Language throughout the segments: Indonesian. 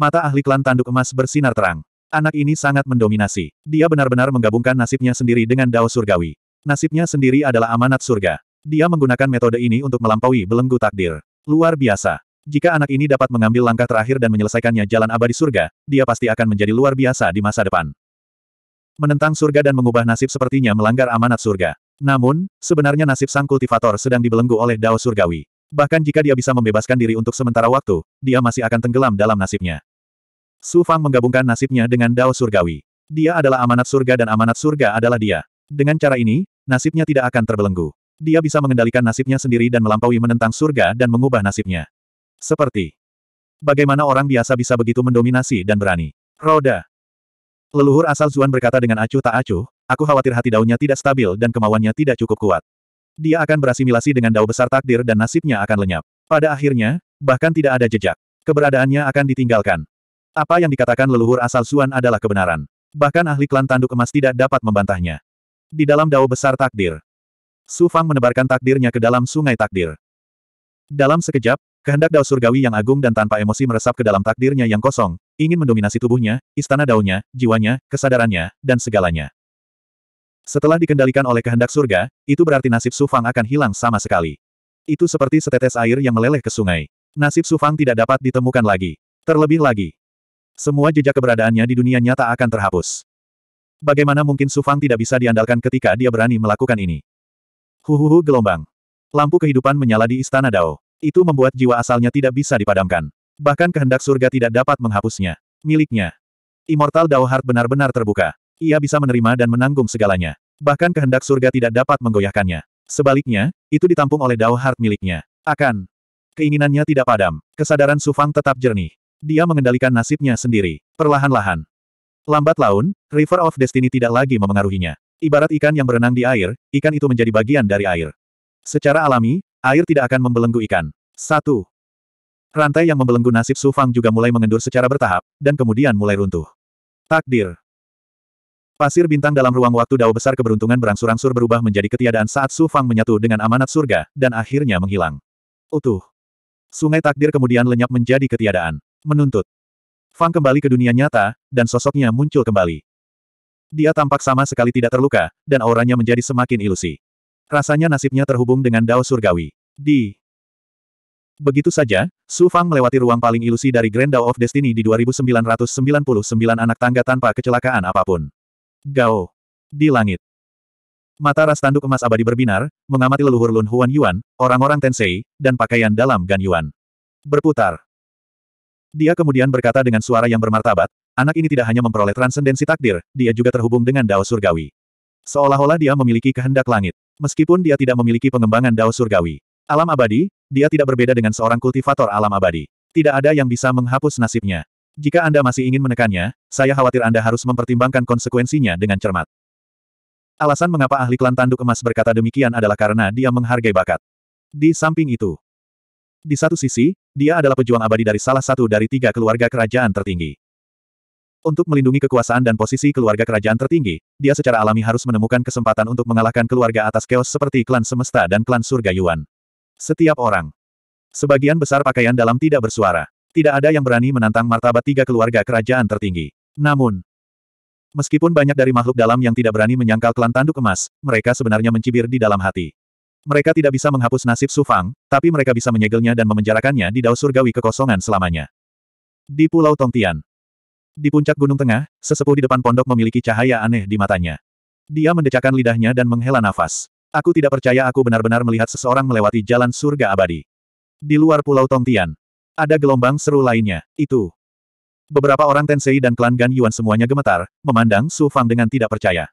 Mata ahli klan tanduk emas bersinar terang. Anak ini sangat mendominasi. Dia benar-benar menggabungkan nasibnya sendiri dengan Dao Surgawi. Nasibnya sendiri adalah amanat surga. Dia menggunakan metode ini untuk melampaui belenggu takdir. Luar biasa. Jika anak ini dapat mengambil langkah terakhir dan menyelesaikannya jalan abadi surga, dia pasti akan menjadi luar biasa di masa depan. Menentang surga dan mengubah nasib sepertinya melanggar amanat surga. Namun, sebenarnya nasib sang kultivator sedang dibelenggu oleh Dao Surgawi. Bahkan jika dia bisa membebaskan diri untuk sementara waktu, dia masih akan tenggelam dalam nasibnya. Su Fang menggabungkan nasibnya dengan Dao Surgawi. Dia adalah amanat surga dan amanat surga adalah dia. Dengan cara ini, nasibnya tidak akan terbelenggu. Dia bisa mengendalikan nasibnya sendiri dan melampaui menentang surga dan mengubah nasibnya. Seperti bagaimana orang biasa bisa begitu mendominasi dan berani. Roda. Leluhur asal Zuan berkata dengan acuh tak acuh, aku khawatir hati daunnya tidak stabil dan kemauannya tidak cukup kuat. Dia akan berasimilasi dengan dao besar takdir dan nasibnya akan lenyap. Pada akhirnya, bahkan tidak ada jejak. Keberadaannya akan ditinggalkan. Apa yang dikatakan leluhur asal Zuan adalah kebenaran. Bahkan ahli klan tanduk emas tidak dapat membantahnya. Di dalam dao besar takdir, Su Fang menebarkan takdirnya ke dalam sungai takdir. Dalam sekejap, Kehendak Dao Surgawi yang agung dan tanpa emosi meresap ke dalam takdirnya yang kosong, ingin mendominasi tubuhnya, istana daunnya, jiwanya, kesadarannya, dan segalanya. Setelah dikendalikan oleh kehendak surga, itu berarti nasib Sufang akan hilang sama sekali. Itu seperti setetes air yang meleleh ke sungai. Nasib Sufang tidak dapat ditemukan lagi. Terlebih lagi, semua jejak keberadaannya di dunia nyata akan terhapus. Bagaimana mungkin Sufang tidak bisa diandalkan ketika dia berani melakukan ini? Huhuhu gelombang. Lampu kehidupan menyala di istana Dao. Itu membuat jiwa asalnya tidak bisa dipadamkan. Bahkan kehendak surga tidak dapat menghapusnya. Miliknya. Immortal Dao Heart benar-benar terbuka. Ia bisa menerima dan menanggung segalanya. Bahkan kehendak surga tidak dapat menggoyahkannya. Sebaliknya, itu ditampung oleh Dao Heart miliknya. Akan. Keinginannya tidak padam. Kesadaran Sufang tetap jernih. Dia mengendalikan nasibnya sendiri. Perlahan-lahan. Lambat laun, River of Destiny tidak lagi memengaruhinya. Ibarat ikan yang berenang di air, ikan itu menjadi bagian dari air. Secara alami, Air tidak akan membelenggu ikan. 1. Rantai yang membelenggu nasib Su Fang juga mulai mengendur secara bertahap, dan kemudian mulai runtuh. Takdir. Pasir bintang dalam ruang waktu dao besar keberuntungan berangsur-angsur berubah menjadi ketiadaan saat Su Fang menyatu dengan amanat surga, dan akhirnya menghilang. Utuh. Sungai takdir kemudian lenyap menjadi ketiadaan. Menuntut. Fang kembali ke dunia nyata, dan sosoknya muncul kembali. Dia tampak sama sekali tidak terluka, dan auranya menjadi semakin ilusi. Rasanya nasibnya terhubung dengan Dao Surgawi. Di Begitu saja, Su Fang melewati ruang paling ilusi dari Grand Dao of Destiny di 2999 anak tangga tanpa kecelakaan apa pun. Gao. Di langit. Mata ras tanduk emas abadi berbinar, mengamati leluhur Lun Huan Yuan, orang-orang Tensei, dan pakaian dalam Gan Yuan. Berputar. Dia kemudian berkata dengan suara yang bermartabat, anak ini tidak hanya memperoleh transendensi takdir, dia juga terhubung dengan Dao Surgawi. Seolah-olah dia memiliki kehendak langit. Meskipun dia tidak memiliki pengembangan dao surgawi. Alam abadi, dia tidak berbeda dengan seorang kultivator alam abadi. Tidak ada yang bisa menghapus nasibnya. Jika Anda masih ingin menekannya, saya khawatir Anda harus mempertimbangkan konsekuensinya dengan cermat. Alasan mengapa ahli klan tanduk emas berkata demikian adalah karena dia menghargai bakat. Di samping itu, di satu sisi, dia adalah pejuang abadi dari salah satu dari tiga keluarga kerajaan tertinggi. Untuk melindungi kekuasaan dan posisi keluarga kerajaan tertinggi, dia secara alami harus menemukan kesempatan untuk mengalahkan keluarga atas keos seperti klan semesta dan klan surga Yuan. Setiap orang. Sebagian besar pakaian dalam tidak bersuara. Tidak ada yang berani menantang martabat tiga keluarga kerajaan tertinggi. Namun, meskipun banyak dari makhluk dalam yang tidak berani menyangkal klan tanduk emas, mereka sebenarnya mencibir di dalam hati. Mereka tidak bisa menghapus nasib Sufang, tapi mereka bisa menyegelnya dan memenjarakannya di dao surgawi kekosongan selamanya. Di Pulau Tongtian, di puncak gunung tengah, sesepuh di depan pondok memiliki cahaya aneh di matanya. Dia mendecakkan lidahnya dan menghela nafas. Aku tidak percaya aku benar-benar melihat seseorang melewati jalan surga abadi. Di luar pulau Tongtian. Ada gelombang seru lainnya, itu. Beberapa orang Tensei dan klan Gan Yuan semuanya gemetar, memandang Su Fang dengan tidak percaya.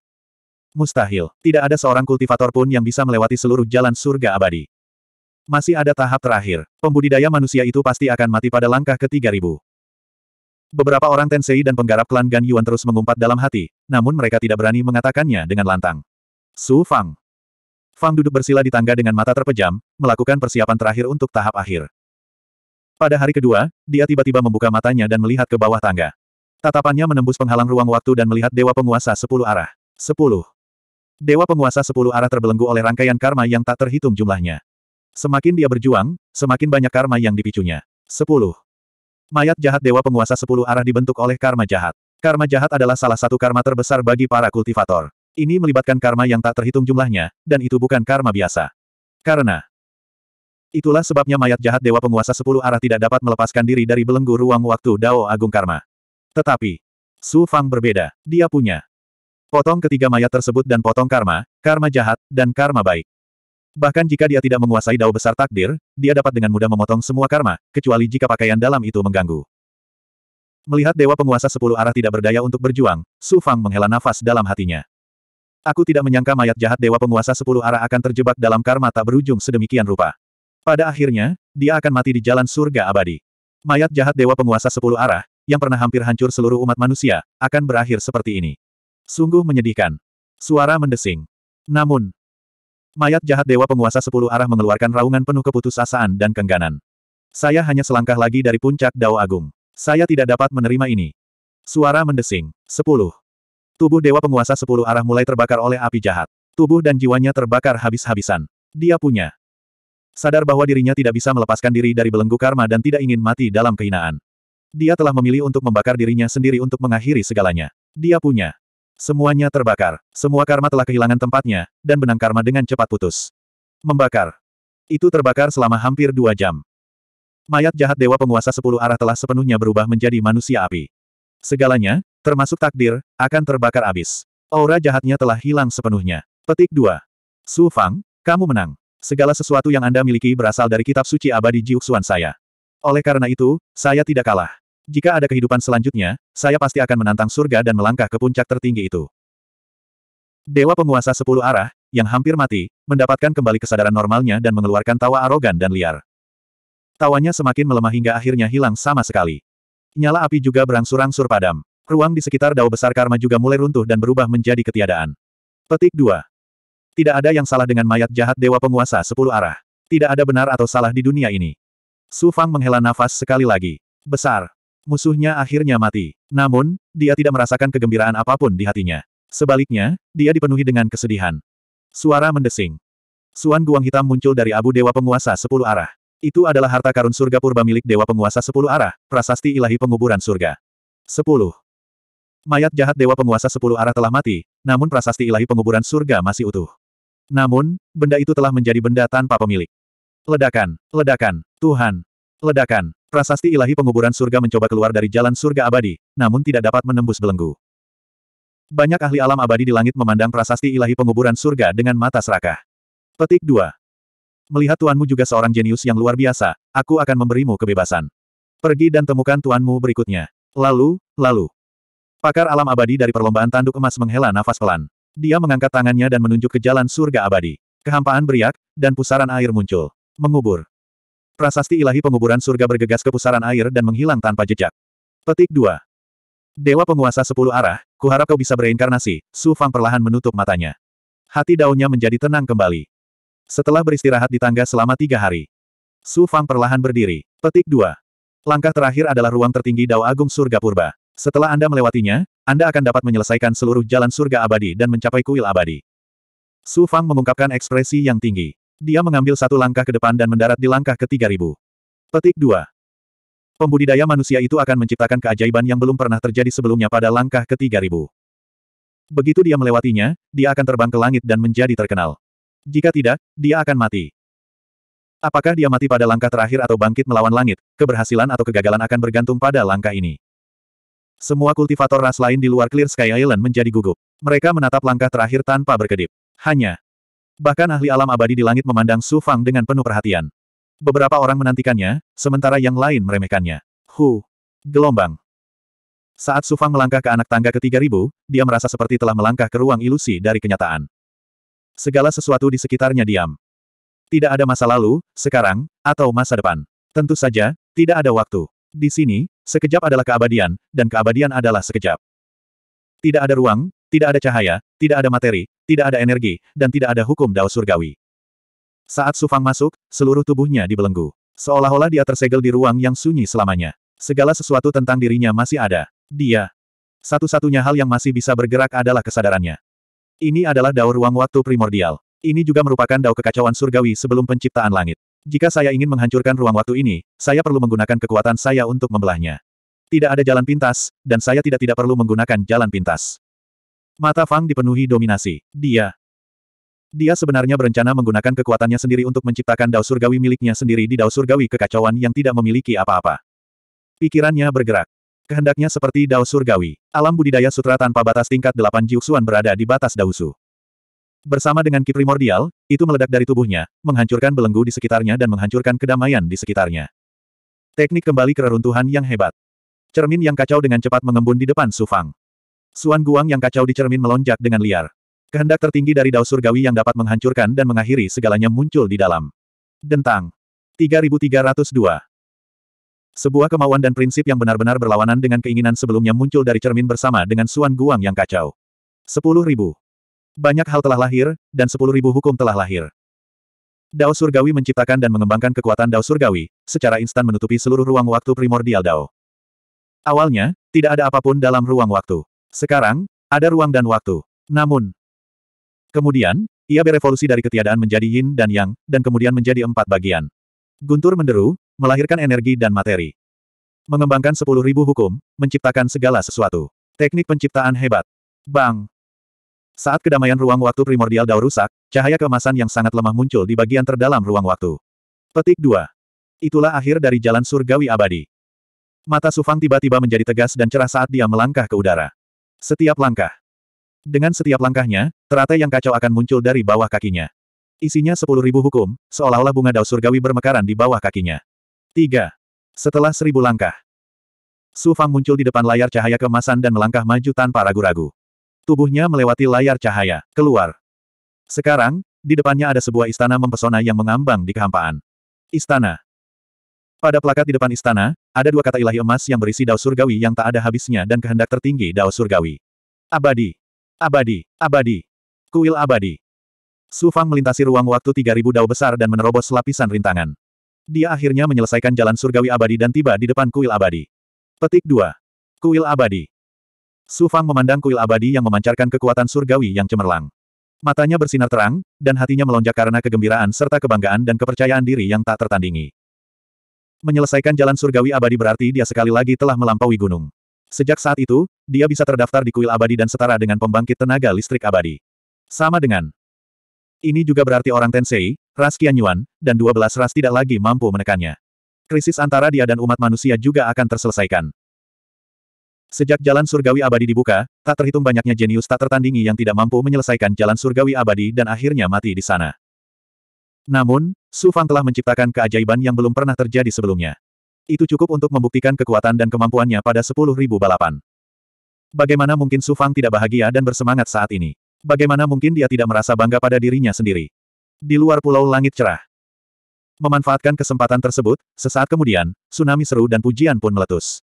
Mustahil, tidak ada seorang kultivator pun yang bisa melewati seluruh jalan surga abadi. Masih ada tahap terakhir. Pembudidaya manusia itu pasti akan mati pada langkah ketiga ribu. Beberapa orang Tensei dan penggarap klan Gan Yuan terus mengumpat dalam hati, namun mereka tidak berani mengatakannya dengan lantang. Su Fang. Fang duduk bersila di tangga dengan mata terpejam, melakukan persiapan terakhir untuk tahap akhir. Pada hari kedua, dia tiba-tiba membuka matanya dan melihat ke bawah tangga. Tatapannya menembus penghalang ruang waktu dan melihat Dewa Penguasa sepuluh arah. Sepuluh. Dewa Penguasa sepuluh arah terbelenggu oleh rangkaian karma yang tak terhitung jumlahnya. Semakin dia berjuang, semakin banyak karma yang dipicunya. Sepuluh. Mayat jahat Dewa Penguasa Sepuluh Arah dibentuk oleh karma jahat. Karma jahat adalah salah satu karma terbesar bagi para kultivator. Ini melibatkan karma yang tak terhitung jumlahnya, dan itu bukan karma biasa. Karena Itulah sebabnya mayat jahat Dewa Penguasa Sepuluh Arah tidak dapat melepaskan diri dari belenggu ruang waktu Dao Agung Karma. Tetapi, Su Fang berbeda. Dia punya potong ketiga mayat tersebut dan potong karma, karma jahat, dan karma baik. Bahkan jika dia tidak menguasai dao besar takdir, dia dapat dengan mudah memotong semua karma, kecuali jika pakaian dalam itu mengganggu. Melihat dewa penguasa sepuluh arah tidak berdaya untuk berjuang, Su Fang menghela nafas dalam hatinya. Aku tidak menyangka mayat jahat dewa penguasa sepuluh arah akan terjebak dalam karma tak berujung sedemikian rupa. Pada akhirnya, dia akan mati di jalan surga abadi. Mayat jahat dewa penguasa sepuluh arah, yang pernah hampir hancur seluruh umat manusia, akan berakhir seperti ini. Sungguh menyedihkan. Suara mendesing. Namun, Mayat jahat dewa penguasa sepuluh arah mengeluarkan raungan penuh keputusasaan dan kengganan. Saya hanya selangkah lagi dari puncak Dao Agung. Saya tidak dapat menerima ini. Suara mendesing. Sepuluh. Tubuh dewa penguasa sepuluh arah mulai terbakar oleh api jahat. Tubuh dan jiwanya terbakar habis-habisan. Dia punya. Sadar bahwa dirinya tidak bisa melepaskan diri dari belenggu karma dan tidak ingin mati dalam kehinaan. Dia telah memilih untuk membakar dirinya sendiri untuk mengakhiri segalanya. Dia punya. Semuanya terbakar. Semua karma telah kehilangan tempatnya, dan benang karma dengan cepat putus. Membakar. Itu terbakar selama hampir dua jam. Mayat jahat dewa penguasa sepuluh arah telah sepenuhnya berubah menjadi manusia api. Segalanya, termasuk takdir, akan terbakar habis. Aura jahatnya telah hilang sepenuhnya. Petik 2. Su Fang, kamu menang. Segala sesuatu yang Anda miliki berasal dari kitab suci abadi Jiuxuan saya. Oleh karena itu, saya tidak kalah. Jika ada kehidupan selanjutnya, saya pasti akan menantang surga dan melangkah ke puncak tertinggi itu. Dewa penguasa sepuluh arah, yang hampir mati, mendapatkan kembali kesadaran normalnya dan mengeluarkan tawa arogan dan liar. Tawanya semakin melemah hingga akhirnya hilang sama sekali. Nyala api juga berangsur-angsur padam. Ruang di sekitar dao besar karma juga mulai runtuh dan berubah menjadi ketiadaan. Petik 2. Tidak ada yang salah dengan mayat jahat dewa penguasa sepuluh arah. Tidak ada benar atau salah di dunia ini. Su Fang menghela nafas sekali lagi. Besar musuhnya akhirnya mati. Namun, dia tidak merasakan kegembiraan apa pun di hatinya. Sebaliknya, dia dipenuhi dengan kesedihan. Suara mendesing. Suan guang hitam muncul dari abu dewa penguasa sepuluh arah. Itu adalah harta karun surga purba milik dewa penguasa sepuluh arah, prasasti ilahi penguburan surga. Sepuluh. Mayat jahat dewa penguasa sepuluh arah telah mati, namun prasasti ilahi penguburan surga masih utuh. Namun, benda itu telah menjadi benda tanpa pemilik. Ledakan, ledakan, Tuhan, ledakan. Prasasti ilahi penguburan surga mencoba keluar dari jalan surga abadi, namun tidak dapat menembus belenggu. Banyak ahli alam abadi di langit memandang prasasti ilahi penguburan surga dengan mata serakah. Petik 2. Melihat tuanmu juga seorang jenius yang luar biasa, aku akan memberimu kebebasan. Pergi dan temukan tuanmu berikutnya. Lalu, lalu. Pakar alam abadi dari perlombaan tanduk emas menghela nafas pelan. Dia mengangkat tangannya dan menunjuk ke jalan surga abadi. Kehampaan beriak, dan pusaran air muncul. Mengubur. Prasasti ilahi penguburan surga bergegas ke pusaran air dan menghilang tanpa jejak. Petik 2. Dewa penguasa sepuluh arah, kuharap kau bisa bereinkarnasi, Su Fang perlahan menutup matanya. Hati daunnya menjadi tenang kembali. Setelah beristirahat di tangga selama tiga hari. Su Fang perlahan berdiri. Petik 2. Langkah terakhir adalah ruang tertinggi Dao Agung Surga Purba. Setelah Anda melewatinya, Anda akan dapat menyelesaikan seluruh jalan surga abadi dan mencapai kuil abadi. Su Fang mengungkapkan ekspresi yang tinggi. Dia mengambil satu langkah ke depan dan mendarat di langkah ke-3000. Petik 2. Pembudidaya manusia itu akan menciptakan keajaiban yang belum pernah terjadi sebelumnya pada langkah ke-3000. Begitu dia melewatinya, dia akan terbang ke langit dan menjadi terkenal. Jika tidak, dia akan mati. Apakah dia mati pada langkah terakhir atau bangkit melawan langit, keberhasilan atau kegagalan akan bergantung pada langkah ini. Semua kultivator ras lain di luar Clear Sky Island menjadi gugup. Mereka menatap langkah terakhir tanpa berkedip. Hanya, Bahkan ahli alam abadi di langit memandang Su Fang dengan penuh perhatian. Beberapa orang menantikannya, sementara yang lain meremehkannya. Hu. Gelombang. Saat Su Fang melangkah ke anak tangga ketiga ribu, dia merasa seperti telah melangkah ke ruang ilusi dari kenyataan. Segala sesuatu di sekitarnya diam. Tidak ada masa lalu, sekarang, atau masa depan. Tentu saja, tidak ada waktu. Di sini, sekejap adalah keabadian, dan keabadian adalah sekejap. Tidak ada ruang, tidak ada cahaya, tidak ada materi, tidak ada energi, dan tidak ada hukum dao surgawi. Saat Sufang masuk, seluruh tubuhnya dibelenggu. Seolah-olah dia tersegel di ruang yang sunyi selamanya. Segala sesuatu tentang dirinya masih ada. Dia. Satu-satunya hal yang masih bisa bergerak adalah kesadarannya. Ini adalah dao ruang waktu primordial. Ini juga merupakan dao kekacauan surgawi sebelum penciptaan langit. Jika saya ingin menghancurkan ruang waktu ini, saya perlu menggunakan kekuatan saya untuk membelahnya. Tidak ada jalan pintas, dan saya tidak tidak perlu menggunakan jalan pintas. Mata Fang dipenuhi dominasi. Dia. Dia sebenarnya berencana menggunakan kekuatannya sendiri untuk menciptakan dao surgawi miliknya sendiri di dao surgawi kekacauan yang tidak memiliki apa-apa. Pikirannya bergerak. Kehendaknya seperti dao surgawi. Alam budidaya sutra tanpa batas tingkat delapan Jiuxuan berada di batas dausu. Bersama dengan ki primordial, itu meledak dari tubuhnya, menghancurkan belenggu di sekitarnya dan menghancurkan kedamaian di sekitarnya. Teknik kembali ke reruntuhan yang hebat. Cermin yang kacau dengan cepat mengembun di depan Su Fang. Suan Guang yang kacau di cermin melonjak dengan liar. Kehendak tertinggi dari Dao Surgawi yang dapat menghancurkan dan mengakhiri segalanya muncul di dalam. Dentang. 3302. Sebuah kemauan dan prinsip yang benar-benar berlawanan dengan keinginan sebelumnya muncul dari cermin bersama dengan Suan Guang yang kacau. 10.000. Banyak hal telah lahir, dan sepuluh ribu hukum telah lahir. Dao Surgawi menciptakan dan mengembangkan kekuatan Dao Surgawi, secara instan menutupi seluruh ruang waktu primordial Dao. Awalnya, tidak ada apa pun dalam ruang waktu. Sekarang, ada ruang dan waktu. Namun, kemudian, ia berevolusi dari ketiadaan menjadi yin dan yang, dan kemudian menjadi empat bagian. Guntur menderu, melahirkan energi dan materi. Mengembangkan sepuluh ribu hukum, menciptakan segala sesuatu. Teknik penciptaan hebat. Bang! Saat kedamaian ruang waktu primordial Dao rusak, cahaya keemasan yang sangat lemah muncul di bagian terdalam ruang waktu. Petik 2. Itulah akhir dari jalan surgawi abadi. Mata Sufang tiba-tiba menjadi tegas dan cerah saat dia melangkah ke udara. Setiap langkah. Dengan setiap langkahnya, teratai yang kacau akan muncul dari bawah kakinya. Isinya sepuluh ribu hukum, seolah-olah bunga Dao surgawi bermekaran di bawah kakinya. 3. Setelah seribu langkah, Su Fang muncul di depan layar cahaya keemasan dan melangkah maju tanpa ragu-ragu. Tubuhnya melewati layar cahaya, keluar. Sekarang, di depannya ada sebuah istana mempesona yang mengambang di kehampaan. Istana. Pada plakat di depan istana, ada dua kata ilahi emas yang berisi dao surgawi yang tak ada habisnya dan kehendak tertinggi dao surgawi. Abadi. Abadi. Abadi. Kuil abadi. Su Fang melintasi ruang waktu 3000 dao besar dan menerobos lapisan rintangan. Dia akhirnya menyelesaikan jalan surgawi abadi dan tiba di depan kuil abadi. Petik 2. Kuil abadi. Su Fang memandang kuil abadi yang memancarkan kekuatan surgawi yang cemerlang. Matanya bersinar terang, dan hatinya melonjak karena kegembiraan serta kebanggaan dan kepercayaan diri yang tak tertandingi. Menyelesaikan jalan surgawi abadi berarti dia sekali lagi telah melampaui gunung. Sejak saat itu, dia bisa terdaftar di kuil abadi dan setara dengan pembangkit tenaga listrik abadi. Sama dengan ini juga berarti orang Tensei, ras Qianyuan, dan 12 ras tidak lagi mampu menekannya. Krisis antara dia dan umat manusia juga akan terselesaikan. Sejak jalan surgawi abadi dibuka, tak terhitung banyaknya jenius tak tertandingi yang tidak mampu menyelesaikan jalan surgawi abadi dan akhirnya mati di sana. Namun, Su Fang telah menciptakan keajaiban yang belum pernah terjadi sebelumnya. Itu cukup untuk membuktikan kekuatan dan kemampuannya pada 10.000 balapan. Bagaimana mungkin Su Fang tidak bahagia dan bersemangat saat ini? Bagaimana mungkin dia tidak merasa bangga pada dirinya sendiri? Di luar pulau langit cerah. Memanfaatkan kesempatan tersebut, sesaat kemudian, tsunami seru dan pujian pun meletus.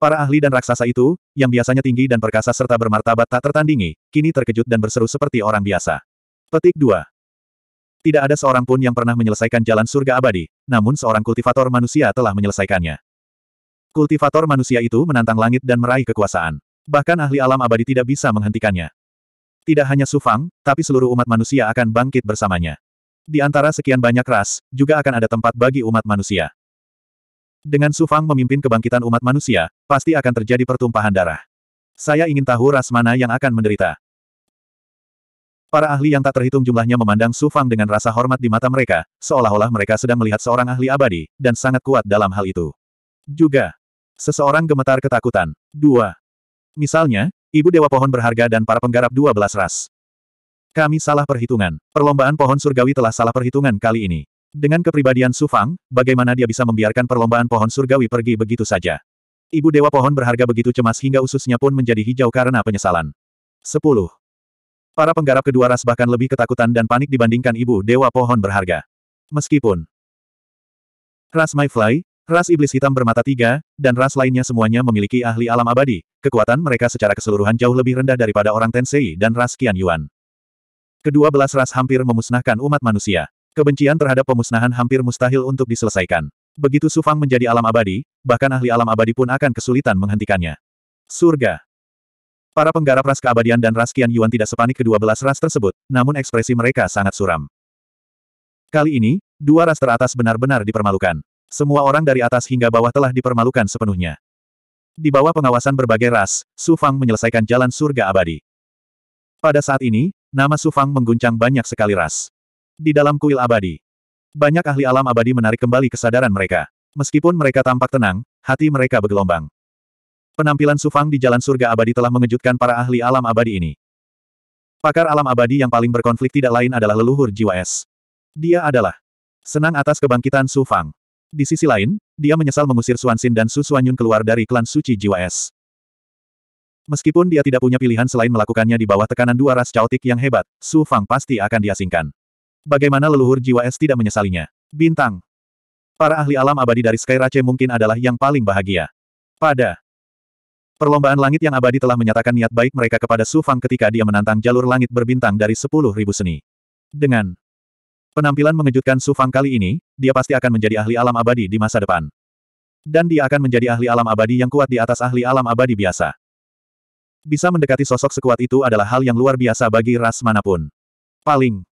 Para ahli dan raksasa itu, yang biasanya tinggi dan perkasa serta bermartabat tak tertandingi, kini terkejut dan berseru seperti orang biasa. Petik 2. Tidak ada seorang pun yang pernah menyelesaikan jalan surga abadi, namun seorang kultivator manusia telah menyelesaikannya. Kultivator manusia itu menantang langit dan meraih kekuasaan. Bahkan ahli alam abadi tidak bisa menghentikannya. Tidak hanya Sufang, tapi seluruh umat manusia akan bangkit bersamanya. Di antara sekian banyak ras, juga akan ada tempat bagi umat manusia. Dengan Su Fang memimpin kebangkitan umat manusia, pasti akan terjadi pertumpahan darah. Saya ingin tahu ras mana yang akan menderita. Para ahli yang tak terhitung jumlahnya memandang Su Fang dengan rasa hormat di mata mereka, seolah-olah mereka sedang melihat seorang ahli abadi, dan sangat kuat dalam hal itu. Juga, seseorang gemetar ketakutan. Dua. Misalnya, Ibu Dewa Pohon Berharga dan para penggarap dua belas ras. Kami salah perhitungan. Perlombaan pohon surgawi telah salah perhitungan kali ini. Dengan kepribadian Su Fang, bagaimana dia bisa membiarkan perlombaan pohon surgawi pergi begitu saja? Ibu Dewa Pohon berharga begitu cemas hingga ususnya pun menjadi hijau karena penyesalan. 10. Para penggarap kedua ras bahkan lebih ketakutan dan panik dibandingkan Ibu Dewa Pohon berharga. Meskipun ras Fly, ras iblis hitam bermata tiga, dan ras lainnya semuanya memiliki ahli alam abadi, kekuatan mereka secara keseluruhan jauh lebih rendah daripada orang Tensei dan ras Qian Yuan. Kedua belas ras hampir memusnahkan umat manusia. Kebencian terhadap pemusnahan hampir mustahil untuk diselesaikan. Begitu Sufang menjadi alam abadi, bahkan ahli alam abadi pun akan kesulitan menghentikannya. Surga. Para penggarap ras keabadian dan ras Qian Yuan tidak sepanik kedua belas ras tersebut, namun ekspresi mereka sangat suram. Kali ini, Dua ras teratas benar-benar dipermalukan. Semua orang dari atas hingga bawah telah dipermalukan sepenuhnya. Di bawah pengawasan berbagai ras, Su Fang menyelesaikan jalan surga abadi. Pada saat ini, nama Su Fang mengguncang banyak sekali ras. Di dalam kuil abadi, banyak ahli alam abadi menarik kembali kesadaran mereka. Meskipun mereka tampak tenang, hati mereka bergelombang. Penampilan Su Fang di jalan surga abadi telah mengejutkan para ahli alam abadi ini. Pakar alam abadi yang paling berkonflik tidak lain adalah leluhur jiwa es. Dia adalah senang atas kebangkitan Su Fang. Di sisi lain, dia menyesal mengusir Suansin dan Su Suanyun keluar dari klan suci jiwa es. Meskipun dia tidak punya pilihan selain melakukannya di bawah tekanan dua ras caotik yang hebat, Su Fang pasti akan diasingkan. Bagaimana leluhur jiwa es tidak menyesalinya? Bintang. Para ahli alam abadi dari Sky Rache mungkin adalah yang paling bahagia. Pada Perlombaan langit yang abadi telah menyatakan niat baik mereka kepada Su Fang ketika dia menantang jalur langit berbintang dari sepuluh ribu seni. Dengan Penampilan mengejutkan Su Fang kali ini, dia pasti akan menjadi ahli alam abadi di masa depan. Dan dia akan menjadi ahli alam abadi yang kuat di atas ahli alam abadi biasa. Bisa mendekati sosok sekuat itu adalah hal yang luar biasa bagi ras mana pun. Paling.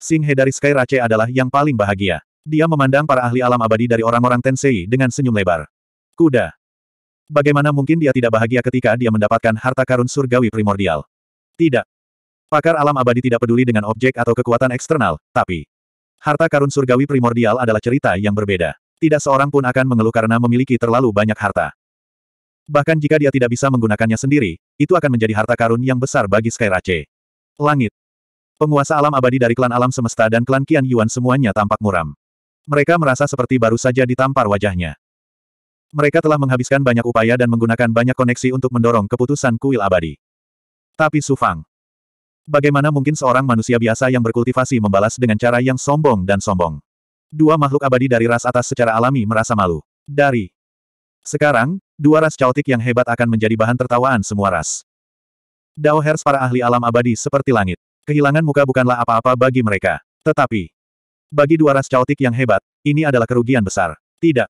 Sing He dari Sky Rache adalah yang paling bahagia. Dia memandang para ahli alam abadi dari orang-orang Tensei dengan senyum lebar. Kuda. Bagaimana mungkin dia tidak bahagia ketika dia mendapatkan harta karun surgawi primordial? Tidak. Pakar alam abadi tidak peduli dengan objek atau kekuatan eksternal, tapi Harta karun surgawi primordial adalah cerita yang berbeda. Tidak seorang pun akan mengeluh karena memiliki terlalu banyak harta. Bahkan jika dia tidak bisa menggunakannya sendiri, itu akan menjadi harta karun yang besar bagi Sky Rache. Langit. Penguasa alam abadi dari klan alam semesta dan klan Qian Yuan semuanya tampak muram. Mereka merasa seperti baru saja ditampar wajahnya. Mereka telah menghabiskan banyak upaya dan menggunakan banyak koneksi untuk mendorong keputusan kuil abadi. Tapi Su Fang, Bagaimana mungkin seorang manusia biasa yang berkultivasi membalas dengan cara yang sombong dan sombong? Dua makhluk abadi dari ras atas secara alami merasa malu. Dari sekarang, dua ras caotik yang hebat akan menjadi bahan tertawaan semua ras. Dao Hers para ahli alam abadi seperti langit. Kehilangan muka bukanlah apa-apa bagi mereka. Tetapi, bagi dua ras caotik yang hebat, ini adalah kerugian besar. Tidak.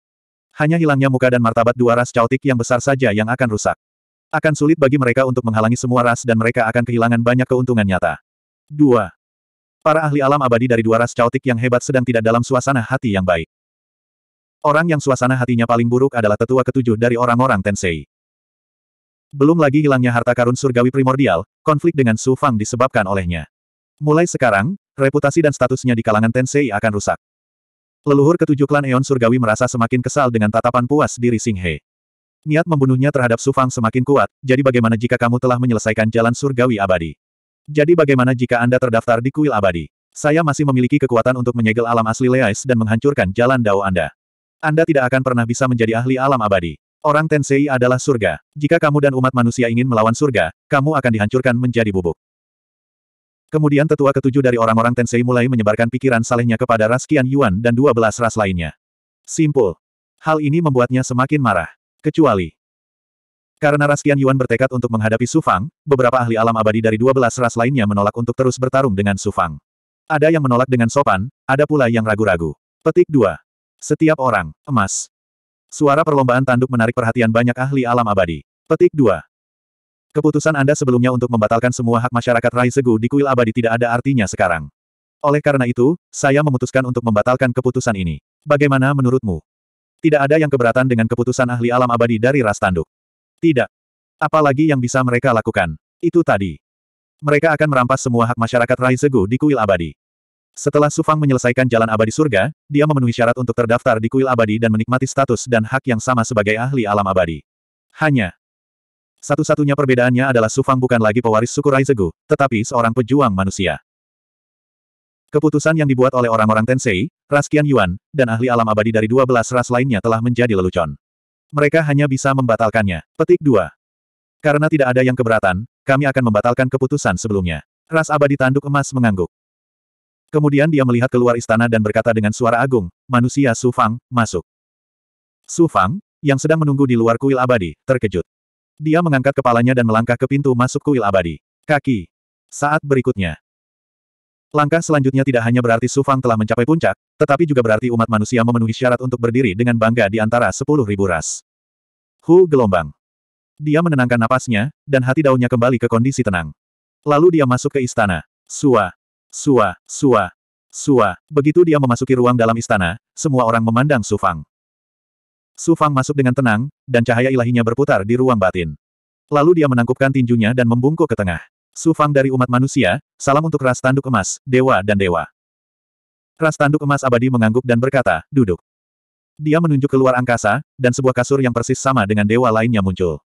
Hanya hilangnya muka dan martabat dua ras caotik yang besar saja yang akan rusak. Akan sulit bagi mereka untuk menghalangi semua ras dan mereka akan kehilangan banyak keuntungan nyata. 2. Para ahli alam abadi dari dua ras caotik yang hebat sedang tidak dalam suasana hati yang baik. Orang yang suasana hatinya paling buruk adalah tetua ketujuh dari orang-orang Tensei. Belum lagi hilangnya harta karun surgawi primordial, konflik dengan Su Fang disebabkan olehnya. Mulai sekarang, reputasi dan statusnya di kalangan Tensei akan rusak. Leluhur ketujuh klan Eon Surgawi merasa semakin kesal dengan tatapan puas diri Sing He. Niat membunuhnya terhadap Su Fang semakin kuat, jadi bagaimana jika kamu telah menyelesaikan jalan surgawi abadi? Jadi bagaimana jika Anda terdaftar di kuil abadi? Saya masih memiliki kekuatan untuk menyegel alam asli Leais dan menghancurkan jalan dao Anda. Anda tidak akan pernah bisa menjadi ahli alam abadi. Orang Tensei adalah surga. Jika kamu dan umat manusia ingin melawan surga, kamu akan dihancurkan menjadi bubuk. Kemudian tetua ketujuh dari orang-orang Tensei mulai menyebarkan pikiran salehnya kepada ras Qian Yuan dan dua belas ras lainnya. Simpul. Hal ini membuatnya semakin marah. Kecuali. Karena Raskian Yuan bertekad untuk menghadapi Su Fang, beberapa ahli alam abadi dari 12 ras lainnya menolak untuk terus bertarung dengan Su Fang. Ada yang menolak dengan sopan, ada pula yang ragu-ragu. Petik 2. Setiap orang, emas. Suara perlombaan tanduk menarik perhatian banyak ahli alam abadi. Petik 2. Keputusan Anda sebelumnya untuk membatalkan semua hak masyarakat Rai Segu di kuil abadi tidak ada artinya sekarang. Oleh karena itu, saya memutuskan untuk membatalkan keputusan ini. Bagaimana menurutmu? Tidak ada yang keberatan dengan keputusan ahli alam abadi dari ras tanduk. Tidak. Apalagi yang bisa mereka lakukan. Itu tadi. Mereka akan merampas semua hak masyarakat Rai Segu di kuil abadi. Setelah Sufang menyelesaikan jalan abadi surga, dia memenuhi syarat untuk terdaftar di kuil abadi dan menikmati status dan hak yang sama sebagai ahli alam abadi. Hanya. Satu-satunya perbedaannya adalah Sufang bukan lagi pewaris suku Rai Segu, tetapi seorang pejuang manusia. Keputusan yang dibuat oleh orang-orang Tensei, ras Qian Yuan, dan ahli alam abadi dari 12 ras lainnya telah menjadi lelucon. Mereka hanya bisa membatalkannya. Petik 2. Karena tidak ada yang keberatan, kami akan membatalkan keputusan sebelumnya. Ras abadi tanduk emas mengangguk. Kemudian dia melihat keluar istana dan berkata dengan suara agung, manusia Su Fang, masuk. Su Fang, yang sedang menunggu di luar kuil abadi, terkejut. Dia mengangkat kepalanya dan melangkah ke pintu masuk kuil abadi. Kaki. Saat berikutnya, Langkah selanjutnya tidak hanya berarti Su Fang telah mencapai puncak, tetapi juga berarti umat manusia memenuhi syarat untuk berdiri dengan bangga di antara sepuluh ribu ras. Hu gelombang. Dia menenangkan napasnya, dan hati daunnya kembali ke kondisi tenang. Lalu dia masuk ke istana. Sua. Sua. Sua. Sua, begitu dia memasuki ruang dalam istana, semua orang memandang Su Fang. Su Fang masuk dengan tenang, dan cahaya ilahinya berputar di ruang batin. Lalu dia menangkupkan tinjunya dan membungkuk ke tengah. Su Fang dari umat manusia, salam untuk ras tanduk emas, dewa dan dewa. Ras tanduk emas abadi mengangguk dan berkata, duduk. Dia menunjuk keluar angkasa, dan sebuah kasur yang persis sama dengan dewa lainnya muncul.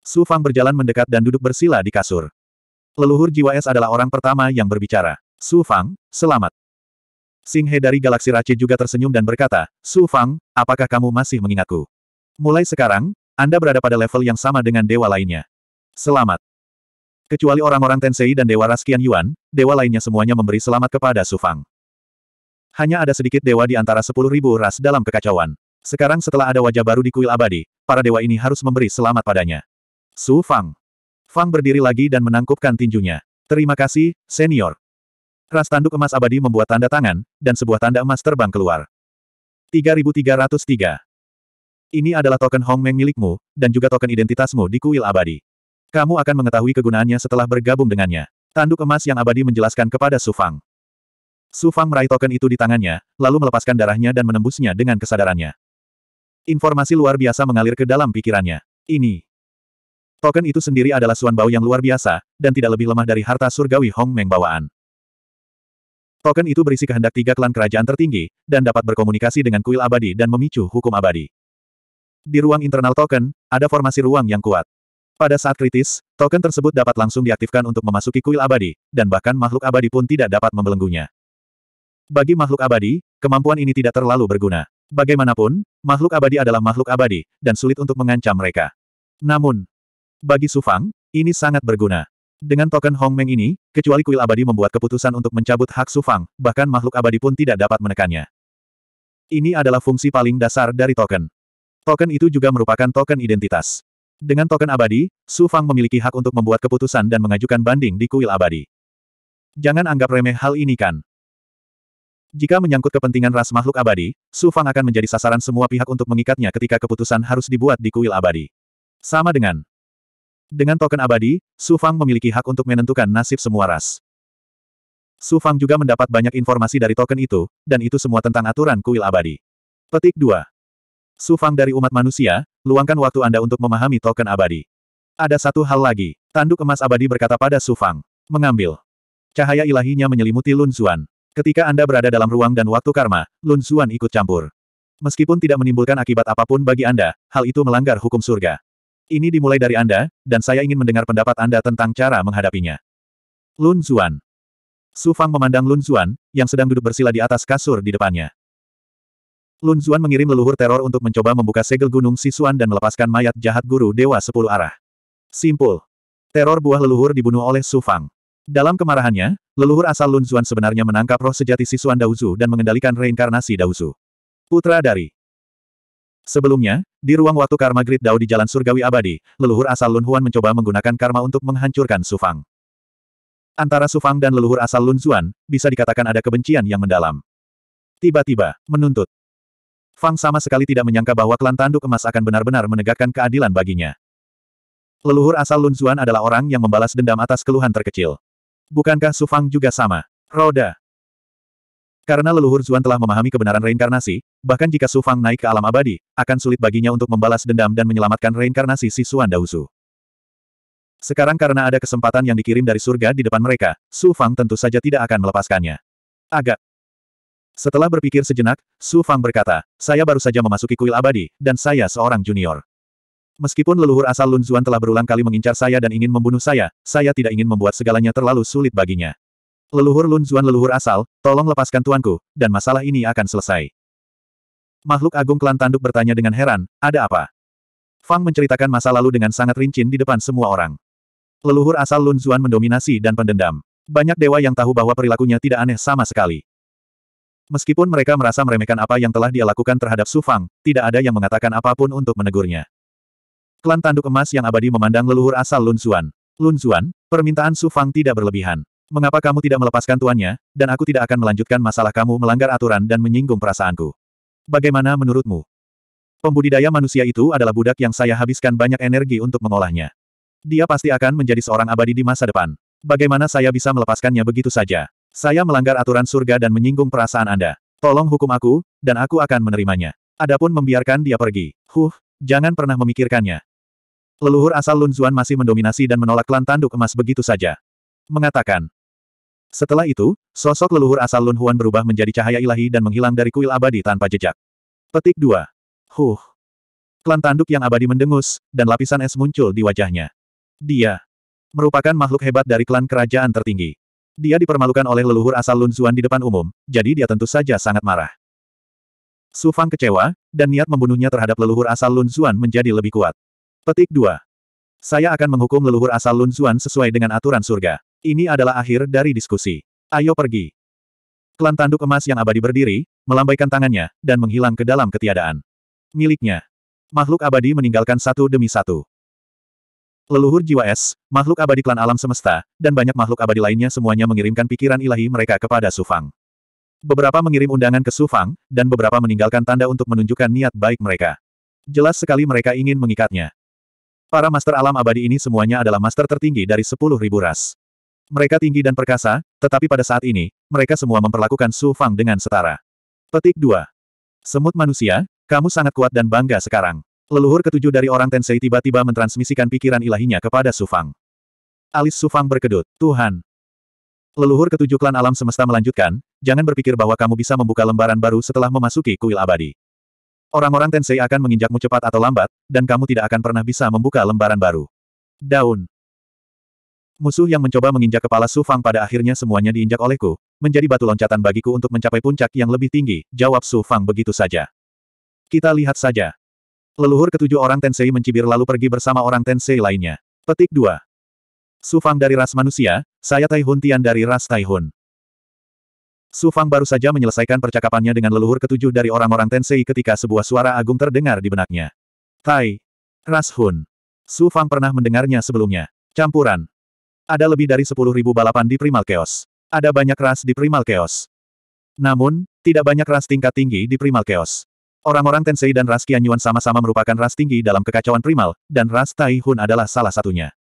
Su Fang berjalan mendekat dan duduk bersila di kasur. Leluhur jiwa es adalah orang pertama yang berbicara. Su Fang, selamat. Sing He dari galaksi Rache juga tersenyum dan berkata, Su Fang, apakah kamu masih mengingatku? Mulai sekarang, Anda berada pada level yang sama dengan dewa lainnya. Selamat. Kecuali orang-orang Tensei dan Dewa Raskian Yuan, dewa lainnya semuanya memberi selamat kepada Su Fang. Hanya ada sedikit dewa di antara sepuluh ribu ras dalam kekacauan. Sekarang setelah ada wajah baru di kuil abadi, para dewa ini harus memberi selamat padanya. Su Fang. Fang berdiri lagi dan menangkupkan tinjunya. Terima kasih, senior. Ras tanduk emas abadi membuat tanda tangan, dan sebuah tanda emas terbang keluar. 3303. Ini adalah token Hong Meng milikmu, dan juga token identitasmu di kuil abadi. Kamu akan mengetahui kegunaannya setelah bergabung dengannya. Tanduk emas yang abadi menjelaskan kepada Su Fang. Su Fang meraih token itu di tangannya, lalu melepaskan darahnya dan menembusnya dengan kesadarannya. Informasi luar biasa mengalir ke dalam pikirannya. Ini. Token itu sendiri adalah Suan Bao yang luar biasa, dan tidak lebih lemah dari harta surgawi Hong Meng bawaan. Token itu berisi kehendak tiga klan kerajaan tertinggi, dan dapat berkomunikasi dengan kuil abadi dan memicu hukum abadi. Di ruang internal token, ada formasi ruang yang kuat. Pada saat kritis, token tersebut dapat langsung diaktifkan untuk memasuki kuil abadi, dan bahkan makhluk abadi pun tidak dapat membelenggunya. Bagi makhluk abadi, kemampuan ini tidak terlalu berguna. Bagaimanapun, makhluk abadi adalah makhluk abadi, dan sulit untuk mengancam mereka. Namun, bagi Sufang, ini sangat berguna. Dengan token Hong Meng ini, kecuali kuil abadi membuat keputusan untuk mencabut hak Su Fang, bahkan makhluk abadi pun tidak dapat menekannya. Ini adalah fungsi paling dasar dari token. Token itu juga merupakan token identitas. Dengan token abadi, Su Fang memiliki hak untuk membuat keputusan dan mengajukan banding di kuil abadi. Jangan anggap remeh hal ini kan. Jika menyangkut kepentingan ras makhluk abadi, Su Fang akan menjadi sasaran semua pihak untuk mengikatnya ketika keputusan harus dibuat di kuil abadi. Sama dengan dengan token abadi, Su Fang memiliki hak untuk menentukan nasib semua ras. Su Fang juga mendapat banyak informasi dari token itu, dan itu semua tentang aturan kuil abadi. Petik 2. Su Fang dari umat manusia, luangkan waktu Anda untuk memahami token abadi. Ada satu hal lagi, tanduk emas abadi berkata pada Su Fang. Mengambil. Cahaya ilahinya menyelimuti Lun Zuan. Ketika Anda berada dalam ruang dan waktu karma, Lun Zuan ikut campur. Meskipun tidak menimbulkan akibat apa pun bagi Anda, hal itu melanggar hukum surga. Ini dimulai dari Anda, dan saya ingin mendengar pendapat Anda tentang cara menghadapinya. Lun Zuan. Su Fang memandang Lun Zuan, yang sedang duduk bersila di atas kasur di depannya. Lun Zuan mengirim leluhur teror untuk mencoba membuka segel gunung Sisuan dan melepaskan mayat jahat guru Dewa Sepuluh Arah. Simpul. Teror buah leluhur dibunuh oleh Su Fang. Dalam kemarahannya, leluhur asal Lun Zuan sebenarnya menangkap roh sejati Sisuan Dauzu dan mengendalikan reinkarnasi Dauzu. Putra dari Sebelumnya, di ruang waktu karma Grid Dao di Jalan Surgawi Abadi, leluhur asal Lun Huan mencoba menggunakan karma untuk menghancurkan Su Fang. Antara Su Fang dan leluhur asal Lun Zuan, bisa dikatakan ada kebencian yang mendalam. Tiba-tiba, menuntut. Fang sama sekali tidak menyangka bahwa klan tanduk emas akan benar-benar menegakkan keadilan baginya. Leluhur asal Lun Zuan adalah orang yang membalas dendam atas keluhan terkecil. Bukankah Su Fang juga sama? Roda. Karena leluhur Zuan telah memahami kebenaran reinkarnasi, bahkan jika Su Fang naik ke alam abadi, akan sulit baginya untuk membalas dendam dan menyelamatkan reinkarnasi si Suan Dausu. Sekarang karena ada kesempatan yang dikirim dari surga di depan mereka, Su Fang tentu saja tidak akan melepaskannya. Agak. Setelah berpikir sejenak, Su Fang berkata, saya baru saja memasuki kuil abadi, dan saya seorang junior. Meskipun leluhur asal Lun Zuan telah berulang kali mengincar saya dan ingin membunuh saya, saya tidak ingin membuat segalanya terlalu sulit baginya. Leluhur Lun Zuan leluhur asal, tolong lepaskan tuanku, dan masalah ini akan selesai. Makhluk agung klan tanduk bertanya dengan heran, ada apa? Fang menceritakan masa lalu dengan sangat rincin di depan semua orang. Leluhur asal Lun Zuan mendominasi dan pendendam. Banyak dewa yang tahu bahwa perilakunya tidak aneh sama sekali. Meskipun mereka merasa meremehkan apa yang telah dia lakukan terhadap Su Fang, tidak ada yang mengatakan apa pun untuk menegurnya. Klan tanduk emas yang abadi memandang leluhur asal Lun Zuan. Lun Zuan, permintaan Su Fang tidak berlebihan. Mengapa kamu tidak melepaskan tuannya, dan aku tidak akan melanjutkan masalah kamu melanggar aturan dan menyinggung perasaanku. Bagaimana menurutmu? Pembudidaya manusia itu adalah budak yang saya habiskan banyak energi untuk mengolahnya. Dia pasti akan menjadi seorang abadi di masa depan. Bagaimana saya bisa melepaskannya begitu saja? Saya melanggar aturan surga dan menyinggung perasaan Anda. Tolong hukum aku, dan aku akan menerimanya. Adapun membiarkan dia pergi. Huh, jangan pernah memikirkannya. Leluhur asal Lun Zuan masih mendominasi dan menolak klan tanduk emas begitu saja. Mengatakan. Setelah itu, sosok leluhur asal Lun Huan berubah menjadi cahaya ilahi dan menghilang dari kuil abadi tanpa jejak. Petik 2. Huh. Klan tanduk yang abadi mendengus, dan lapisan es muncul di wajahnya. Dia merupakan makhluk hebat dari klan kerajaan tertinggi. Dia dipermalukan oleh leluhur asal Lun Zuan di depan umum, jadi dia tentu saja sangat marah. Su Fang kecewa, dan niat membunuhnya terhadap leluhur asal Lun Zuan menjadi lebih kuat. Petik 2. Saya akan menghukum leluhur asal Lun Zuan sesuai dengan aturan surga. Ini adalah akhir dari diskusi. Ayo pergi. Klan tanduk emas yang abadi berdiri, melambaikan tangannya, dan menghilang ke dalam ketiadaan. Miliknya. Makhluk abadi meninggalkan satu demi satu. Leluhur jiwa es, makhluk abadi klan alam semesta, dan banyak makhluk abadi lainnya semuanya mengirimkan pikiran ilahi mereka kepada Sufang. Beberapa mengirim undangan ke Sufang, dan beberapa meninggalkan tanda untuk menunjukkan niat baik mereka. Jelas sekali mereka ingin mengikatnya. Para master alam abadi ini semuanya adalah master tertinggi dari sepuluh ribu ras. Mereka tinggi dan perkasa, tetapi pada saat ini, mereka semua memperlakukan Su Fang dengan setara. Petik 2. Semut manusia, kamu sangat kuat dan bangga sekarang. Leluhur ketujuh dari orang Tensei tiba-tiba mentransmisikan pikiran ilahinya kepada Sufang. Alis Sufang berkedut. Tuhan. Leluhur ketujuh klan alam semesta melanjutkan, jangan berpikir bahwa kamu bisa membuka lembaran baru setelah memasuki kuil abadi. Orang-orang Tensei akan menginjakmu cepat atau lambat, dan kamu tidak akan pernah bisa membuka lembaran baru. Daun. Musuh yang mencoba menginjak kepala Sufang pada akhirnya semuanya diinjak olehku, menjadi batu loncatan bagiku untuk mencapai puncak yang lebih tinggi, jawab Sufang begitu saja. Kita lihat saja. Leluhur ketujuh orang Tensei mencibir lalu pergi bersama orang Tensei lainnya. Petik 2. Su Fang dari ras manusia, saya Tai Hun Tian dari ras Tai Hun. Su Fang baru saja menyelesaikan percakapannya dengan leluhur ketujuh dari orang-orang Tensei ketika sebuah suara agung terdengar di benaknya. Tai. Ras Hun. Su Fang pernah mendengarnya sebelumnya. Campuran. Ada lebih dari sepuluh ribu balapan di Primal Chaos. Ada banyak ras di Primal Chaos. Namun, tidak banyak ras tingkat tinggi di Primal Chaos. Orang-orang Tensei dan ras Qianyuan sama-sama merupakan ras tinggi dalam kekacauan primal, dan ras Tai Hun adalah salah satunya.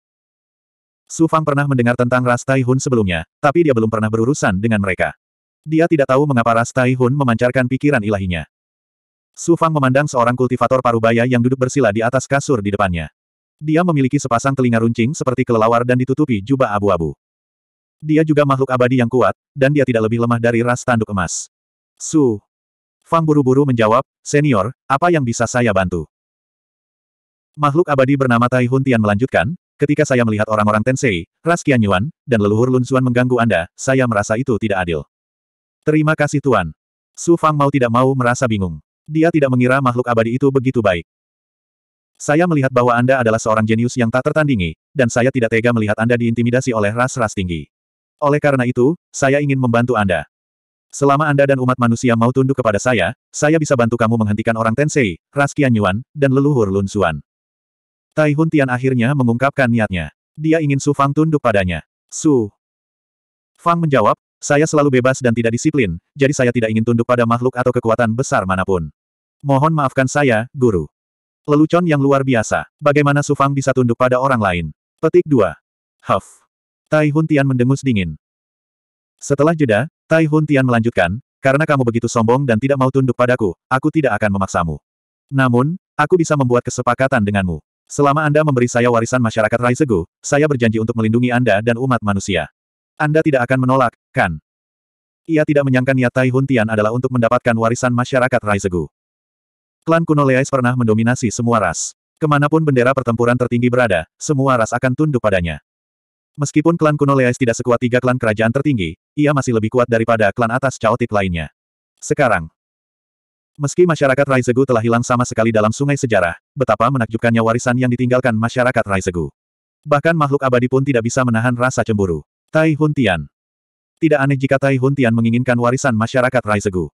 Su Fang pernah mendengar tentang ras Tai Hun sebelumnya, tapi dia belum pernah berurusan dengan mereka. Dia tidak tahu mengapa ras Tai Hun memancarkan pikiran ilahinya. Su Fang memandang seorang kultivator parubaya yang duduk bersila di atas kasur di depannya. Dia memiliki sepasang telinga runcing seperti kelelawar dan ditutupi jubah abu-abu. Dia juga makhluk abadi yang kuat, dan dia tidak lebih lemah dari ras tanduk emas. Su, Fang buru-buru menjawab, Senior, apa yang bisa saya bantu? Makhluk abadi bernama Tai Hun Tian melanjutkan, ketika saya melihat orang-orang Tensei, ras Qianyuan, dan leluhur Lun Xuan mengganggu Anda, saya merasa itu tidak adil. Terima kasih Tuan. Su Fang mau tidak mau merasa bingung. Dia tidak mengira makhluk abadi itu begitu baik. Saya melihat bahwa Anda adalah seorang jenius yang tak tertandingi, dan saya tidak tega melihat Anda diintimidasi oleh ras-ras tinggi. Oleh karena itu, saya ingin membantu Anda. Selama Anda dan umat manusia mau tunduk kepada saya, saya bisa bantu kamu menghentikan orang Tensei, ras Qianyuan, dan leluhur Lun Xuan. Tai Hun Tian akhirnya mengungkapkan niatnya. Dia ingin Su Fang tunduk padanya. Su. Fang menjawab, saya selalu bebas dan tidak disiplin, jadi saya tidak ingin tunduk pada makhluk atau kekuatan besar mana pun. Mohon maafkan saya, Guru. Lelucon yang luar biasa. Bagaimana Su Fang bisa tunduk pada orang lain? Petik 2. Huff. Tai Hun Tian mendengus dingin. Setelah jeda, Tai Hun Tian melanjutkan, karena kamu begitu sombong dan tidak mau tunduk padaku, aku tidak akan memaksamu. Namun, aku bisa membuat kesepakatan denganmu. Selama Anda memberi saya warisan masyarakat Raisegu, saya berjanji untuk melindungi Anda dan umat manusia. Anda tidak akan menolak, kan? Ia tidak menyangka niat Tai Hun Tian adalah untuk mendapatkan warisan masyarakat Raisegu. Klan kuno Leais pernah mendominasi semua ras. Ke mana pun bendera pertempuran tertinggi berada, semua ras akan tunduk padanya. Meskipun klan kuno Leais tidak sekuat tiga klan kerajaan tertinggi, ia masih lebih kuat daripada klan atas caotik lainnya. Sekarang, meski masyarakat Raizegu telah hilang sama sekali dalam sungai sejarah, betapa menakjubkannya warisan yang ditinggalkan masyarakat Raizegu. Bahkan makhluk abadi pun tidak bisa menahan rasa cemburu. Tai Hun Tian. Tidak aneh jika Tai Hun Tian menginginkan warisan masyarakat Raizegu.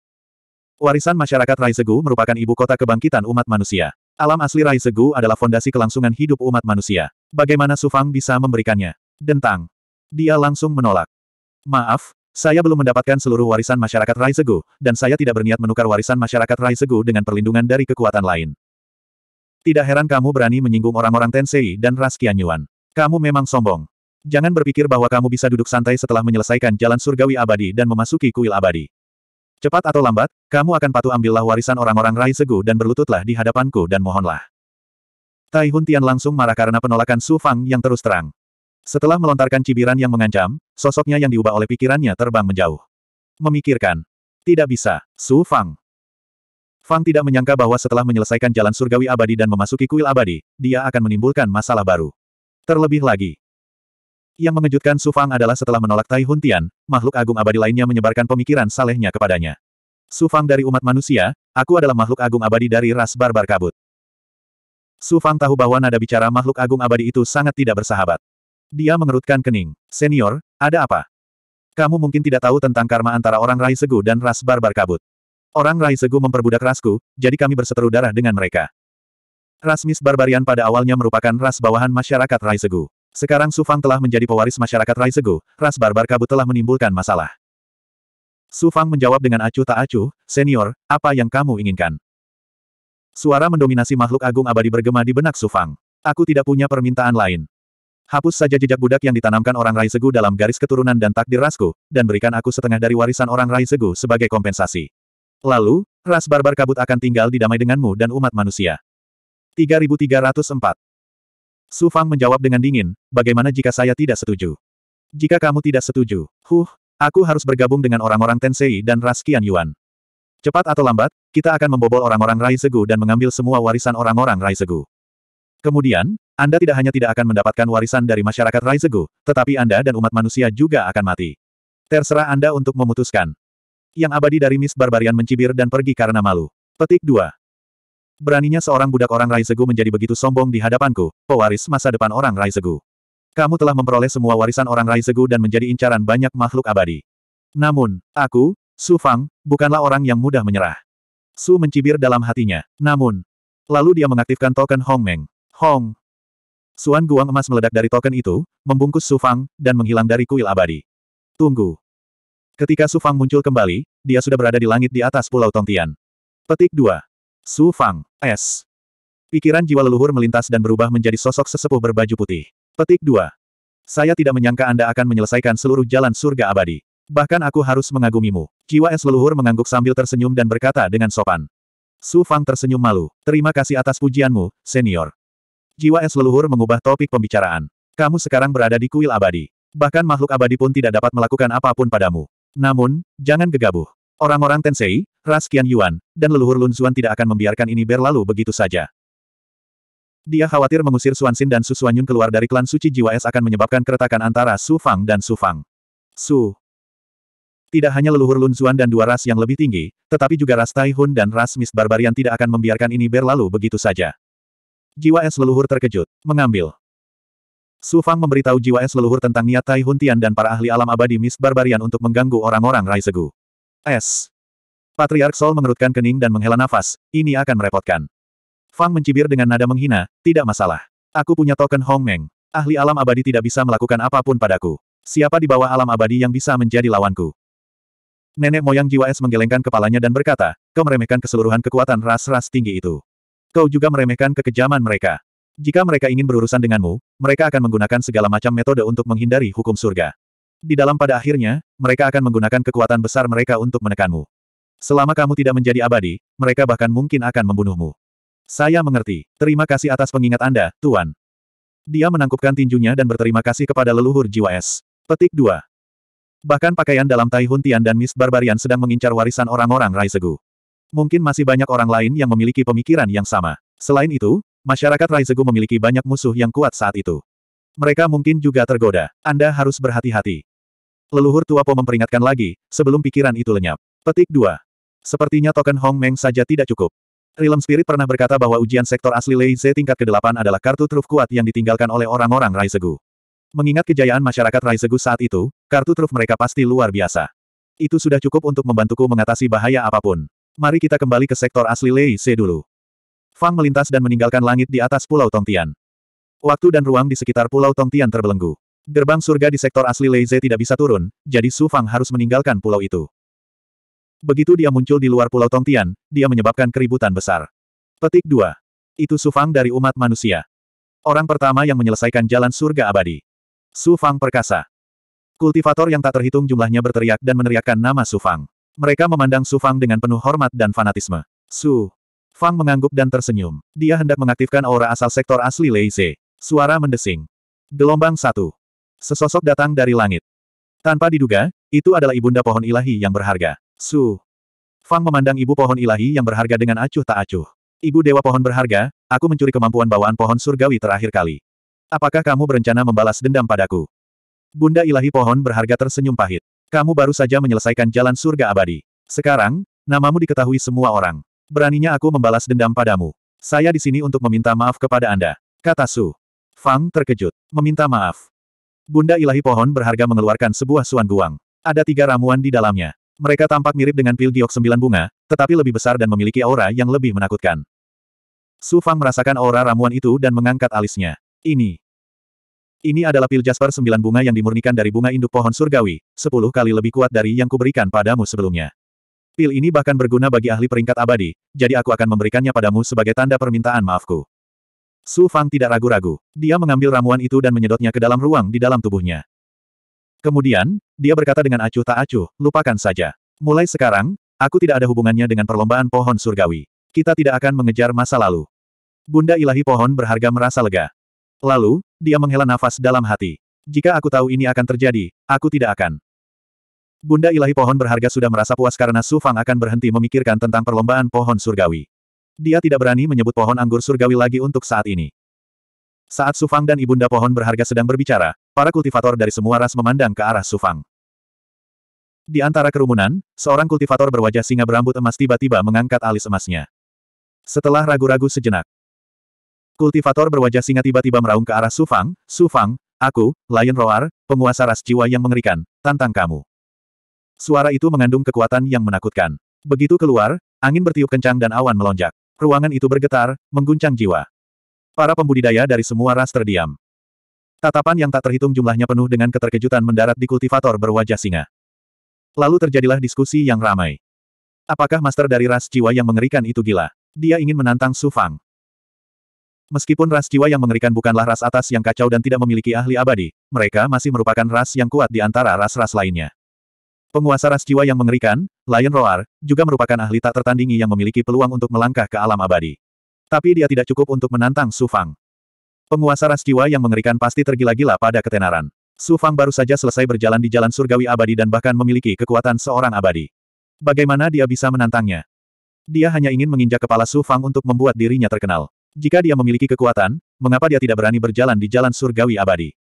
Warisan masyarakat Raizegu merupakan ibu kota kebangkitan umat manusia. Alam asli Raizegu adalah fondasi kelangsungan hidup umat manusia. Bagaimana Su Fang bisa memberikannya? Dentang. Dia langsung menolak. Maaf, saya belum mendapatkan seluruh warisan masyarakat Raisegu, dan saya tidak berniat menukar warisan masyarakat Raisegu dengan perlindungan dari kekuatan lain. Tidak heran kamu berani menyinggung orang-orang Tensei dan ras Qianyuan. Kamu memang sombong. Jangan berpikir bahwa kamu bisa duduk santai setelah menyelesaikan jalan surgawi abadi dan memasuki kuil abadi. Cepat atau lambat, kamu akan patuh ambillah warisan orang-orang Rai Segu dan berlututlah di hadapanku dan mohonlah. Tai Hun Tian langsung marah karena penolakan Su Fang yang terus terang. Setelah melontarkan cibiran yang mengancam, sosoknya yang diubah oleh pikirannya terbang menjauh. Memikirkan. Tidak bisa, Su Fang. Fang tidak menyangka bahwa setelah menyelesaikan jalan surgawi abadi dan memasuki kuil abadi, dia akan menimbulkan masalah baru. Terlebih lagi, yang mengejutkan Su Fang adalah setelah menolak Tai Hun Tian, makhluk agung abadi lainnya menyebarkan pemikiran salehnya kepadanya. Su Fang dari umat manusia, aku adalah makhluk agung abadi dari ras barbar kabut. Su Fang tahu bahwa nada bicara makhluk agung abadi itu sangat tidak bersahabat. Dia mengerutkan kening. Senior, ada apa? Kamu mungkin tidak tahu tentang karma antara orang Rai Segu dan ras barbar kabut. Orang Rai Segu memperbudak rasku, jadi kami berseteru darah dengan mereka. Ras Mis Barbarian pada awalnya merupakan ras bawahan masyarakat Rai Segu. Sekarang Su Fang telah menjadi pewaris masyarakat Raisego, ras barbar kabut telah menimbulkan masalah. Su Fang menjawab dengan acuh tak acuh, senior, apa yang kamu inginkan? Suara mendominasi makhluk agung abadi bergema di benak Su Fang. Aku tidak punya permintaan lain. Hapus saja jejak budak yang ditanamkan orang Raisegu dalam garis keturunan dan takdir rasku, dan berikan aku setengah dari warisan orang Raisegu sebagai kompensasi. Lalu, ras barbar kabut akan tinggal di damai denganmu dan umat manusia. 3304 Su Fang menjawab dengan dingin, bagaimana jika saya tidak setuju? Jika kamu tidak setuju, huh, aku harus bergabung dengan orang-orang Tensei dan ras Qian Yuan. Cepat atau lambat, kita akan membobol orang-orang Rai Segu dan mengambil semua warisan orang-orang Rai Segu. Kemudian, Anda tidak hanya tidak akan mendapatkan warisan dari masyarakat Rai Segu, tetapi Anda dan umat manusia juga akan mati. Terserah Anda untuk memutuskan. Yang abadi dari Miss Barbarian mencibir dan pergi karena malu. Petik 2. Beraninya seorang budak orang Raizegu menjadi begitu sombong di hadapanku, pewaris masa depan orang Raizegu. Kamu telah memperoleh semua warisan orang Raizegu dan menjadi incaran banyak makhluk abadi. Namun, aku, Su Fang, bukanlah orang yang mudah menyerah. Su mencibir dalam hatinya. Namun, lalu dia mengaktifkan token Hong Meng. Hong. Suan guang emas meledak dari token itu, membungkus Su Fang, dan menghilang dari kuil abadi. Tunggu. Ketika Su Fang muncul kembali, dia sudah berada di langit di atas Pulau Tongtian. Petik 2. Su Fang, S. Pikiran jiwa leluhur melintas dan berubah menjadi sosok sesepuh berbaju putih. Petik 2. Saya tidak menyangka Anda akan menyelesaikan seluruh jalan surga abadi. Bahkan aku harus mengagumimu. Jiwa es leluhur mengangguk sambil tersenyum dan berkata dengan sopan. Su Fang tersenyum malu. Terima kasih atas pujianmu, senior. Jiwa es leluhur mengubah topik pembicaraan. Kamu sekarang berada di kuil abadi. Bahkan makhluk abadi pun tidak dapat melakukan apa pun padamu. Namun, jangan gegabah. Orang-orang Tensei, ras Qian Yuan, dan leluhur Lun Zuan tidak akan membiarkan ini berlalu begitu saja. Dia khawatir mengusir Xuanxin dan Su Suanyun keluar dari klan suci jiwa es akan menyebabkan keretakan antara Su Fang dan Su Fang. Su. Tidak hanya leluhur Lun Zuan dan dua ras yang lebih tinggi, tetapi juga ras Tai Hun dan ras Miss Barbarian tidak akan membiarkan ini berlalu begitu saja. Jiwa es leluhur terkejut, mengambil. Su Fang memberitahu jiwa es leluhur tentang niat Tai Hun Tian dan para ahli alam abadi Miss Barbarian untuk mengganggu orang-orang Rai Segu. S. Patriark Sol mengerutkan kening dan menghela nafas, ini akan merepotkan. Fang mencibir dengan nada menghina, tidak masalah. Aku punya token Hong Meng. Ahli alam abadi tidak bisa melakukan apa pun padaku. Siapa di bawah alam abadi yang bisa menjadi lawanku? Nenek moyang jiwa es menggelengkan kepalanya dan berkata, kau meremehkan keseluruhan kekuatan ras-ras tinggi itu. Kau juga meremehkan kekejaman mereka. Jika mereka ingin berurusan denganmu, mereka akan menggunakan segala macam metode untuk menghindari hukum surga. Di dalam pada akhirnya, mereka akan menggunakan kekuatan besar mereka untuk menekanmu. Selama kamu tidak menjadi abadi, mereka bahkan mungkin akan membunuhmu. Saya mengerti. Terima kasih atas pengingat Anda, Tuan. Dia menangkupkan tinjunya dan berterima kasih kepada leluhur jiwa es. Petik 2. Bahkan pakaian dalam Tai Huntian dan Miss Barbarian sedang mengincar warisan orang-orang Raisegu. Mungkin masih banyak orang lain yang memiliki pemikiran yang sama. Selain itu, masyarakat Raisegu memiliki banyak musuh yang kuat saat itu. Mereka mungkin juga tergoda. Anda harus berhati-hati. Leluhur tua Po memperingatkan lagi, sebelum pikiran itu lenyap. Petik 2. Sepertinya token Hong Meng saja tidak cukup. Realm Spirit pernah berkata bahwa ujian sektor asli Lei Ze tingkat ke-8 adalah kartu truf kuat yang ditinggalkan oleh orang-orang Raisegu. Mengingat kejayaan masyarakat Raisegu saat itu, kartu truf mereka pasti luar biasa. Itu sudah cukup untuk membantuku mengatasi bahaya apa pun. Mari kita kembali ke sektor asli Lei Ze dulu. Fang melintas dan meninggalkan langit di atas Pulau Tongtian. Waktu dan ruang di sekitar Pulau Tongtian terbelenggu. Gerbang surga di sektor asli Leize tidak bisa turun, jadi Su Fang harus meninggalkan pulau itu. Begitu dia muncul di luar pulau Tongtian, dia menyebabkan keributan besar. Petik 2. Itu Su Fang dari umat manusia. Orang pertama yang menyelesaikan jalan surga abadi. Su Fang perkasa. Kultivator yang tak terhitung jumlahnya berteriak dan meneriakkan nama Su Fang. Mereka memandang Su Fang dengan penuh hormat dan fanatisme. Su Fang mengangguk dan tersenyum. Dia hendak mengaktifkan aura asal sektor asli Leize. Suara mendesing. Gelombang satu. Sesosok datang dari langit. Tanpa diduga, itu adalah ibunda pohon ilahi yang berharga. Su. Fang memandang ibu pohon ilahi yang berharga dengan acuh tak acuh. Ibu dewa pohon berharga, aku mencuri kemampuan bawaan pohon surgawi terakhir kali. Apakah kamu berencana membalas dendam padaku? Bunda ilahi pohon berharga tersenyum pahit. Kamu baru saja menyelesaikan jalan surga abadi. Sekarang, namamu diketahui semua orang. Beraninya aku membalas dendam padamu. Saya di sini untuk meminta maaf kepada Anda. Kata Su. Fang terkejut. Meminta maaf. Bunda ilahi pohon berharga mengeluarkan sebuah suan guang. Ada tiga ramuan di dalamnya. Mereka tampak mirip dengan pil giok sembilan bunga, tetapi lebih besar dan memiliki aura yang lebih menakutkan. Su Fang merasakan aura ramuan itu dan mengangkat alisnya. Ini. Ini adalah pil jasper sembilan bunga yang dimurnikan dari bunga induk pohon surgawi, sepuluh kali lebih kuat dari yang kuberikan padamu sebelumnya. Pil ini bahkan berguna bagi ahli peringkat abadi, jadi aku akan memberikannya padamu sebagai tanda permintaan maafku. Su Fang tidak ragu-ragu. Dia mengambil ramuan itu dan menyedotnya ke dalam ruang di dalam tubuhnya. Kemudian, dia berkata dengan acuh tak acuh, lupakan saja. Mulai sekarang, aku tidak ada hubungannya dengan perlombaan pohon surgawi. Kita tidak akan mengejar masa lalu. Bunda ilahi pohon berharga merasa lega. Lalu, dia menghela nafas dalam hati. Jika aku tahu ini akan terjadi, aku tidak akan. Bunda ilahi pohon berharga sudah merasa puas karena Su Fang akan berhenti memikirkan tentang perlombaan pohon surgawi. Dia tidak berani menyebut pohon anggur surgawi lagi untuk saat ini. Saat Su Fang dan ibunda pohon berharga sedang berbicara, para kultivator dari semua ras memandang ke arah Su Fang. Di antara kerumunan, seorang kultivator berwajah singa berambut emas tiba-tiba mengangkat alis emasnya. Setelah ragu-ragu sejenak, kultivator berwajah singa tiba-tiba meraung ke arah Su Fang, Su Fang, aku, Lion Roar, penguasa ras jiwa yang mengerikan, tantang kamu. Suara itu mengandung kekuatan yang menakutkan. Begitu keluar, angin bertiup kencang dan awan melonjak. Ruangan itu bergetar, mengguncang jiwa. Para pembudidaya dari semua ras terdiam. Tatapan yang tak terhitung jumlahnya penuh dengan keterkejutan mendarat di kultivator berwajah singa. Lalu terjadilah diskusi yang ramai. Apakah master dari ras jiwa yang mengerikan itu gila? Dia ingin menantang Su Fang. Meskipun ras jiwa yang mengerikan bukanlah ras atas yang kacau dan tidak memiliki ahli abadi, mereka masih merupakan ras yang kuat di antara ras-ras lainnya. Penguasa ras jiwa yang mengerikan, Lion Roar, juga merupakan ahli tak tertandingi yang memiliki peluang untuk melangkah ke alam abadi. Tapi dia tidak cukup untuk menantang Su Fang. Penguasa ras jiwa yang mengerikan pasti tergila-gila pada ketenaran. Su Fang baru saja selesai berjalan di jalan surgawi abadi dan bahkan memiliki kekuatan seorang abadi. Bagaimana dia bisa menantangnya? Dia hanya ingin menginjak kepala Su Fang untuk membuat dirinya terkenal. Jika dia memiliki kekuatan, mengapa dia tidak berani berjalan di jalan surgawi abadi?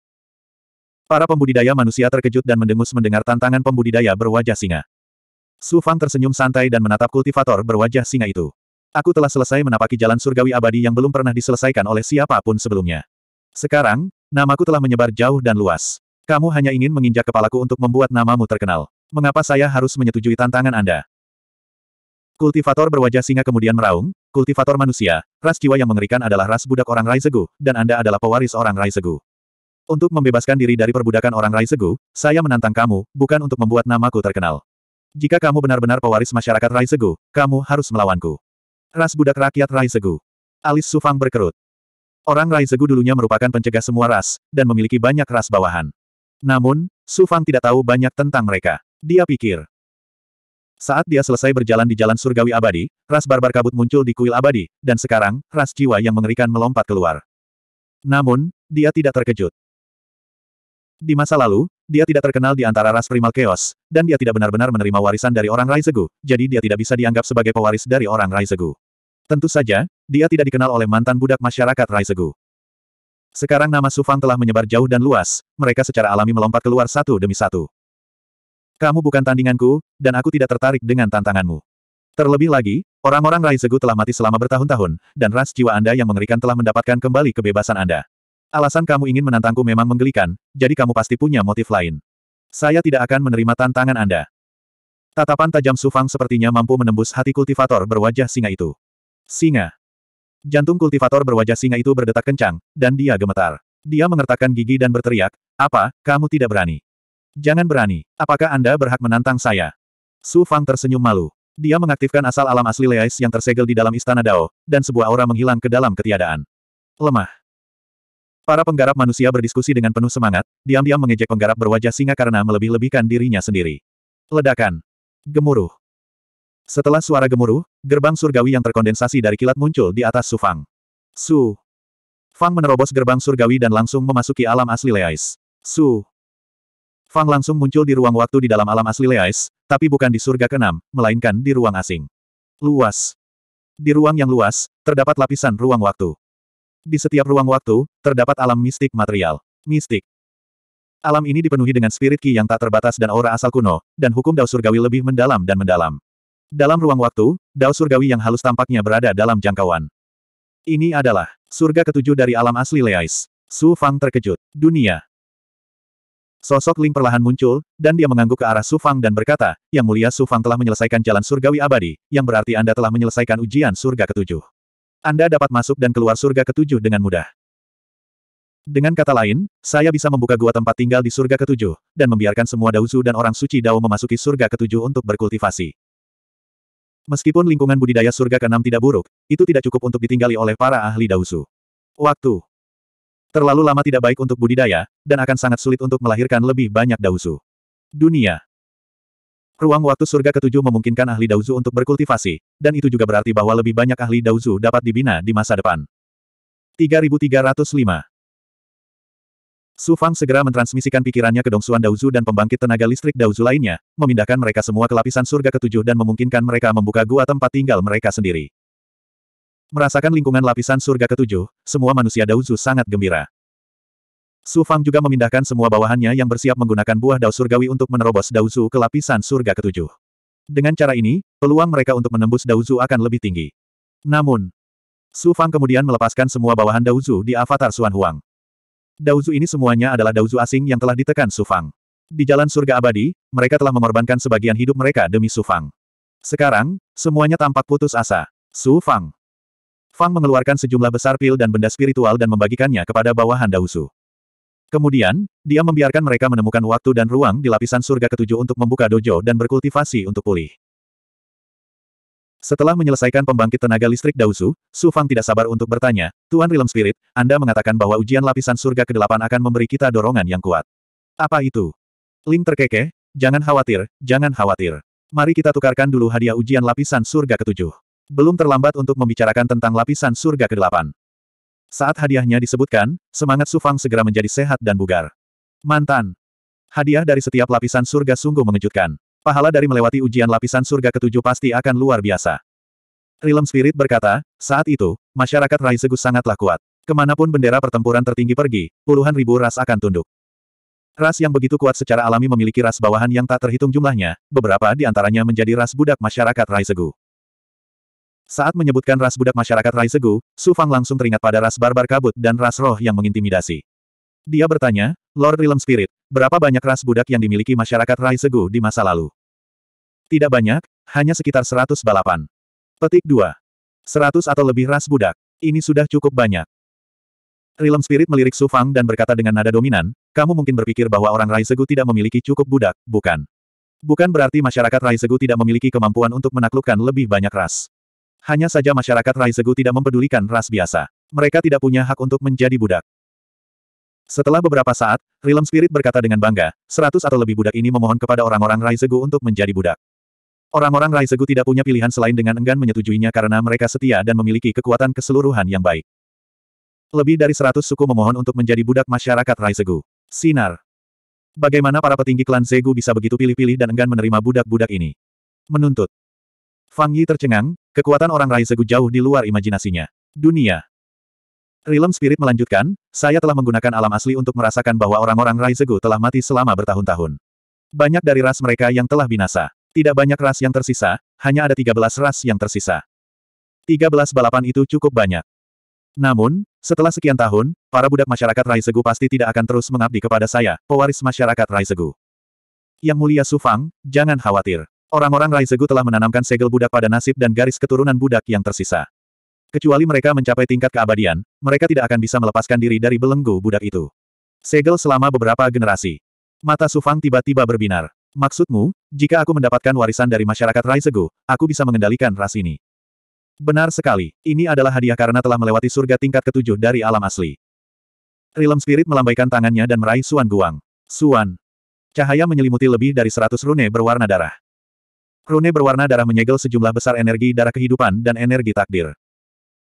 Para pembudidaya manusia terkejut dan mendengus mendengar tantangan pembudidaya berwajah singa. Su Fang tersenyum santai dan menatap kultivator berwajah singa itu. Aku telah selesai menapaki jalan surgawi abadi yang belum pernah diselesaikan oleh siapa pun sebelumnya. Sekarang, namaku telah menyebar jauh dan luas. Kamu hanya ingin menginjak kepalaku untuk membuat namamu terkenal. Mengapa saya harus menyetujui tantangan Anda? Kultivator berwajah singa kemudian meraung, kultivator manusia, ras jiwa yang mengerikan adalah ras budak orang Raizegu, dan Anda adalah pewaris orang Raizegu. Untuk membebaskan diri dari perbudakan orang Rai Segu, saya menantang kamu, bukan untuk membuat namaku terkenal. Jika kamu benar-benar pewaris masyarakat Rai Segu, kamu harus melawanku. Ras budak rakyat Rai Segu. Alis Sufang berkerut. Orang Rai Segu dulunya merupakan pencegah semua ras, dan memiliki banyak ras bawahan. Namun, Sufang tidak tahu banyak tentang mereka. Dia pikir. Saat dia selesai berjalan di jalan surgawi abadi, ras barbar kabut muncul di kuil abadi, dan sekarang, ras jiwa yang mengerikan melompat keluar. Namun, dia tidak terkejut. Di masa lalu, dia tidak terkenal di antara ras primal chaos, dan dia tidak benar-benar menerima warisan dari orang Raizegu, jadi dia tidak bisa dianggap sebagai pewaris dari orang Raizegu. Tentu saja, dia tidak dikenal oleh mantan budak masyarakat Raizegu. Sekarang nama Sufang telah menyebar jauh dan luas, mereka secara alami melompat keluar satu demi satu. Kamu bukan tandinganku, dan aku tidak tertarik dengan tantanganmu. Terlebih lagi, orang-orang Raizegu telah mati selama bertahun-tahun, dan ras jiwa Anda yang mengerikan telah mendapatkan kembali kebebasan Anda. Alasan kamu ingin menantangku memang menggelikan, jadi kamu pasti punya motif lain. Saya tidak akan menerima tantangan Anda. Tatapan tajam Sufang sepertinya mampu menembus hati kultivator berwajah singa itu. Singa. Jantung kultivator berwajah singa itu berdetak kencang, dan dia gemetar. Dia mengertakkan gigi dan berteriak, apa, kamu tidak berani? Jangan berani, apakah Anda berhak menantang saya? Su Fang tersenyum malu. Dia mengaktifkan asal alam asli Leais yang tersegel di dalam istana Dao, dan sebuah aura menghilang ke dalam ketiadaan. Lemah. Para penggarap manusia berdiskusi dengan penuh semangat, diam-diam mengejek penggarap berwajah singa karena melebih-lebihkan dirinya sendiri. Ledakan. Gemuruh. Setelah suara gemuruh, gerbang surgawi yang terkondensasi dari kilat muncul di atas Su Fang. Su. Fang menerobos gerbang surgawi dan langsung memasuki alam asli Leais. Su. Fang langsung muncul di ruang waktu di dalam alam asli Leais, tapi bukan di surga keenam, melainkan di ruang asing. Luas. Di ruang yang luas, terdapat lapisan ruang waktu. Di setiap ruang waktu, terdapat alam mistik material. Mistik. Alam ini dipenuhi dengan spirit ki yang tak terbatas dan aura asal kuno, dan hukum dao surgawi lebih mendalam dan mendalam. Dalam ruang waktu, dao surgawi yang halus tampaknya berada dalam jangkauan. Ini adalah surga ketujuh dari alam asli Leais. Su Fang terkejut. Dunia. Sosok Ling perlahan muncul, dan dia mengangguk ke arah Su Fang dan berkata, Yang mulia Su Fang telah menyelesaikan jalan surgawi abadi, yang berarti Anda telah menyelesaikan ujian surga ketujuh. Anda dapat masuk dan keluar surga ketujuh dengan mudah. Dengan kata lain, saya bisa membuka gua tempat tinggal di surga ketujuh, dan membiarkan semua dausu dan orang suci Dao memasuki surga ketujuh untuk berkultivasi. Meskipun lingkungan budidaya surga keenam tidak buruk, itu tidak cukup untuk ditinggali oleh para ahli dausu. Waktu Terlalu lama tidak baik untuk budidaya, dan akan sangat sulit untuk melahirkan lebih banyak dausu. Dunia Ruang waktu surga ketujuh memungkinkan ahli dausu untuk berkultivasi, dan itu juga berarti bahwa lebih banyak ahli dausu dapat dibina di masa depan. 3305 Su Fang segera mentransmisikan pikirannya ke Dongsuan Dauzu dan pembangkit tenaga listrik Dauzu lainnya, memindahkan mereka semua ke lapisan surga ketujuh dan memungkinkan mereka membuka gua tempat tinggal mereka sendiri. Merasakan lingkungan lapisan surga ketujuh, semua manusia Dauzu sangat gembira. Su Fang juga memindahkan semua bawahannya yang bersiap menggunakan buah dao surgawi untuk menerobos Dauzu ke lapisan surga ketujuh. Dengan cara ini, peluang mereka untuk menembus Dauzu akan lebih tinggi. Namun, Su Fang kemudian melepaskan semua bawahan Dauzu di avatar Suan Huang. Dauzu ini semuanya adalah Dauzu asing yang telah ditekan Su Fang. Di jalan surga abadi, mereka telah mengorbankan sebagian hidup mereka demi Su Fang. Sekarang, semuanya tampak putus asa. Su Fang. Fang mengeluarkan sejumlah besar pil dan benda spiritual dan membagikannya kepada bawahan Dausu. Kemudian, dia membiarkan mereka menemukan waktu dan ruang di lapisan surga ketujuh untuk membuka dojo dan berkultivasi untuk pulih. Setelah menyelesaikan pembangkit tenaga listrik Dausu, Su Fang tidak sabar untuk bertanya, Tuan Rilem Spirit, Anda mengatakan bahwa ujian lapisan surga ke-8 akan memberi kita dorongan yang kuat. Apa itu? Ling terkekeh, jangan khawatir, jangan khawatir. Mari kita tukarkan dulu hadiah ujian lapisan surga ketujuh. Belum terlambat untuk membicarakan tentang lapisan surga ke-8. Saat hadiahnya disebutkan, semangat Sufang segera menjadi sehat dan bugar. Mantan. Hadiah dari setiap lapisan surga sungguh mengejutkan. Pahala dari melewati ujian lapisan surga ketujuh pasti akan luar biasa. Rilem Spirit berkata, saat itu, masyarakat Raisegus sangatlah kuat. Ke mana pun bendera pertempuran tertinggi pergi, puluhan ribu ras akan tunduk. Ras yang begitu kuat secara alami memiliki ras bawahan yang tak terhitung jumlahnya, beberapa di antaranya menjadi ras budak masyarakat Raisegu. Saat menyebutkan ras budak masyarakat Raisegu, Su Fang langsung teringat pada ras barbar kabut dan ras roh yang mengintimidasi. Dia bertanya, Lord Realm Spirit, berapa banyak ras budak yang dimiliki masyarakat Raisegu di masa lalu? Tidak banyak, hanya sekitar seratus balapan. Petik 2. Seratus atau lebih ras budak. Ini sudah cukup banyak. Realm Spirit melirik Su Fang dan berkata dengan nada dominan, kamu mungkin berpikir bahwa orang Raisegu tidak memiliki cukup budak, bukan? Bukan berarti masyarakat Raisegu tidak memiliki kemampuan untuk menaklukkan lebih banyak ras. Hanya saja masyarakat Raisegu tidak mempedulikan ras biasa. Mereka tidak punya hak untuk menjadi budak. Setelah beberapa saat, Realm Spirit berkata dengan bangga, seratus atau lebih budak ini memohon kepada orang-orang Raisegu untuk menjadi budak. Orang-orang Raisegu tidak punya pilihan selain dengan enggan menyetujuinya karena mereka setia dan memiliki kekuatan keseluruhan yang baik. Lebih dari seratus suku memohon untuk menjadi budak masyarakat Raisegu. Sinar. Bagaimana para petinggi klan Zegu bisa begitu pilih-pilih dan enggan menerima budak-budak ini? Menuntut. Fang Yi tercengang, kekuatan orang Raizegu jauh di luar imajinasinya. Dunia. Realm Spirit melanjutkan, saya telah menggunakan alam asli untuk merasakan bahwa orang-orang Raizegu telah mati selama bertahun-tahun. Banyak dari ras mereka yang telah binasa. Tidak banyak ras yang tersisa, hanya ada 13 ras yang tersisa. 13 balapan itu cukup banyak. Namun, setelah sekian tahun, para budak masyarakat Raizegu pasti tidak akan terus mengabdi kepada saya, pewaris masyarakat Raizegu. Yang mulia Sufang, jangan khawatir. Orang-orang Raizegu telah menanamkan segel budak pada nasib dan garis keturunan budak yang tersisa. Kecuali mereka mencapai tingkat keabadian, mereka tidak akan bisa melepaskan diri dari belenggu budak itu. Segel selama beberapa generasi. Mata Sufang tiba-tiba berbinar. Maksudmu, jika aku mendapatkan warisan dari masyarakat Raizegu, aku bisa mengendalikan ras ini. Benar sekali, ini adalah hadiah karena telah melewati surga tingkat ketujuh dari alam asli. Rilem Spirit melambaikan tangannya dan meraih Suan Guang. Suan. Cahaya menyelimuti lebih dari seratus rune berwarna darah. Rune berwarna darah menyegel sejumlah besar energi darah kehidupan dan energi takdir.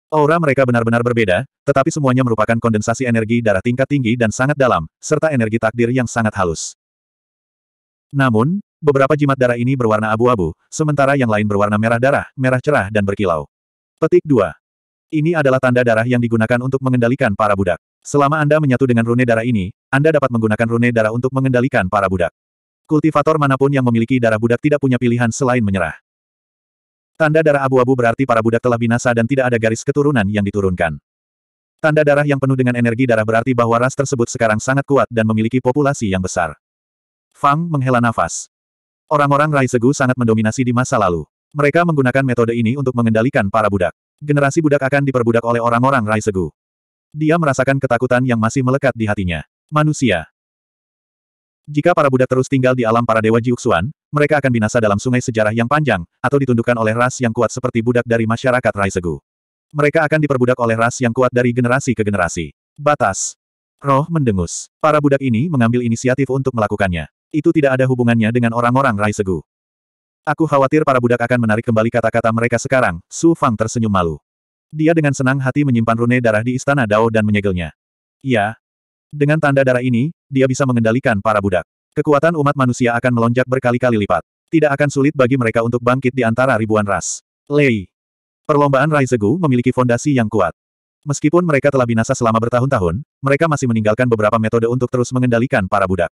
Aura mereka benar-benar berbeda, tetapi semuanya merupakan kondensasi energi darah tingkat tinggi dan sangat dalam, serta energi takdir yang sangat halus. Namun, beberapa jimat darah ini berwarna abu-abu, sementara yang lain berwarna merah darah, merah cerah dan berkilau. Petik 2. Ini adalah tanda darah yang digunakan untuk mengendalikan para budak. Selama Anda menyatu dengan rune darah ini, Anda dapat menggunakan rune darah untuk mengendalikan para budak. Kultivator mana pun yang memiliki darah budak tidak punya pilihan selain menyerah. Tanda darah abu-abu berarti para budak telah binasa dan tidak ada garis keturunan yang diturunkan. Tanda darah yang penuh dengan energi darah berarti bahwa ras tersebut sekarang sangat kuat dan memiliki populasi yang besar. Fang menghela nafas. Orang-orang Rai Segu sangat mendominasi di masa lalu. Mereka menggunakan metode ini untuk mengendalikan para budak. Generasi budak akan diperbudak oleh orang-orang Rai Segu. Dia merasakan ketakutan yang masih melekat di hatinya. Manusia. Jika para budak terus tinggal di alam para dewa Jiuxuan, mereka akan binasa dalam sungai sejarah yang panjang, atau ditundukkan oleh ras yang kuat seperti budak dari masyarakat Rai Segu. Mereka akan diperbudak oleh ras yang kuat dari generasi ke generasi. Batas. Roh mendengus. Para budak ini mengambil inisiatif untuk melakukannya. Itu tidak ada hubungannya dengan orang-orang Rai Segu. Aku khawatir para budak akan menarik kembali kata-kata mereka sekarang, Su Fang tersenyum malu. Dia dengan senang hati menyimpan rune darah di istana Dao dan menyegelnya. Ya. Dengan tanda darah ini, dia bisa mengendalikan para budak. Kekuatan umat manusia akan melonjak berkali-kali lipat. Tidak akan sulit bagi mereka untuk bangkit di antara ribuan ras. Lei. Perlombaan Rai Segu memiliki fondasi yang kuat. Meskipun mereka telah binasa selama bertahun-tahun, mereka masih meninggalkan beberapa metode untuk terus mengendalikan para budak.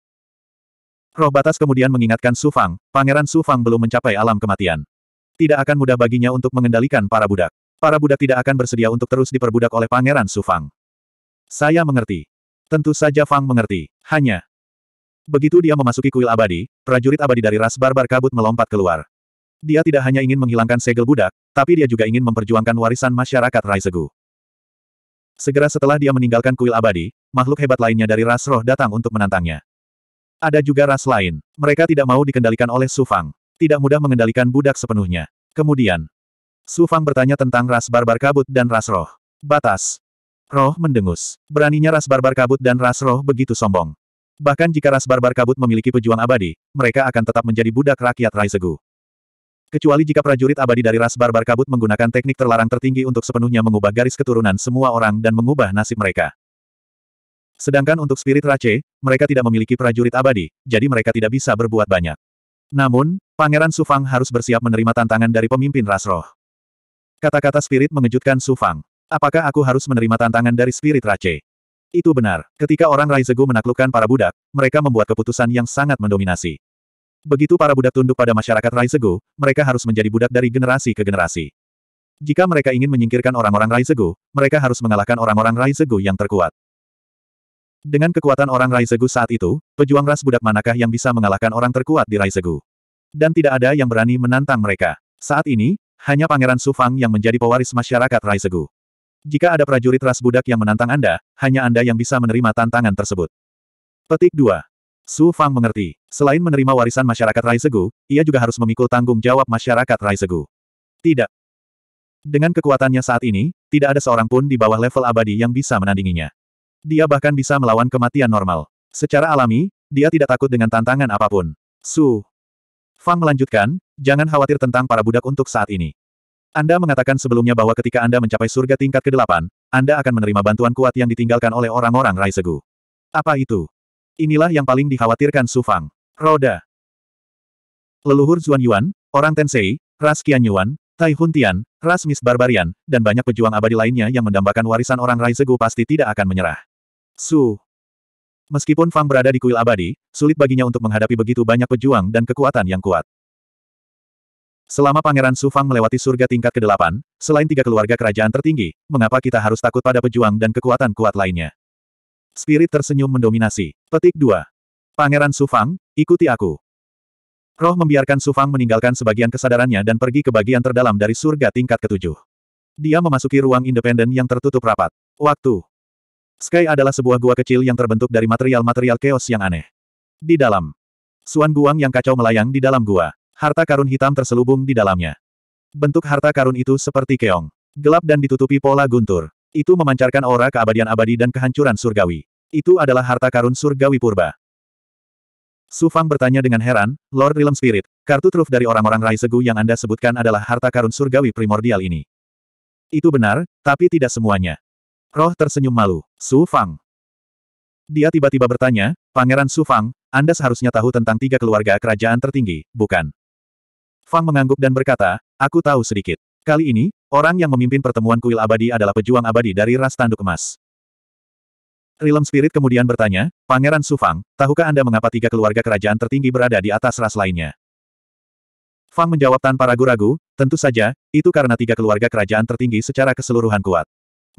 Roh batas kemudian mengingatkan Su Fang, Pangeran Su Fang belum mencapai alam kematian. Tidak akan mudah baginya untuk mengendalikan para budak. Para budak tidak akan bersedia untuk terus diperbudak oleh Pangeran Su Fang. Saya mengerti. Tentu saja Fang mengerti. Hanya. Begitu dia memasuki kuil abadi, prajurit abadi dari ras barbar kabut melompat keluar. Dia tidak hanya ingin menghilangkan segel budak, tapi dia juga ingin memperjuangkan warisan masyarakat Raisegu. Segera setelah dia meninggalkan kuil abadi, makhluk hebat lainnya dari ras roh datang untuk menantangnya. Ada juga ras lain. Mereka tidak mau dikendalikan oleh Su Fang. Tidak mudah mengendalikan budak sepenuhnya. Kemudian, Su Fang bertanya tentang ras barbar kabut dan ras roh. Batas. Roh mendengus. Beraninya ras barbar kabut dan ras roh begitu sombong. Bahkan jika ras barbar kabut memiliki pejuang abadi, mereka akan tetap menjadi budak rakyat Raisegu. Kecuali jika prajurit abadi dari ras barbar kabut menggunakan teknik terlarang tertinggi untuk sepenuhnya mengubah garis keturunan semua orang dan mengubah nasib mereka. Sedangkan untuk spirit Rache, mereka tidak memiliki prajurit abadi, jadi mereka tidak bisa berbuat banyak. Namun, Pangeran Sufang harus bersiap menerima tantangan dari pemimpin ras roh. Kata-kata spirit mengejutkan Sufang. Apakah aku harus menerima tantangan dari spirit Rache? Itu benar. Ketika orang Raizegu menaklukkan para budak, mereka membuat keputusan yang sangat mendominasi. Begitu para budak tunduk pada masyarakat Raizegu, mereka harus menjadi budak dari generasi ke generasi. Jika mereka ingin menyingkirkan orang-orang Raizegu, mereka harus mengalahkan orang-orang Raizegu yang terkuat. Dengan kekuatan orang Raisegu saat itu, pejuang ras budak manakah yang bisa mengalahkan orang terkuat di Raisegu? Dan tidak ada yang berani menantang mereka. Saat ini, hanya Pangeran Sufang yang menjadi pewaris masyarakat Raisegu. Jika ada prajurit ras budak yang menantang Anda, hanya Anda yang bisa menerima tantangan tersebut. Petik 2. Su Fang mengerti. Selain menerima warisan masyarakat Raisegu, ia juga harus memikul tanggung jawab masyarakat Raisegu. Tidak. Dengan kekuatannya saat ini, tidak ada seorang pun di bawah level abadi yang bisa menandinginya. Dia bahkan bisa melawan kematian normal. Secara alami, dia tidak takut dengan tantangan apa pun. Su. Fang melanjutkan, jangan khawatir tentang para budak untuk saat ini. Anda mengatakan sebelumnya bahwa ketika Anda mencapai surga tingkat ke-8, Anda akan menerima bantuan kuat yang ditinggalkan oleh orang-orang Raisegu. Apa itu? Inilah yang paling dikhawatirkan Su Fang. Roda. Leluhur Zuan Yuan, orang Tensei, ras Qian Yuan, Tai Hun Tian, ras Miss Barbarian, dan banyak pejuang abadi lainnya yang mendambakan warisan orang Raisegu pasti tidak akan menyerah. Su. Meskipun Fang berada di kuil abadi, sulit baginya untuk menghadapi begitu banyak pejuang dan kekuatan yang kuat. Selama Pangeran Su Fang melewati surga tingkat ke-8, selain tiga keluarga kerajaan tertinggi, mengapa kita harus takut pada pejuang dan kekuatan kuat lainnya? Spirit tersenyum mendominasi. Petik 2. Pangeran Su Fang, ikuti aku. Roh membiarkan Su Fang meninggalkan sebagian kesadarannya dan pergi ke bagian terdalam dari surga tingkat ketujuh. Dia memasuki ruang independen yang tertutup rapat. Waktu. Sky adalah sebuah gua kecil yang terbentuk dari material-material keos yang aneh. Di dalam, Suan Guang yang kacau melayang di dalam gua. Harta karun hitam terselubung di dalamnya. Bentuk harta karun itu seperti keong. Gelap dan ditutupi pola guntur. Itu memancarkan aura keabadian abadi dan kehancuran surgawi. Itu adalah harta karun surgawi purba. Su Fang bertanya dengan heran, Lord Realm Spirit, kartu truf dari orang-orang Rai Segu yang Anda sebutkan adalah harta karun surgawi primordial ini. Itu benar, tapi tidak semuanya. Roh tersenyum malu. Su Fang. Dia tiba-tiba bertanya, Pangeran Su Fang, Anda seharusnya tahu tentang tiga keluarga kerajaan tertinggi, bukan? Fang mengangguk dan berkata, aku tahu sedikit. Kali ini, orang yang memimpin pertemuan kuil abadi adalah pejuang abadi dari ras tanduk emas. Realm Spirit kemudian bertanya, Pangeran Sufang, tahukah Anda mengapa tiga keluarga kerajaan tertinggi berada di atas ras lainnya? Fang menjawab tanpa ragu-ragu, tentu saja, itu karena tiga keluarga kerajaan tertinggi secara keseluruhan kuat.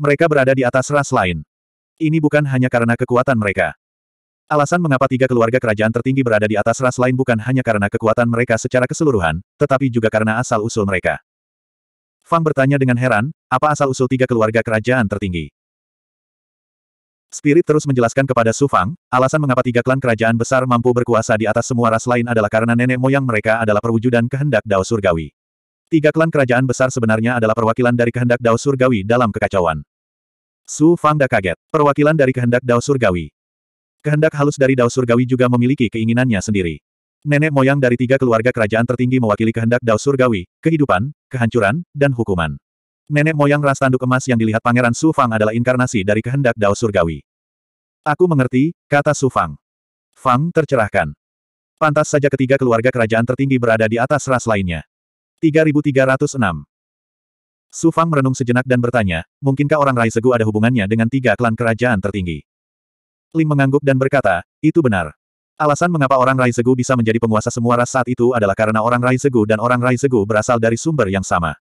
Mereka berada di atas ras lain. Ini bukan hanya karena kekuatan mereka. Alasan mengapa tiga keluarga kerajaan tertinggi berada di atas ras lain bukan hanya karena kekuatan mereka secara keseluruhan, tetapi juga karena asal-usul mereka. Fang bertanya dengan heran, apa asal-usul tiga keluarga kerajaan tertinggi? Spirit terus menjelaskan kepada Su Fang, alasan mengapa tiga klan kerajaan besar mampu berkuasa di atas semua ras lain adalah karena nenek moyang mereka adalah perwujudan kehendak Dao Surgawi. Tiga klan kerajaan besar sebenarnya adalah perwakilan dari kehendak Dao Surgawi dalam kekacauan. Su Fang dah kaget. Perwakilan dari kehendak Dao Surgawi. Kehendak halus dari Dao Surgawi juga memiliki keinginannya sendiri. Nenek moyang dari tiga keluarga kerajaan tertinggi mewakili kehendak Dao Surgawi, kehidupan, kehancuran, dan hukuman. Nenek moyang ras tanduk emas yang dilihat Pangeran Su Fang adalah inkarnasi dari kehendak Dao Surgawi. Aku mengerti, kata Su Fang. Fang tercerahkan. Pantas saja ketiga keluarga kerajaan tertinggi berada di atas ras lainnya. 3306. Su Fang merenung sejenak dan bertanya, mungkinkah orang Rai Segu ada hubungannya dengan tiga klan kerajaan tertinggi? Lim mengangguk dan berkata, itu benar. Alasan mengapa orang Rai Segu bisa menjadi penguasa semua ras saat itu adalah karena orang Rai Segu dan orang Rai Segu berasal dari sumber yang sama.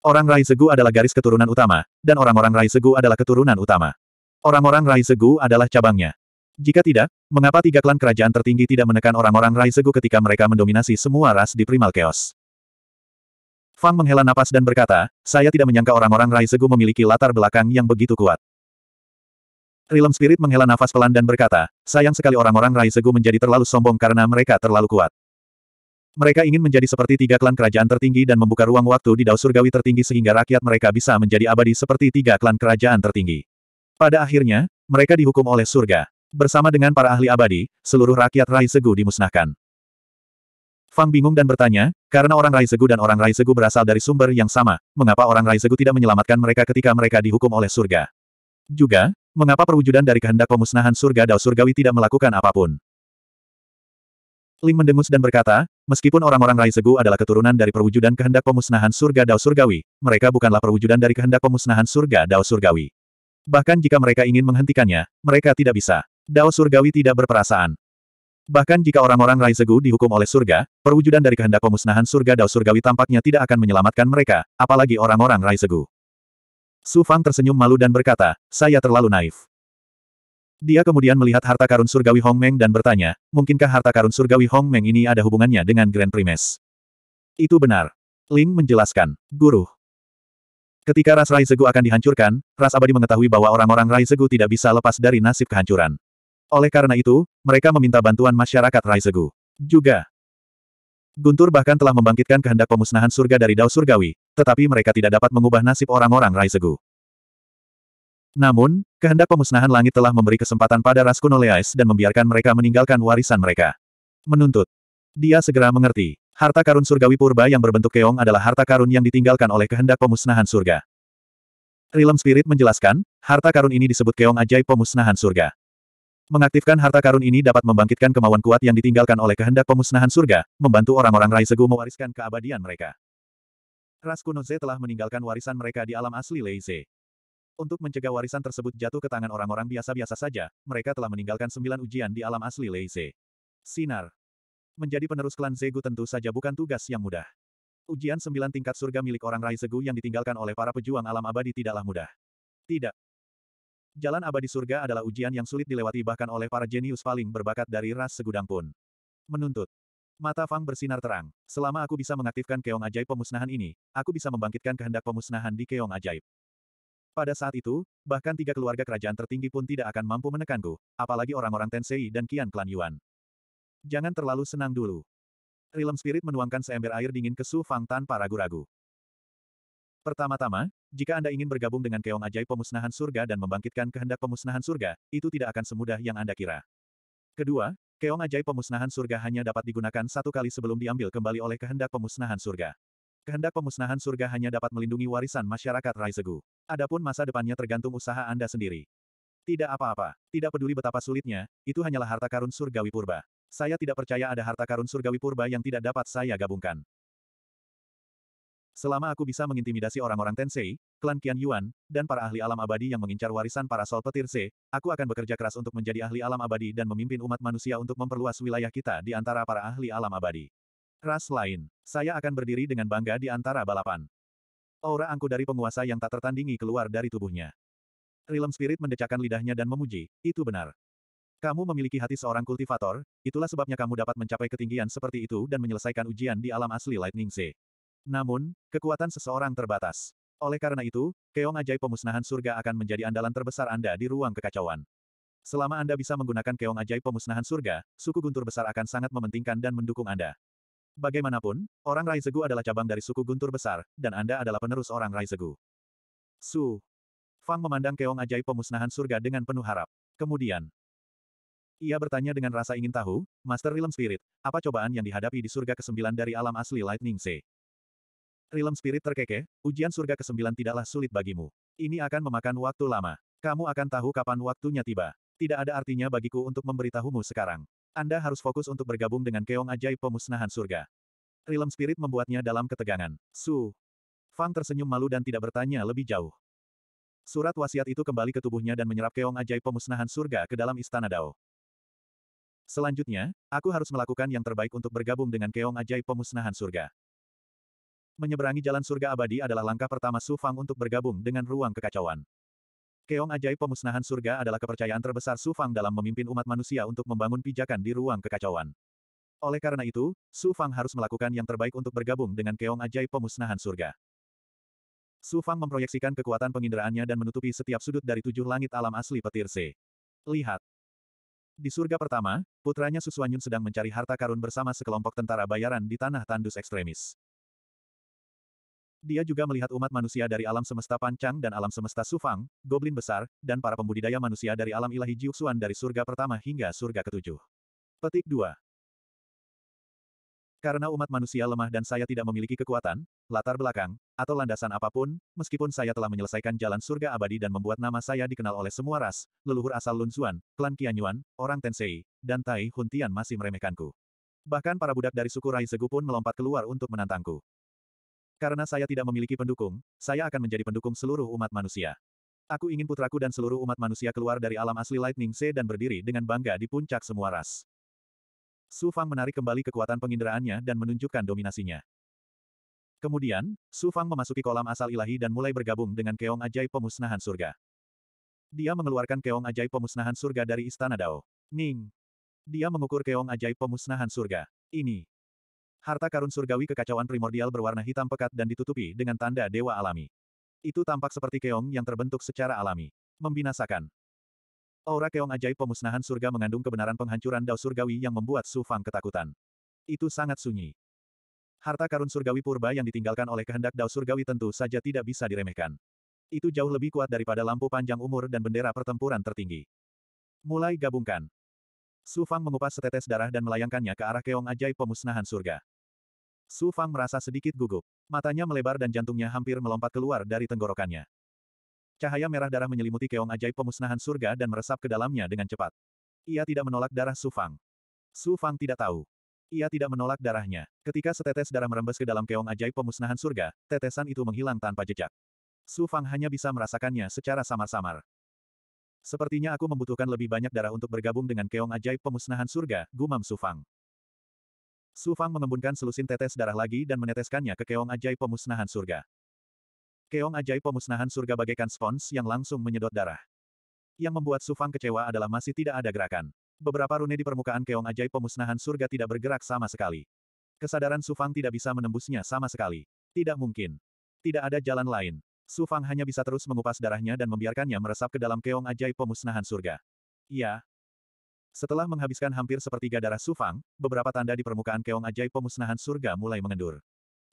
Orang Rai Segu adalah garis keturunan utama, dan orang-orang Rai Segu adalah keturunan utama. Orang-orang Rai Segu adalah cabangnya. Jika tidak, mengapa tiga klan kerajaan tertinggi tidak menekan orang-orang Rai Segu ketika mereka mendominasi semua ras di Primal Chaos? Fang menghela napas dan berkata, saya tidak menyangka orang-orang Rai Segu memiliki latar belakang yang begitu kuat. Realm Spirit menghela nafas pelan dan berkata, sayang sekali orang-orang Rai Segu menjadi terlalu sombong karena mereka terlalu kuat. Mereka ingin menjadi seperti tiga klan kerajaan tertinggi dan membuka ruang waktu di Dao Surgawi tertinggi sehingga rakyat mereka bisa menjadi abadi seperti tiga klan kerajaan tertinggi. Pada akhirnya, mereka dihukum oleh surga. Bersama dengan para ahli abadi, seluruh rakyat Rai Segu dimusnahkan. Fang bingung dan bertanya, karena orang Rai Segu dan orang Rai Segu berasal dari sumber yang sama, mengapa orang Rai Segu tidak menyelamatkan mereka ketika mereka dihukum oleh surga? Juga, mengapa perwujudan dari kehendak pemusnahan surga Dao Surgawi tidak melakukan apa pun? Ling mendengus dan berkata, meskipun orang-orang Rai Segu adalah keturunan dari perwujudan kehendak pemusnahan surga Dao Surgawi, mereka bukanlah perwujudan dari kehendak pemusnahan surga Dao Surgawi. Bahkan jika mereka ingin menghentikannya, mereka tidak bisa. Dao Surgawi tidak berperasaan. Bahkan jika orang-orang Rai Segu dihukum oleh surga, perwujudan dari kehendak pemusnahan surga Dao Surgawi tampaknya tidak akan menyelamatkan mereka, apalagi orang-orang Rai Segu. Su Fang tersenyum malu dan berkata, saya terlalu naif. Dia kemudian melihat harta karun surgawi Hong Meng dan bertanya, mungkinkah harta karun surgawi Hong Meng ini ada hubungannya dengan Grand Primes? Itu benar. Ling menjelaskan, Guru. Ketika ras Rai Segu akan dihancurkan, ras abadi mengetahui bahwa orang-orang Rai Segu tidak bisa lepas dari nasib kehancuran. Oleh karena itu, mereka meminta bantuan masyarakat Rai Segu. Juga, Guntur bahkan telah membangkitkan kehendak pemusnahan surga dari Dao Surgawi, tetapi mereka tidak dapat mengubah nasib orang-orang Rai Segu. Namun, kehendak pemusnahan langit telah memberi kesempatan pada ras kuno dan membiarkan mereka meninggalkan warisan mereka. Menuntut. Dia segera mengerti. Harta karun surgawi purba yang berbentuk keong adalah harta karun yang ditinggalkan oleh kehendak pemusnahan surga. Realm Spirit menjelaskan, harta karun ini disebut keong ajaib pemusnahan surga. Mengaktifkan harta karun ini dapat membangkitkan kemauan kuat yang ditinggalkan oleh kehendak pemusnahan surga, membantu orang-orang Rai Segu mewariskan keabadian mereka. Ras kuno Z telah meninggalkan warisan mereka di alam asli Lei Ze. Untuk mencegah warisan tersebut jatuh ke tangan orang-orang biasa-biasa saja, mereka telah meninggalkan sembilan ujian di alam asli Lei Ze. Sinar. Menjadi penerus klan Zegu tentu saja bukan tugas yang mudah. Ujian sembilan tingkat surga milik orang Rai Zegu yang ditinggalkan oleh para pejuang alam abadi tidaklah mudah. Tidak. Jalan abadi surga adalah ujian yang sulit dilewati bahkan oleh para jenius paling berbakat dari ras segudang pun. Menuntut. Mata Fang bersinar terang. Selama aku bisa mengaktifkan keong ajaib pemusnahan ini, aku bisa membangkitkan kehendak pemusnahan di keong ajaib. Pada saat itu, bahkan tiga keluarga kerajaan tertinggi pun tidak akan mampu menekanku, apalagi orang-orang Tensei dan Kian Klan Yuan. Jangan terlalu senang dulu. Realm Spirit menuangkan seember air dingin ke Su Fang tanpa ragu-ragu. Pertama-tama, jika Anda ingin bergabung dengan keong ajaib pemusnahan surga dan membangkitkan kehendak pemusnahan surga, itu tidak akan semudah yang Anda kira. Kedua, keong ajaib pemusnahan surga hanya dapat digunakan satu kali sebelum diambil kembali oleh kehendak pemusnahan surga. Kehendak pemusnahan surga hanya dapat melindungi warisan masyarakat Raizegu. Adapun masa depannya tergantung usaha Anda sendiri. Tidak apa-apa. Tidak peduli betapa sulitnya, itu hanyalah harta karun surgawi purba. Saya tidak percaya ada harta karun surgawi purba yang tidak dapat saya gabungkan. Selama aku bisa mengintimidasi orang-orang Tensei, klan Qian Yuan, dan para ahli alam abadi yang mengincar warisan para Sol Petir C, aku akan bekerja keras untuk menjadi ahli alam abadi dan memimpin umat manusia untuk memperluas wilayah kita di antara para ahli alam abadi. Ras lain, saya akan berdiri dengan bangga di antara balapan. Aura angku dari penguasa yang tak tertandingi keluar dari tubuhnya. Rilem Spirit mendecakkan lidahnya dan memuji, itu benar. Kamu memiliki hati seorang kultivator, itulah sebabnya kamu dapat mencapai ketinggian seperti itu dan menyelesaikan ujian di alam asli Lightning Sea. Namun, kekuatan seseorang terbatas. Oleh karena itu, keong ajaib pemusnahan surga akan menjadi andalan terbesar Anda di ruang kekacauan. Selama Anda bisa menggunakan keong ajaib pemusnahan surga, suku guntur besar akan sangat mementingkan dan mendukung Anda. Bagaimanapun, orang Raizegu adalah cabang dari suku guntur besar, dan Anda adalah penerus orang Raizegu. Su. Fang memandang keong ajaib pemusnahan surga dengan penuh harap. Kemudian, ia bertanya dengan rasa ingin tahu, Master Realm Spirit, apa cobaan yang dihadapi di surga kesembilan dari alam asli Lightning Sea? Rilem Spirit terkekeh, ujian surga kesembilan tidaklah sulit bagimu. Ini akan memakan waktu lama. Kamu akan tahu kapan waktunya tiba. Tidak ada artinya bagiku untuk memberitahumu sekarang. Anda harus fokus untuk bergabung dengan keong ajaib pemusnahan surga. Rilem Spirit membuatnya dalam ketegangan. Su. Fang tersenyum malu dan tidak bertanya lebih jauh. Surat wasiat itu kembali ke tubuhnya dan menyerap keong ajaib pemusnahan surga ke dalam istana Dao. Selanjutnya, aku harus melakukan yang terbaik untuk bergabung dengan keong ajaib pemusnahan surga. Menyeberangi jalan surga abadi adalah langkah pertama Su Fang untuk bergabung dengan ruang kekacauan. Keong ajaib pemusnahan surga adalah kepercayaan terbesar Su Fang dalam memimpin umat manusia untuk membangun pijakan di ruang kekacauan. Oleh karena itu, Su Fang harus melakukan yang terbaik untuk bergabung dengan keong ajaib pemusnahan surga. Su Fang memproyeksikan kekuatan penginderaannya dan menutupi setiap sudut dari tujuh langit alam asli petir C. Lihat. Di surga pertama, putranya Susuanyun sedang mencari harta karun bersama sekelompok tentara bayaran di tanah tandus ekstremis. Dia juga melihat umat manusia dari alam semesta pancang dan alam semesta Sufang, goblin besar, dan para pembudidaya manusia dari alam ilahi Jiuxuan dari surga pertama hingga surga ketujuh. Petik 2. Karena umat manusia lemah dan saya tidak memiliki kekuatan, latar belakang, atau landasan apa pun, meskipun saya telah menyelesaikan jalan surga abadi dan membuat nama saya dikenal oleh semua ras, leluhur asal Lun Xuan, klan Qianyuan, orang Tensei, dan Tai Huntian masih meremehkanku. Bahkan para budak dari suku Rai Segu pun melompat keluar untuk menantangku. Karena saya tidak memiliki pendukung, saya akan menjadi pendukung seluruh umat manusia. Aku ingin putraku dan seluruh umat manusia keluar dari alam asli Lightning Sea dan berdiri dengan bangga di puncak semua ras. Su Fang menarik kembali kekuatan penginderaannya dan menunjukkan dominasinya. Kemudian, Su Fang memasuki kolam asal ilahi dan mulai bergabung dengan keong ajaib pemusnahan surga. Dia mengeluarkan keong ajaib pemusnahan surga dari istana Dao. Ning. Dia mengukur keong ajaib pemusnahan surga. Ini. Harta karun surgawi kekacauan primordial berwarna hitam pekat dan ditutupi dengan tanda dewa alami. Itu tampak seperti keong yang terbentuk secara alami. Membinasakan. Aura keong ajaib pemusnahan surga mengandung kebenaran penghancuran dao surgawi yang membuat Su Fang ketakutan. Itu sangat sunyi. Harta karun surgawi purba yang ditinggalkan oleh kehendak dao surgawi tentu saja tidak bisa diremehkan. Itu jauh lebih kuat daripada lampu panjang umur dan bendera pertempuran tertinggi. Mulai gabungkan. Su Fang mengupas setetes darah dan melayangkannya ke arah keong ajaib pemusnahan surga. Su Fang merasa sedikit gugup. Matanya melebar dan jantungnya hampir melompat keluar dari tenggorokannya. Cahaya merah darah menyelimuti keong ajaib pemusnahan surga dan meresap ke dalamnya dengan cepat. Ia tidak menolak darah Su Fang. Su Fang tidak tahu. Ia tidak menolak darahnya. Ketika setetes darah merembes ke dalam keong ajaib pemusnahan surga, tetesan itu menghilang tanpa jejak. Su Fang hanya bisa merasakannya secara samar-samar. Sepertinya aku membutuhkan lebih banyak darah untuk bergabung dengan keong ajaib pemusnahan surga, gumam Su Fang. Su Fang mengembunkan selusin tetes darah lagi dan meneteskannya ke keong ajaib pemusnahan surga. Keong ajaib pemusnahan surga bagaikan spons yang langsung menyedot darah. Yang membuat Su Fang kecewa adalah masih tidak ada gerakan. Beberapa rune di permukaan keong ajaib pemusnahan surga tidak bergerak sama sekali. Kesadaran Su Fang tidak bisa menembusnya sama sekali. Tidak mungkin. Tidak ada jalan lain. Su Fang hanya bisa terus mengupas darahnya dan membiarkannya meresap ke dalam keong ajaib pemusnahan surga. Ya, setelah menghabiskan hampir sepertiga darah Su Fang, beberapa tanda di permukaan keong ajaib pemusnahan surga mulai mengendur.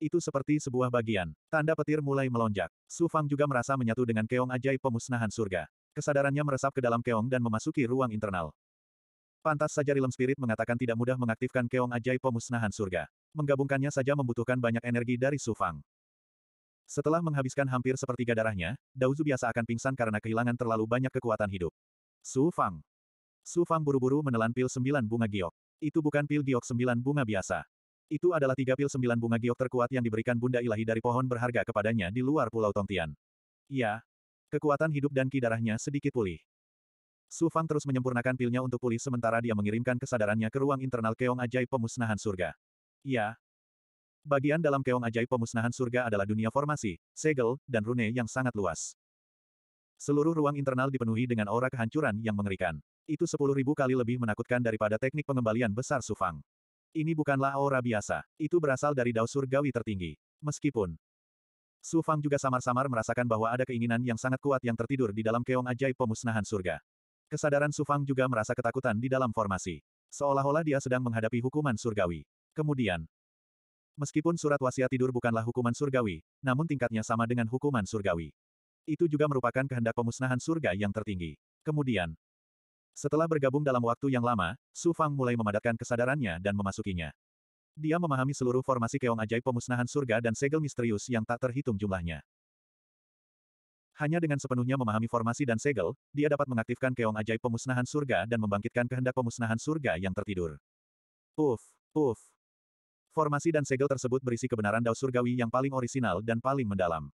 Itu seperti sebuah bagian. Tanda petir mulai melonjak. Su Fang juga merasa menyatu dengan keong ajaib pemusnahan surga. Kesadarannya meresap ke dalam keong dan memasuki ruang internal. Pantas saja Rilem Spirit mengatakan tidak mudah mengaktifkan keong ajaib pemusnahan surga. Menggabungkannya saja membutuhkan banyak energi dari Su Fang. Setelah menghabiskan hampir sepertiga darahnya, Daozu biasa akan pingsan karena kehilangan terlalu banyak kekuatan hidup. Su Fang. Su Fang buru-buru menelan pil sembilan bunga giok. Itu bukan pil giok sembilan bunga biasa. Itu adalah tiga pil sembilan bunga giok terkuat yang diberikan Bunda Ilahi dari pohon berharga kepadanya di luar Pulau Tongtian. Ya. Kekuatan hidup dan ki darahnya sedikit pulih. Su Fang terus menyempurnakan pilnya untuk pulih sementara dia mengirimkan kesadarannya ke ruang internal keong ajaib pemusnahan surga. Ya. Bagian dalam keong ajaib pemusnahan surga adalah dunia formasi, segel, dan rune yang sangat luas. Seluruh ruang internal dipenuhi dengan aura kehancuran yang mengerikan. Itu sepuluh ribu kali lebih menakutkan daripada teknik pengembalian besar Su Fang. Ini bukanlah aura biasa. Itu berasal dari dao surgawi tertinggi. Meskipun Su Fang juga samar-samar merasakan bahwa ada keinginan yang sangat kuat yang tertidur di dalam keong ajaib pemusnahan surga. Kesadaran Su Fang juga merasa ketakutan di dalam formasi. Seolah-olah dia sedang menghadapi hukuman surgawi. Kemudian, meskipun surat wasiat tidur bukanlah hukuman surgawi, namun tingkatnya sama dengan hukuman surgawi. Itu juga merupakan kehendak pemusnahan surga yang tertinggi. Kemudian, setelah bergabung dalam waktu yang lama, Su Fang mulai memadatkan kesadarannya dan memasukinya. Dia memahami seluruh formasi keong ajaib pemusnahan surga dan segel misterius yang tak terhitung jumlahnya. Hanya dengan sepenuhnya memahami formasi dan segel, dia dapat mengaktifkan keong ajaib pemusnahan surga dan membangkitkan kehendak pemusnahan surga yang tertidur. Puff, puff. Formasi dan segel tersebut berisi kebenaran dao surgawi yang paling orisinal dan paling mendalam.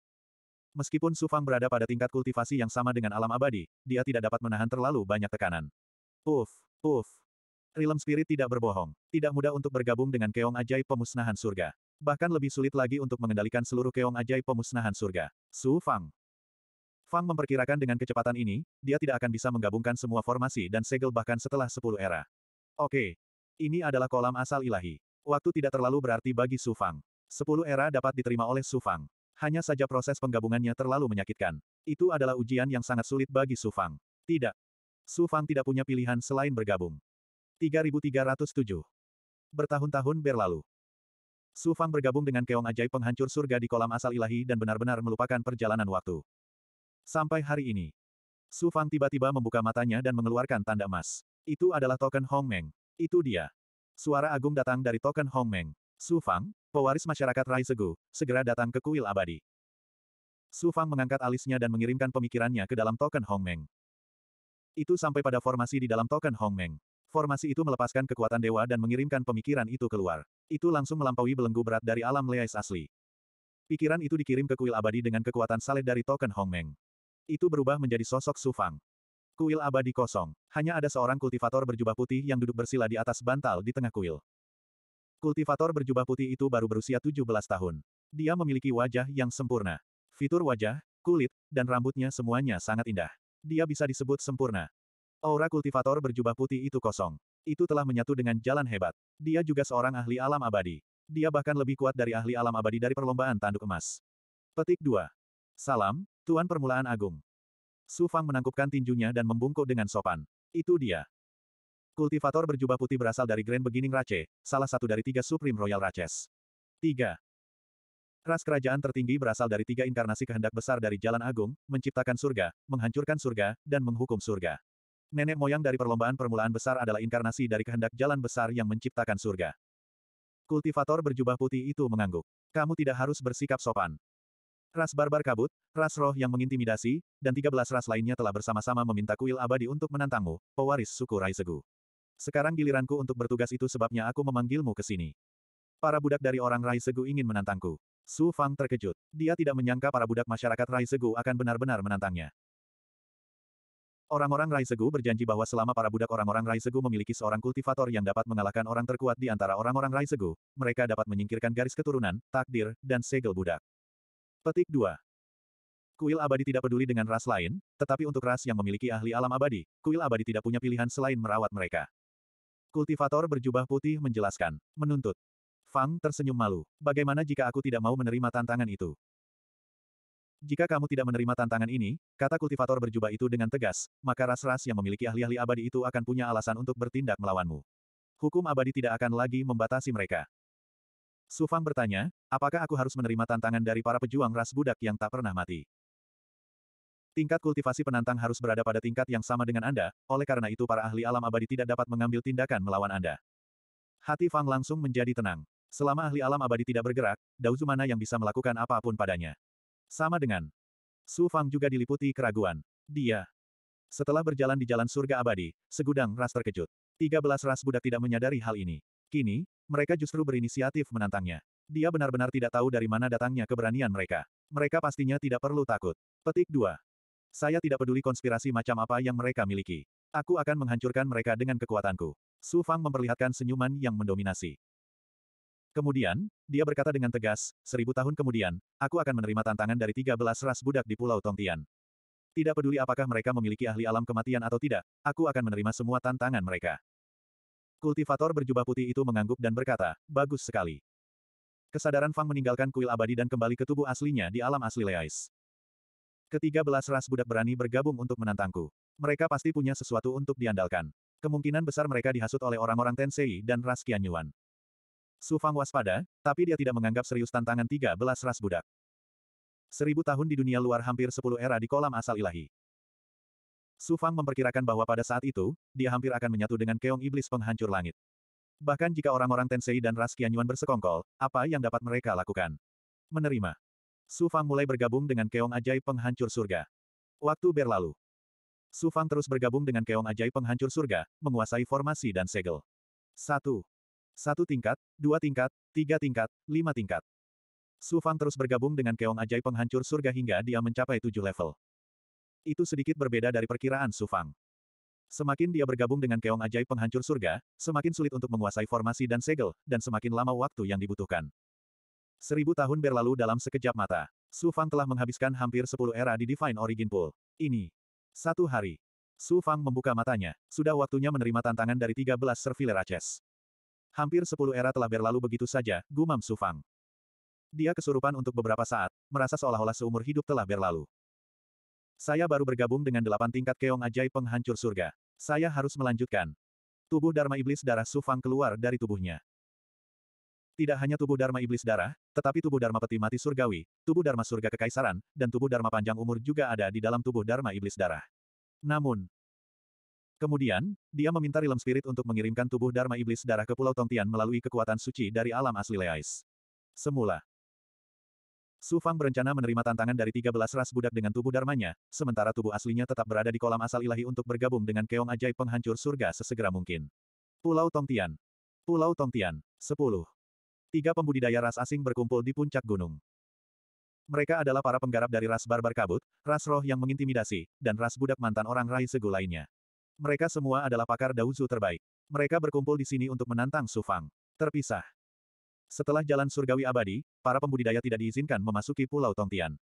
Meskipun Su Fang berada pada tingkat kultivasi yang sama dengan alam abadi, dia tidak dapat menahan terlalu banyak tekanan. Puff, puff. Rilem Spirit tidak berbohong. Tidak mudah untuk bergabung dengan keong ajaib pemusnahan surga. Bahkan lebih sulit lagi untuk mengendalikan seluruh keong ajaib pemusnahan surga. Su Fang. Fang memperkirakan dengan kecepatan ini, dia tidak akan bisa menggabungkan semua formasi dan segel bahkan setelah 10 era. Oke. Ini adalah kolam asal ilahi. Waktu tidak terlalu berarti bagi Su Fang. 10 era dapat diterima oleh Su Fang. Hanya saja proses penggabungannya terlalu menyakitkan. Itu adalah ujian yang sangat sulit bagi Su Fang. Tidak. Su Fang tidak punya pilihan selain bergabung. 3307. Bertahun-tahun berlalu. Su Fang bergabung dengan keong ajaib penghancur surga di kolam asal ilahi dan benar-benar melupakan perjalanan waktu. Sampai hari ini. Su Fang tiba-tiba membuka matanya dan mengeluarkan tanda emas. Itu adalah token Hong Meng. Itu dia. Suara agung datang dari token Hong Meng. Su Fang, Pewaris masyarakat Rai Segu, segera datang ke kuil abadi. Su Fang mengangkat alisnya dan mengirimkan pemikirannya ke dalam token Hong Meng. Itu sampai pada formasi di dalam token Hong Meng. Formasi itu melepaskan kekuatan dewa dan mengirimkan pemikiran itu keluar. Itu langsung melampaui belenggu berat dari alam Leais asli. Pikiran itu dikirim ke kuil abadi dengan kekuatan salib dari token Hong Meng. Itu berubah menjadi sosok Su Fang. Kuil abadi kosong. Hanya ada seorang kultivator berjubah putih yang duduk bersila di atas bantal di tengah kuil. Kultivator berjubah putih itu baru berusia 17 tahun. Dia memiliki wajah yang sempurna. Fitur wajah, kulit, dan rambutnya semuanya sangat indah. Dia bisa disebut sempurna. Aura kultivator berjubah putih itu kosong. Itu telah menyatu dengan jalan hebat. Dia juga seorang ahli alam abadi. Dia bahkan lebih kuat dari ahli alam abadi dari perlombaan tanduk emas. Petik 2. Salam, Tuan Permulaan Agung. Su Fang menangkupkan tinjunya dan membungkuk dengan sopan. Itu dia. Kultivator berjubah putih berasal dari Grand Beginning Rache, salah satu dari tiga Supreme Royal Raches. 3. Ras kerajaan tertinggi berasal dari tiga inkarnasi kehendak besar dari Jalan Agung, menciptakan surga, menghancurkan surga, dan menghukum surga. Nenek moyang dari perlombaan permulaan besar adalah inkarnasi dari kehendak jalan besar yang menciptakan surga. Kultivator berjubah putih itu mengangguk. Kamu tidak harus bersikap sopan. Ras barbar kabut, ras roh yang mengintimidasi, dan 13 ras lainnya telah bersama-sama meminta kuil abadi untuk menantangmu, pewaris suku Raisegu. Sekarang giliranku untuk bertugas itu sebabnya aku memanggilmu ke sini. Para budak dari orang Rai Segu ingin menantangku. Su Fang terkejut. Dia tidak menyangka para budak masyarakat Rai Segu akan benar-benar menantangnya. Orang-orang Rai Segu berjanji bahwa selama para budak orang-orang Rai Segu memiliki seorang kultivator yang dapat mengalahkan orang terkuat di antara orang-orang Rai Segu, mereka dapat menyingkirkan garis keturunan, takdir, dan segel budak. Petik 2. Kuil abadi tidak peduli dengan ras lain, tetapi untuk ras yang memiliki ahli alam abadi, kuil abadi tidak punya pilihan selain merawat mereka. Kultivator berjubah putih menjelaskan. Menuntut. Fang tersenyum malu. Bagaimana jika aku tidak mau menerima tantangan itu? Jika kamu tidak menerima tantangan ini, kata kultivator berjubah itu dengan tegas, maka ras-ras yang memiliki ahli-ahli abadi itu akan punya alasan untuk bertindak melawanmu. Hukum abadi tidak akan lagi membatasi mereka. Su Fang bertanya, apakah aku harus menerima tantangan dari para pejuang ras budak yang tak pernah mati? Tingkat kultivasi penantang harus berada pada tingkat yang sama dengan Anda, oleh karena itu para ahli alam abadi tidak dapat mengambil tindakan melawan Anda. Hati Fang langsung menjadi tenang. Selama ahli alam abadi tidak bergerak, Daozu mana yang bisa melakukan apa pun padanya. Sama dengan Su Fang juga diliputi keraguan. Dia. Setelah berjalan di jalan surga abadi, segudang ras terkejut. Tiga belas ras budak tidak menyadari hal ini. Kini, mereka justru berinisiatif menantangnya. Dia benar-benar tidak tahu dari mana datangnya keberanian mereka. Mereka pastinya tidak perlu takut. Petik 2. Saya tidak peduli konspirasi macam apa yang mereka miliki. Aku akan menghancurkan mereka dengan kekuatanku. Su Fang memperlihatkan senyuman yang mendominasi. Kemudian, dia berkata dengan tegas, seribu tahun kemudian, aku akan menerima tantangan dari tiga belas ras budak di Pulau Tongtian. Tidak peduli apakah mereka memiliki ahli alam kematian atau tidak, aku akan menerima semua tantangan mereka. Kultivator berjubah putih itu mengangguk dan berkata, bagus sekali. Kesadaran Fang meninggalkan kuil abadi dan kembali ke tubuh aslinya di alam asli Leais. Ketiga belas ras budak berani bergabung untuk menantangku. Mereka pasti punya sesuatu untuk diandalkan. Kemungkinan besar mereka dihasut oleh orang-orang Tensei dan ras Qianyuan. Su Fang waspada, tapi dia tidak menganggap serius tantangan tiga belas ras budak. Seribu tahun di dunia luar hampir sepuluh era di kolam asal ilahi. Su Fang memperkirakan bahwa pada saat itu, dia hampir akan menyatu dengan keong iblis penghancur langit. Bahkan jika orang-orang Tensei dan ras Qianyuan bersekongkol, apa yang dapat mereka lakukan? Menerima. Su Fang mulai bergabung dengan keong ajaib penghancur surga. Waktu berlalu. Su Fang terus bergabung dengan keong ajaib penghancur surga, menguasai formasi dan segel. Satu. Satu tingkat, dua tingkat, tiga tingkat, lima tingkat. Su Fang terus bergabung dengan keong ajaib penghancur surga hingga dia mencapai tujuh level. Itu sedikit berbeda dari perkiraan Su Fang. Semakin dia bergabung dengan keong ajaib penghancur surga, semakin sulit untuk menguasai formasi dan segel, dan semakin lama waktu yang dibutuhkan. Seribu tahun berlalu dalam sekejap mata. Su Fang telah menghabiskan hampir sepuluh era di Divine Origin Pool. Ini. Satu hari. Su Fang membuka matanya. Sudah waktunya menerima tantangan dari 13 Serviler Aces. Hampir sepuluh era telah berlalu begitu saja, gumam Su Fang. Dia kesurupan untuk beberapa saat, merasa seolah-olah seumur hidup telah berlalu. Saya baru bergabung dengan delapan tingkat keong ajaib penghancur surga. Saya harus melanjutkan. Tubuh Dharma Iblis Darah Sufang keluar dari tubuhnya. Tidak hanya tubuh Dharma Iblis Darah, tetapi tubuh Dharma Peti Mati Surgawi, tubuh Dharma Surga Kekaisaran, dan tubuh Dharma Panjang Umur juga ada di dalam tubuh Dharma Iblis Darah. Namun, kemudian, dia meminta Rilem Spirit untuk mengirimkan tubuh Dharma Iblis Darah ke Pulau Tongtian melalui kekuatan suci dari alam asli Leais. Semula, Su Fang berencana menerima tantangan dari 13 ras budak dengan tubuh dharmanya, sementara tubuh aslinya tetap berada di kolam asal ilahi untuk bergabung dengan keong ajaib penghancur surga sesegera mungkin. Pulau Tongtian. Pulau Tongtian. 10. Tiga pembudidaya ras asing berkumpul di puncak gunung. Mereka adalah para penggarap dari ras barbar kabut, ras roh yang mengintimidasi, dan ras budak mantan orang rai segu lainnya. Mereka semua adalah pakar Dauzu terbaik. Mereka berkumpul di sini untuk menantang Su Fang. Terpisah. Setelah jalan surgawi abadi, para pembudidaya tidak diizinkan memasuki Pulau Tongtian.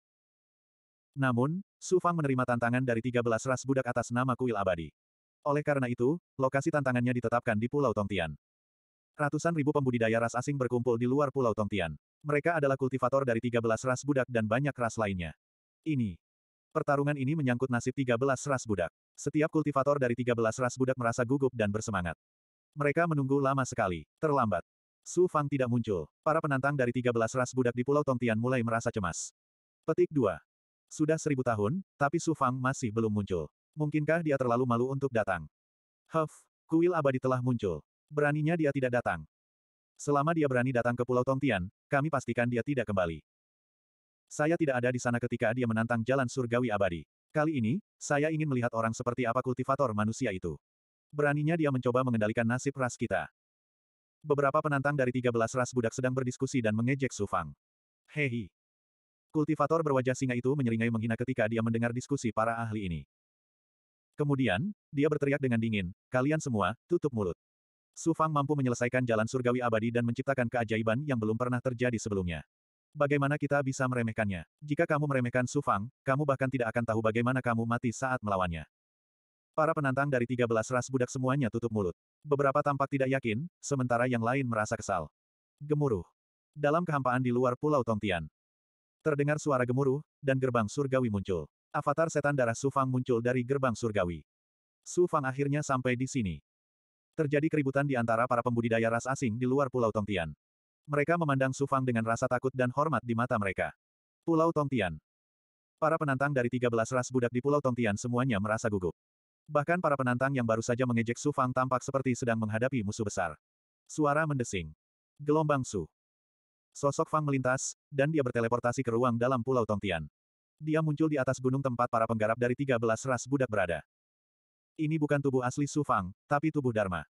Namun, Su Fang menerima tantangan dari 13 ras budak atas nama kuil abadi. Oleh karena itu, lokasi tantangannya ditetapkan di Pulau Tongtian. Ratusan ribu pembudidaya ras asing berkumpul di luar Pulau Tongtian. Mereka adalah kultivator dari 13 ras budak dan banyak ras lainnya. Ini. Pertarungan ini menyangkut nasib 13 ras budak. Setiap kultivator dari 13 ras budak merasa gugup dan bersemangat. Mereka menunggu lama sekali. Terlambat. Su Fang tidak muncul. Para penantang dari 13 ras budak di Pulau Tongtian mulai merasa cemas. Petik 2. Sudah seribu tahun, tapi Su Fang masih belum muncul. Mungkinkah dia terlalu malu untuk datang? Huff, kuil abadi telah muncul. Beraninya dia tidak datang. Selama dia berani datang ke Pulau Tongtian, kami pastikan dia tidak kembali. Saya tidak ada di sana ketika dia menantang jalan surgawi abadi. Kali ini, saya ingin melihat orang seperti apa kultivator manusia itu. Beraninya dia mencoba mengendalikan nasib ras kita. Beberapa penantang dari 13 ras budak sedang berdiskusi dan mengejek Su Fang. Hehi. Kultivator berwajah singa itu menyeringai menghina ketika dia mendengar diskusi para ahli ini. Kemudian, dia berteriak dengan dingin, kalian semua, tutup mulut. Su Fang mampu menyelesaikan jalan surgawi abadi dan menciptakan keajaiban yang belum pernah terjadi sebelumnya. Bagaimana kita bisa meremehkannya? Jika kamu meremehkan Su Fang, kamu bahkan tidak akan tahu bagaimana kamu mati saat melawannya. Para penantang dari 13 ras budak semuanya tutup mulut. Beberapa tampak tidak yakin, sementara yang lain merasa kesal. Gemuruh. Dalam kehampaan di luar Pulau Tongtian. Terdengar suara gemuruh, dan gerbang surgawi muncul. Avatar setan darah Su Fang muncul dari gerbang surgawi. Su Fang akhirnya sampai di sini. Terjadi keributan di antara para pembudidaya ras asing di luar Pulau Tongtian. Mereka memandang Su Fang dengan rasa takut dan hormat di mata mereka. Pulau Tongtian. Para penantang dari 13 ras budak di Pulau Tongtian semuanya merasa gugup. Bahkan para penantang yang baru saja mengejek Su Fang tampak seperti sedang menghadapi musuh besar. Suara mendesing. Gelombang Su. Sosok Fang melintas, dan dia berteleportasi ke ruang dalam Pulau Tongtian. Dia muncul di atas gunung tempat para penggarap dari 13 ras budak berada. Ini bukan tubuh asli Su Fang, tapi tubuh Dharma.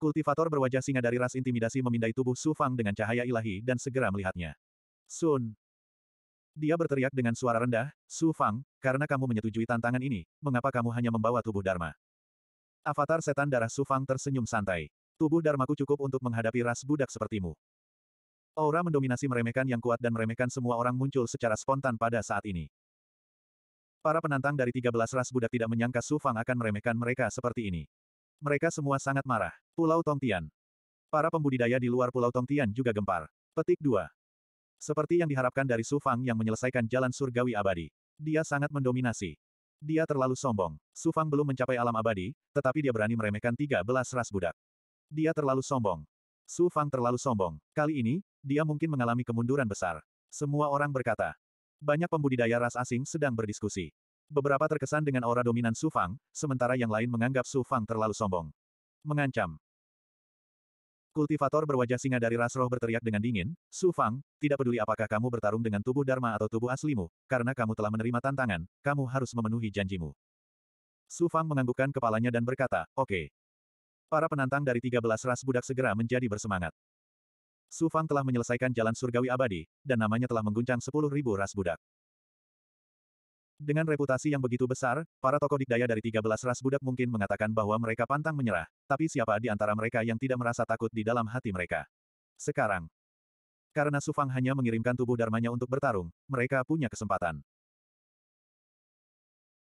Kultivator berwajah singa dari ras intimidasi memindai tubuh Su Fang dengan cahaya ilahi dan segera melihatnya. Sun. Dia berteriak dengan suara rendah, Su Fang, karena kamu menyetujui tantangan ini, mengapa kamu hanya membawa tubuh Dharma? Avatar setan darah Su Fang tersenyum santai. Tubuh Dharmaku cukup untuk menghadapi ras budak sepertimu. Aura mendominasi meremehkan yang kuat dan meremehkan semua orang muncul secara spontan pada saat ini. Para penantang dari 13 ras budak tidak menyangka Su Fang akan meremehkan mereka seperti ini. Mereka semua sangat marah. Pulau Tongtian. Para pembudidaya di luar Pulau Tongtian juga gempar. Petik 2. Seperti yang diharapkan dari Su Fang yang menyelesaikan jalan surgawi abadi. Dia sangat mendominasi. Dia terlalu sombong. Su Fang belum mencapai alam abadi, tetapi dia berani meremehkan 13 ras budak. Dia terlalu sombong. Su Fang terlalu sombong. Kali ini, dia mungkin mengalami kemunduran besar. Semua orang berkata. Banyak pembudidaya ras asing sedang berdiskusi. Beberapa terkesan dengan aura dominan Su Fang, sementara yang lain menganggap Su Fang terlalu sombong. Mengancam. Kultivator berwajah singa dari ras roh berteriak dengan dingin, Su Fang, tidak peduli apakah kamu bertarung dengan tubuh Dharma atau tubuh aslimu, karena kamu telah menerima tantangan, kamu harus memenuhi janjimu. Su Fang menganggukkan kepalanya dan berkata, oke. Okay. Para penantang dari 13 ras budak segera menjadi bersemangat. Su Fang telah menyelesaikan jalan surgawi abadi, dan namanya telah mengguncang 10.000 ras budak. Dengan reputasi yang begitu besar, para tokoh dikdaya dari 13 ras budak mungkin mengatakan bahwa mereka pantang menyerah, tapi siapa di antara mereka yang tidak merasa takut di dalam hati mereka? Sekarang, karena Sufang hanya mengirimkan tubuh Dharmanya untuk bertarung, mereka punya kesempatan.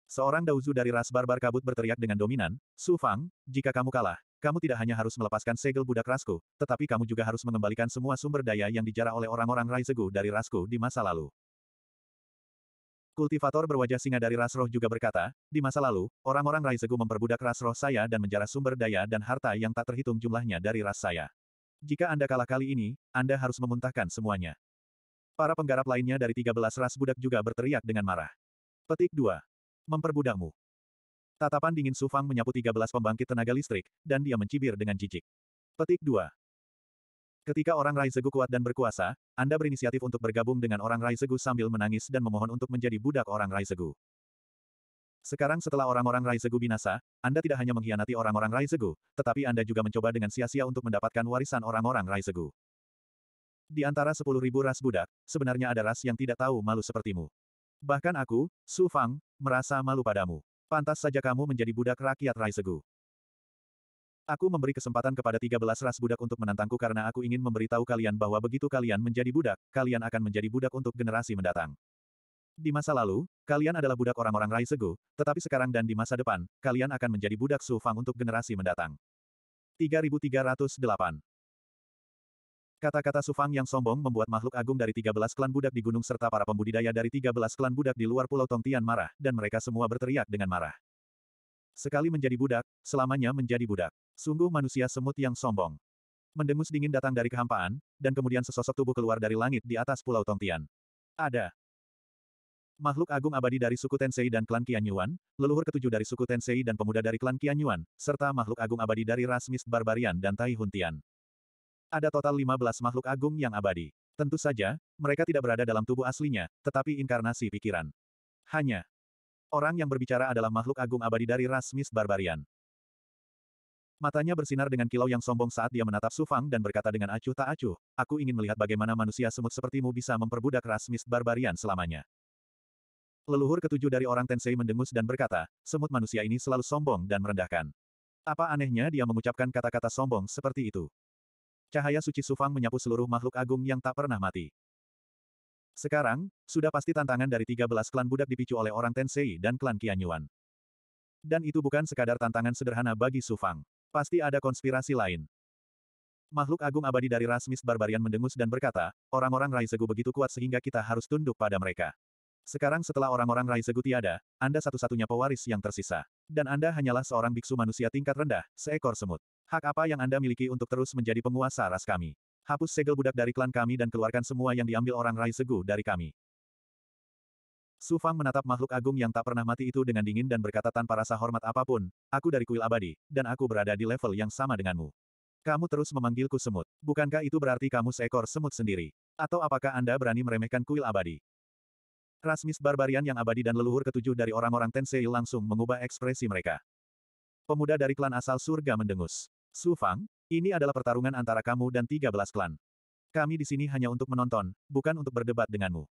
Seorang Dauzu dari ras barbar kabut berteriak dengan dominan, Su Fang, jika kamu kalah, kamu tidak hanya harus melepaskan segel budak rasku, tetapi kamu juga harus mengembalikan semua sumber daya yang dijarah oleh orang-orang Raizegu dari rasku di masa lalu. Kultivator berwajah singa dari ras roh juga berkata, di masa lalu, orang-orang Raizegu memperbudak ras roh saya dan menjarah sumber daya dan harta yang tak terhitung jumlahnya dari ras saya. Jika Anda kalah kali ini, Anda harus memuntahkan semuanya. Para penggarap lainnya dari 13 ras budak juga berteriak dengan marah. Petik 2. Memperbudakmu. Tatapan dingin Sufang menyapu 13 pembangkit tenaga listrik, dan dia mencibir dengan jijik. Petik 2. Ketika orang Raizegu kuat dan berkuasa, Anda berinisiatif untuk bergabung dengan orang Raizegu sambil menangis dan memohon untuk menjadi budak orang Raizegu. Sekarang setelah orang-orang Raizegu binasa, Anda tidak hanya mengkhianati orang-orang Raizegu, tetapi Anda juga mencoba dengan sia-sia untuk mendapatkan warisan orang-orang Raizegu. Di antara 10.000 ras budak, sebenarnya ada ras yang tidak tahu malu sepertimu. Bahkan aku, Su Fang, merasa malu padamu. Pantas saja kamu menjadi budak rakyat Raizegu. Aku memberi kesempatan kepada 13 ras budak untuk menantangku karena aku ingin memberitahu kalian bahwa begitu kalian menjadi budak, kalian akan menjadi budak untuk generasi mendatang. Di masa lalu, kalian adalah budak orang-orang Rai Segu, tetapi sekarang dan di masa depan, kalian akan menjadi budak Su Fang untuk generasi mendatang. 3308 Kata-kata Su Fang yang sombong membuat makhluk agung dari 13 klan budak di gunung serta para pembudidaya dari 13 klan budak di luar pulau Tongtian marah, dan mereka semua berteriak dengan marah. Sekali menjadi budak, selamanya menjadi budak. Sungguh manusia semut yang sombong. Mendengus dingin datang dari kehampaan, dan kemudian sesosok tubuh keluar dari langit di atas Pulau Tongtian. Ada. Makhluk agung abadi dari suku Tensei dan klan Qianyuan, leluhur ketujuh dari suku Tensei dan pemuda dari klan Qianyuan, serta makhluk agung abadi dari ras Mist Barbarian dan Tai Huntian. Ada total 15 makhluk agung yang abadi. Tentu saja, mereka tidak berada dalam tubuh aslinya, tetapi inkarnasi pikiran. Hanya. Orang yang berbicara adalah makhluk agung abadi dari ras Mist Barbarian. Matanya bersinar dengan kilau yang sombong saat dia menatap Su Fang dan berkata dengan acuh tak acuh, aku ingin melihat bagaimana manusia semut sepertimu bisa memperbudak ras mist barbarian selamanya. Leluhur ketujuh dari orang Tensei mendengus dan berkata, semut manusia ini selalu sombong dan merendahkan. Apa anehnya dia mengucapkan kata-kata sombong seperti itu? Cahaya suci Su Fang menyapu seluruh makhluk agung yang tak pernah mati. Sekarang, sudah pasti tantangan dari 13 klan budak dipicu oleh orang Tensei dan klan Qianyuan. Dan itu bukan sekadar tantangan sederhana bagi Su Fang. Pasti ada konspirasi lain. Makhluk agung abadi dari ras Mist Barbarian mendengus dan berkata, orang-orang Raizegu begitu kuat sehingga kita harus tunduk pada mereka. Sekarang setelah orang-orang Raizegu tiada, Anda satu-satunya pewaris yang tersisa. Dan Anda hanyalah seorang biksu manusia tingkat rendah, seekor semut. Hak apa yang Anda miliki untuk terus menjadi penguasa ras kami? Hapus segel budak dari klan kami dan keluarkan semua yang diambil orang Rai Segu dari kami. Su Fang menatap makhluk agung yang tak pernah mati itu dengan dingin dan berkata tanpa rasa hormat apa pun, aku dari kuil abadi, dan aku berada di level yang sama denganmu. Kamu terus memanggilku semut. Bukankah itu berarti kamu seekor semut sendiri? Atau apakah Anda berani meremehkan kuil abadi? Rasmis Barbarian yang abadi dan leluhur ketujuh dari orang-orang Tensei langsung mengubah ekspresi mereka. Pemuda dari klan asal surga mendengus. Su Fang, ini adalah pertarungan antara kamu dan 13 klan. Kami di sini hanya untuk menonton, bukan untuk berdebat denganmu.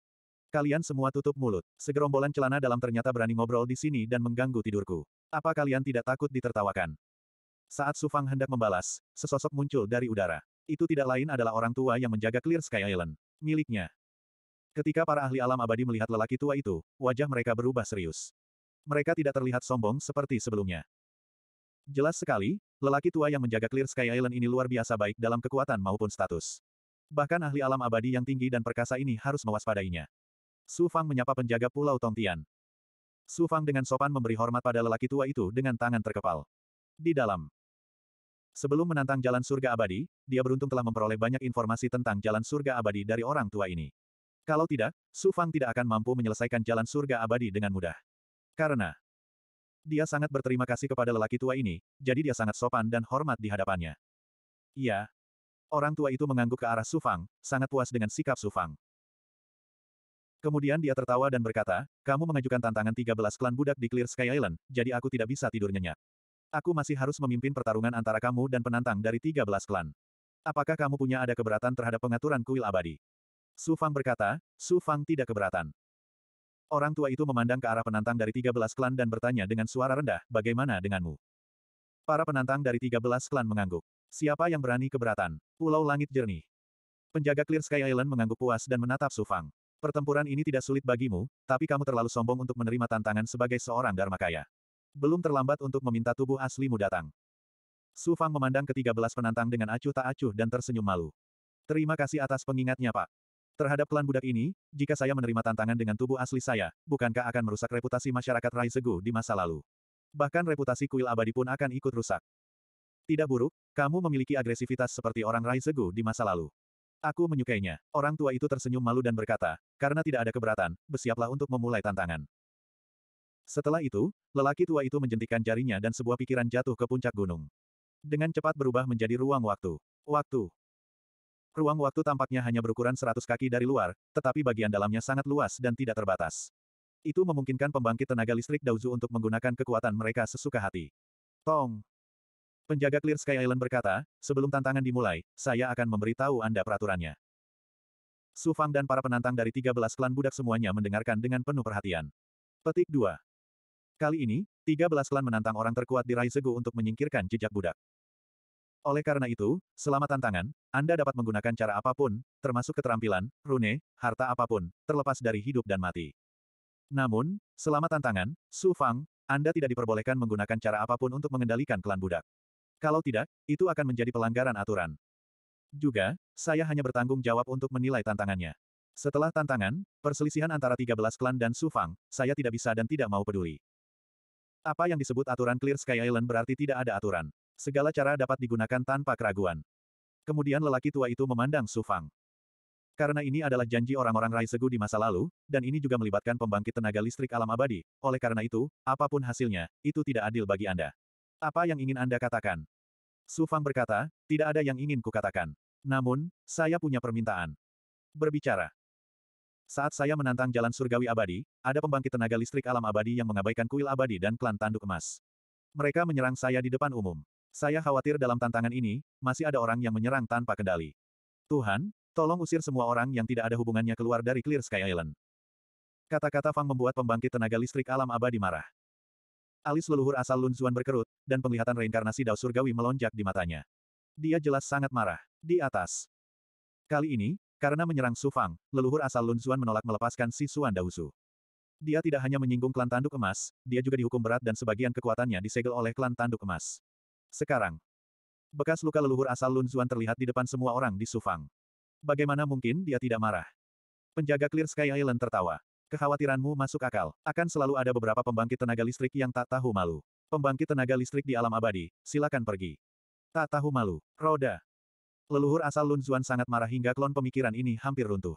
Kalian semua tutup mulut. Segerombolan celana dalam ternyata berani ngobrol di sini dan mengganggu tidurku. Apa kalian tidak takut ditertawakan? Saat Su Fang hendak membalas, sesosok muncul dari udara. Itu tidak lain adalah orang tua yang menjaga Clear Sky Island. Miliknya. Ketika para ahli alam abadi melihat lelaki tua itu, wajah mereka berubah serius. Mereka tidak terlihat sombong seperti sebelumnya. Jelas sekali, lelaki tua yang menjaga Clear Sky Island ini luar biasa baik dalam kekuatan maupun status. Bahkan ahli alam abadi yang tinggi dan perkasa ini harus mewaspadainya. Su Fang menyapa penjaga Pulau Tongtian. Su Fang dengan sopan memberi hormat pada lelaki tua itu dengan tangan terkepal. Di dalam. Sebelum menantang jalan surga abadi, dia beruntung telah memperoleh banyak informasi tentang jalan surga abadi dari orang tua ini. Kalau tidak, Su Fang tidak akan mampu menyelesaikan jalan surga abadi dengan mudah. Karena dia sangat berterima kasih kepada lelaki tua ini, jadi dia sangat sopan dan hormat di hadapannya. Iya. Orang tua itu mengangguk ke arah Su Fang, sangat puas dengan sikap Su Fang. Kemudian dia tertawa dan berkata, kamu mengajukan tantangan 13 klan budak di Clear Sky Island, jadi aku tidak bisa tidur nyenyak. Aku masih harus memimpin pertarungan antara kamu dan penantang dari 13 klan. Apakah kamu punya ada keberatan terhadap pengaturan kuil abadi? Su Fang berkata, Su Fang tidak keberatan. Orang tua itu memandang ke arah penantang dari 13 klan dan bertanya dengan suara rendah, bagaimana denganmu? Para penantang dari 13 klan mengangguk. Siapa yang berani keberatan? Pulau Langit Jernih. Penjaga Clear Sky Island mengangguk puas dan menatap Su Fang. Pertempuran ini tidak sulit bagimu, tapi kamu terlalu sombong untuk menerima tantangan sebagai seorang Dharmakaya. Belum terlambat untuk meminta tubuh aslimu datang. Su Fang memandang ke-13 penantang dengan acuh tak acuh dan tersenyum malu. Terima kasih atas pengingatnya Pak. Terhadap klan budak ini, jika saya menerima tantangan dengan tubuh asli saya, bukankah akan merusak reputasi masyarakat Rai Segu di masa lalu? Bahkan reputasi kuil abadi pun akan ikut rusak. Tidak buruk, kamu memiliki agresivitas seperti orang Rai Segu di masa lalu. Aku menyukainya. Orang tua itu tersenyum malu dan berkata, karena tidak ada keberatan, bersiaplah untuk memulai tantangan. Setelah itu, lelaki tua itu menjentikkan jarinya dan sebuah pikiran jatuh ke puncak gunung. Dengan cepat berubah menjadi ruang waktu. Waktu. Ruang waktu tampaknya hanya berukuran 100 kaki dari luar, tetapi bagian dalamnya sangat luas dan tidak terbatas. Itu memungkinkan pembangkit tenaga listrik Dauzu untuk menggunakan kekuatan mereka sesuka hati. Tong. Penjaga Clear Sky Island berkata, sebelum tantangan dimulai, saya akan memberitahu Anda peraturannya. Su Fang dan para penantang dari 13 klan budak semuanya mendengarkan dengan penuh perhatian. Petik 2. Kali ini, 13 klan menantang orang terkuat di Rai Segu untuk menyingkirkan jejak budak. Oleh karena itu, selama tantangan, Anda dapat menggunakan cara apa pun, termasuk keterampilan, rune, harta apa pun, terlepas dari hidup dan mati. Namun, selama tantangan, Su Fang, Anda tidak diperbolehkan menggunakan cara apa pun untuk mengendalikan klan budak. Kalau tidak, itu akan menjadi pelanggaran aturan. Juga, saya hanya bertanggung jawab untuk menilai tantangannya. Setelah tantangan, perselisihan antara 13 klan dan Su Fang, saya tidak bisa dan tidak mau peduli. Apa yang disebut aturan Clear Sky Island berarti tidak ada aturan. Segala cara dapat digunakan tanpa keraguan. Kemudian lelaki tua itu memandang Su Fang. Karena ini adalah janji orang-orang Rai Segu di masa lalu, dan ini juga melibatkan pembangkit tenaga listrik alam abadi, oleh karena itu, apa pun hasilnya, itu tidak adil bagi Anda. Apa yang ingin Anda katakan? Su Fang berkata, tidak ada yang ingin kukatakan. Namun, saya punya permintaan. Berbicara. Saat saya menantang jalan surgawi abadi, ada pembangkit tenaga listrik alam abadi yang mengabaikan kuil abadi dan klan tanduk emas. Mereka menyerang saya di depan umum. Saya khawatir dalam tantangan ini, masih ada orang yang menyerang tanpa kendali. Tuhan, tolong usir semua orang yang tidak ada hubungannya keluar dari Clear Sky Island. Kata-kata Fang membuat pembangkit tenaga listrik alam abadi marah. Alis leluhur asal Lun Zuan berkerut, dan penglihatan reinkarnasi Dao Surgawi melonjak di matanya. Dia jelas sangat marah. Di atas. Kali ini, karena menyerang Su Fang, leluhur asal Lun Zuan menolak melepaskan si Suan Dausu. Dia tidak hanya menyinggung klan tanduk emas, dia juga dihukum berat dan sebagian kekuatannya disegel oleh klan tanduk emas. Sekarang, bekas luka leluhur asal Lun Zuan terlihat di depan semua orang di Sufang. Bagaimana mungkin dia tidak marah? Penjaga Clear Sky Island tertawa. Kekhawatiranmu masuk akal. Akan selalu ada beberapa pembangkit tenaga listrik yang tak tahu malu. Pembangkit tenaga listrik di alam abadi, silakan pergi. Tak tahu malu. Roda. Leluhur asal Lun Zuan sangat marah hingga klon pemikiran ini hampir runtuh.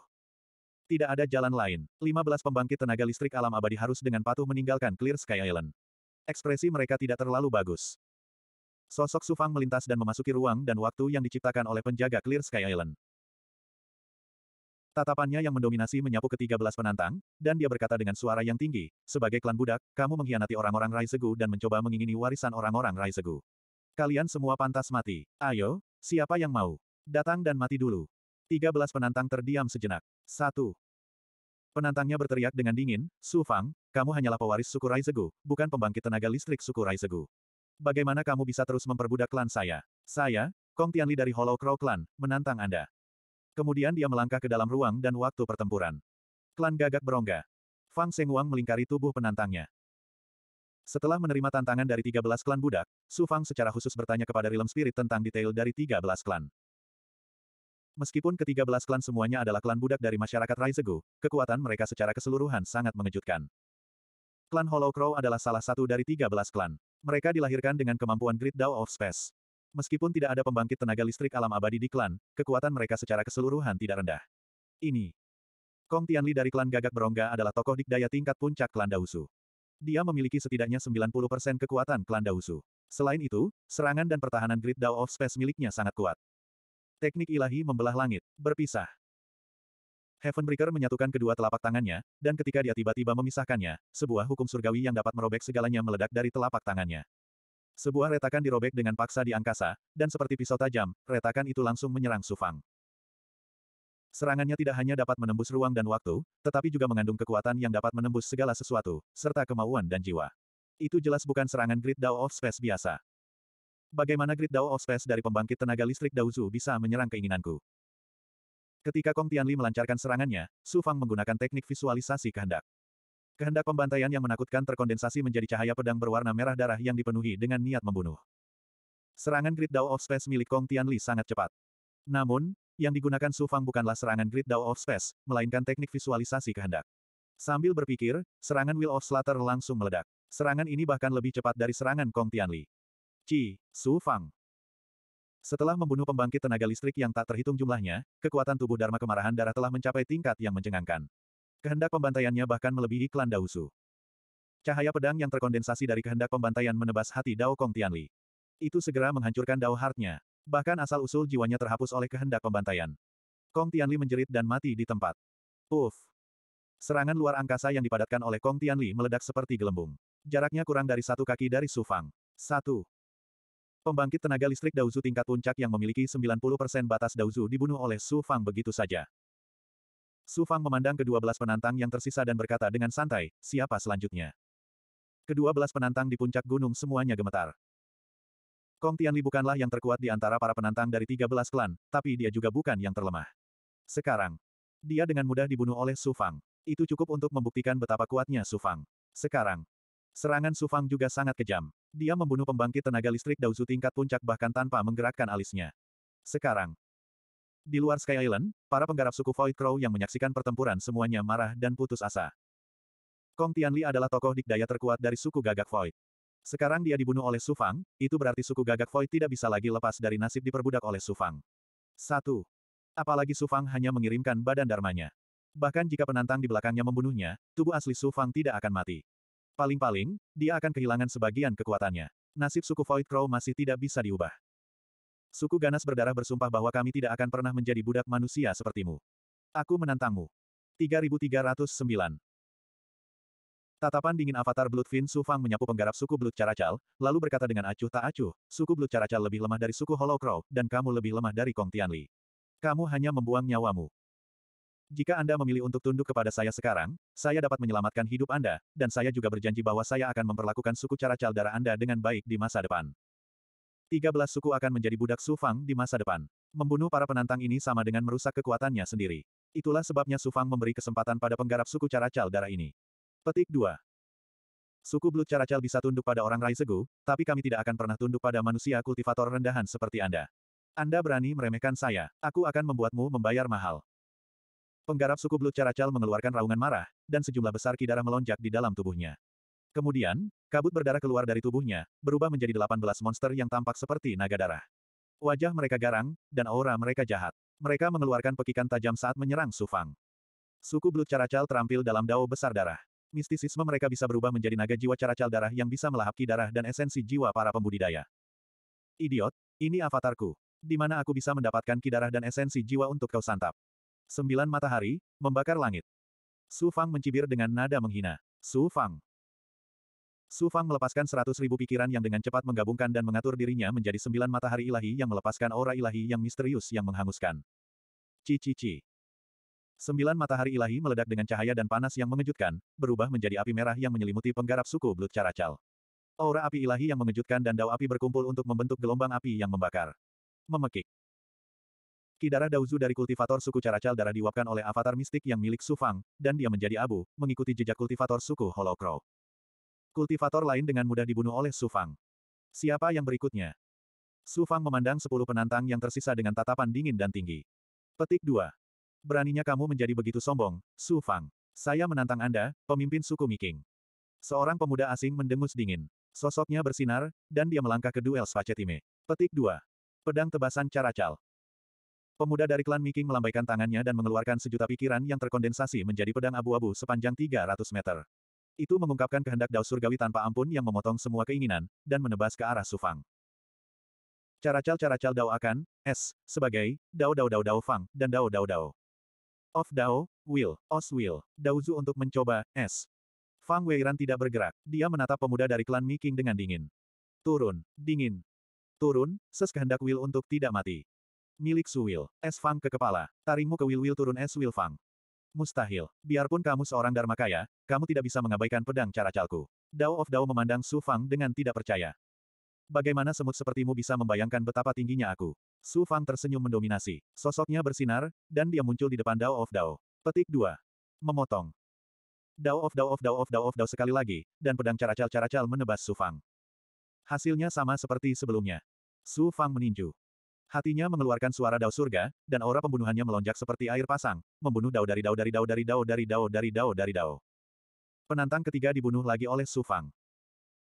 Tidak ada jalan lain. 15 pembangkit tenaga listrik alam abadi harus dengan patuh meninggalkan Clear Sky Island. Ekspresi mereka tidak terlalu bagus. Sosok Sufang melintas dan memasuki ruang dan waktu yang diciptakan oleh penjaga Clear Sky Island. Tatapannya yang mendominasi menyapu ke-13 penantang, dan dia berkata dengan suara yang tinggi, sebagai klan budak, kamu mengkhianati orang-orang Raizegu dan mencoba mengingini warisan orang-orang Raizegu. Kalian semua pantas mati. Ayo, siapa yang mau? Datang dan mati dulu. 13 penantang terdiam sejenak. Satu. Penantangnya berteriak dengan dingin, Su Fang, kamu hanyalah pewaris suku Raizegu, bukan pembangkit tenaga listrik suku Raizegu. Bagaimana kamu bisa terus memperbudak klan saya? Saya, Kong Tianli dari Hollow Crow Clan, menantang Anda. Kemudian dia melangkah ke dalam ruang dan waktu pertempuran. Klan gagak berongga. Fang Sengwang melingkari tubuh penantangnya. Setelah menerima tantangan dari 13 klan budak, Su Fang secara khusus bertanya kepada Realm Spirit tentang detail dari 13 klan. Meskipun ke-13 klan semuanya adalah klan budak dari masyarakat Raizegu, kekuatan mereka secara keseluruhan sangat mengejutkan. Klan Hollow Crow adalah salah satu dari 13 klan. Mereka dilahirkan dengan kemampuan Grid Dao of Space. Meskipun tidak ada pembangkit tenaga listrik alam abadi di klan, kekuatan mereka secara keseluruhan tidak rendah. Ini. Kong Tianli dari klan Gagak Berongga adalah tokoh dikdaya tingkat puncak klan Dausu. Dia memiliki setidaknya 90% kekuatan klan Dausu. Selain itu, serangan dan pertahanan Grid Dao of Space miliknya sangat kuat. Teknik ilahi membelah langit, berpisah. Heavenbreaker menyatukan kedua telapak tangannya, dan ketika dia tiba-tiba memisahkannya, sebuah hukum surgawi yang dapat merobek segalanya meledak dari telapak tangannya. Sebuah retakan dirobek dengan paksa di angkasa, dan seperti pisau tajam, retakan itu langsung menyerang Sufang. Serangannya tidak hanya dapat menembus ruang dan waktu, tetapi juga mengandung kekuatan yang dapat menembus segala sesuatu, serta kemauan dan jiwa. Itu jelas bukan serangan Grid Dao of Space biasa. Bagaimana Grid Dao of Space dari pembangkit tenaga listrik Daozu bisa menyerang keinginanku? Ketika Kong Tianli melancarkan serangannya, Su Fang menggunakan teknik visualisasi kehendak. Kehendak pembantaian yang menakutkan terkondensasi menjadi cahaya pedang berwarna merah darah yang dipenuhi dengan niat membunuh. Serangan Grid Dao of Space milik Kong Tianli sangat cepat. Namun, yang digunakan Su Fang bukanlah serangan Grid Dao of Space, melainkan teknik visualisasi kehendak. Sambil berpikir, serangan Will of Slaughter langsung meledak. Serangan ini bahkan lebih cepat dari serangan Kong Tianli. Ci, Su Fang. Setelah membunuh pembangkit tenaga listrik yang tak terhitung jumlahnya, kekuatan tubuh Dharma kemarahan darah telah mencapai tingkat yang mencengangkan. Kehendak pembantaiannya bahkan melebihi klan Dausu. Cahaya pedang yang terkondensasi dari kehendak pembantaian menebas hati Dao Kong Tianli. Itu segera menghancurkan Dao Heart-nya. Bahkan asal-usul jiwanya terhapus oleh kehendak pembantaian. Kong Tianli menjerit dan mati di tempat. Uff! Serangan luar angkasa yang dipadatkan oleh Kong Tianli meledak seperti gelembung. Jaraknya kurang dari satu kaki dari Su Fang. Satu. Pembangkit tenaga listrik Dauzu tingkat puncak yang memiliki 90% batas Dauzu dibunuh oleh Su Fang begitu saja. Su Fang memandang kedua belas penantang yang tersisa dan berkata dengan santai, siapa selanjutnya? Kedua belas penantang di puncak gunung semuanya gemetar. Kong Tianli bukanlah yang terkuat di antara para penantang dari tiga belas klan, tapi dia juga bukan yang terlemah. Sekarang, dia dengan mudah dibunuh oleh Su Fang. Itu cukup untuk membuktikan betapa kuatnya Su Fang. Sekarang, serangan Su Fang juga sangat kejam. Dia membunuh pembangkit tenaga listrik Dauzu tingkat puncak bahkan tanpa menggerakkan alisnya. Sekarang, di luar Sky Island, para penggarap suku Void Crow yang menyaksikan pertempuran semuanya marah dan putus asa. Kong Tianli adalah tokoh dikdaya terkuat dari suku Gagak Void. Sekarang dia dibunuh oleh Su Fang, itu berarti suku Gagak Void tidak bisa lagi lepas dari nasib diperbudak oleh Su Fang. 1. Apalagi Su Fang hanya mengirimkan badan dharmanya. Bahkan jika penantang di belakangnya membunuhnya, tubuh asli Su Fang tidak akan mati. Paling-paling, dia akan kehilangan sebagian kekuatannya. Nasib suku Void Crow masih tidak bisa diubah. Suku ganas berdarah bersumpah bahwa kami tidak akan pernah menjadi budak manusia sepertimu. Aku menantangmu. 3309 Tatapan dingin avatar Bloodfin Su Fang menyapu penggarap suku Blood Caracal, lalu berkata dengan acuh tak acuh, suku Blood Caracal lebih lemah dari suku Hollow Crow, dan kamu lebih lemah dari Kong Tianli. Kamu hanya membuang nyawamu. Jika Anda memilih untuk tunduk kepada saya sekarang, saya dapat menyelamatkan hidup Anda, dan saya juga berjanji bahwa saya akan memperlakukan suku Caracal darah Anda dengan baik di masa depan. 13 suku akan menjadi budak Su Fang di masa depan. Membunuh para penantang ini sama dengan merusak kekuatannya sendiri. Itulah sebabnya Su Fang memberi kesempatan pada penggarap suku Caracal darah ini. Petik 2. Suku Blood Caracal bisa tunduk pada orang Raizegu, tapi kami tidak akan pernah tunduk pada manusia kultivator rendahan seperti Anda. Anda berani meremehkan saya, aku akan membuatmu membayar mahal. Penggarap suku Blood Caracal mengeluarkan raungan marah, dan sejumlah besar kidarah melonjak di dalam tubuhnya. Kemudian, kabut berdarah keluar dari tubuhnya, berubah menjadi 18 monster yang tampak seperti naga darah. Wajah mereka garang, dan aura mereka jahat. Mereka mengeluarkan pekikan tajam saat menyerang Su Fang. Suku Blood Caracal terampil dalam dao besar darah. Mistisisme mereka bisa berubah menjadi naga jiwa caracal darah yang bisa melahap ki darah dan esensi jiwa para pembudidaya. Idiot, ini avatarku. Di mana aku bisa mendapatkan ki darah dan esensi jiwa untuk kau santap? Sembilan matahari, membakar langit. Su Fang mencibir dengan nada menghina. Su Fang. Su Fang melepaskan seratus ribu pikiran yang dengan cepat menggabungkan dan mengatur dirinya menjadi sembilan matahari ilahi yang melepaskan aura ilahi yang misterius yang menghanguskan. Ci-ci-ci. Sembilan matahari ilahi meledak dengan cahaya dan panas yang mengejutkan, berubah menjadi api merah yang menyelimuti penggarap suku Blood Caracal. Aura api ilahi yang mengejutkan dan dao api berkumpul untuk membentuk gelombang api yang membakar. Memekik. Ki darah Dauzu dari kultivator suku Caracal darah diuapkan oleh avatar mistik yang milik Su Fang, dan dia menjadi abu, mengikuti jejak kultivator suku Hollow Crow. Kultivator lain dengan mudah dibunuh oleh Su Fang. Siapa yang berikutnya? Su Fang memandang sepuluh penantang yang tersisa dengan tatapan dingin dan tinggi. Petik 2. Beraninya kamu menjadi begitu sombong, Su Fang. Saya menantang Anda, pemimpin suku Miking. Seorang pemuda asing mendengus dingin. Sosoknya bersinar, dan dia melangkah ke duel Spacetime. Petik 2. Pedang tebasan Caracal. Pemuda dari klan Miking melambaikan tangannya dan mengeluarkan sejuta pikiran yang terkondensasi menjadi pedang abu-abu sepanjang 300 meter. Itu mengungkapkan kehendak Dao Surgawi tanpa ampun yang memotong semua keinginan, dan menebas ke arah Su Fang. Caracal-caracal Dao akan, S, sebagai, Dao Dao Dao Dao Fang, dan Dao Dao Dao. Of Dao, Will, Os Will, Daozu untuk mencoba, S. Fang Weiran tidak bergerak. Dia menatap pemuda dari klan Mi King dengan dingin. Turun, dingin. Turun, ses kehendak Will untuk tidak mati. Milik Su Will, S Fang ke kepala. Taringmu ke Will Will turun S Will Fang. Mustahil. Biarpun kamu seorang Dharmakaya, kamu tidak bisa mengabaikan pedang cara calku. Dao of Dao memandang Su Fang dengan tidak percaya. Bagaimana semut sepertimu bisa membayangkan betapa tingginya aku? Su Fang tersenyum mendominasi. Sosoknya bersinar, dan dia muncul di depan Dao of Dao. Petik 2. Memotong. Dao of Dao of Dao of Dao of Dao sekali lagi, dan pedang caracal-caracal menebas Su Fang. Hasilnya sama seperti sebelumnya. Su Fang meninju. Hatinya mengeluarkan suara Dao surga, dan aura pembunuhannya melonjak seperti air pasang, membunuh Dao dari Dao dari Dao dari Dao dari Dao dari Dao dari Dao. Penantang ketiga dibunuh lagi oleh Su Fang.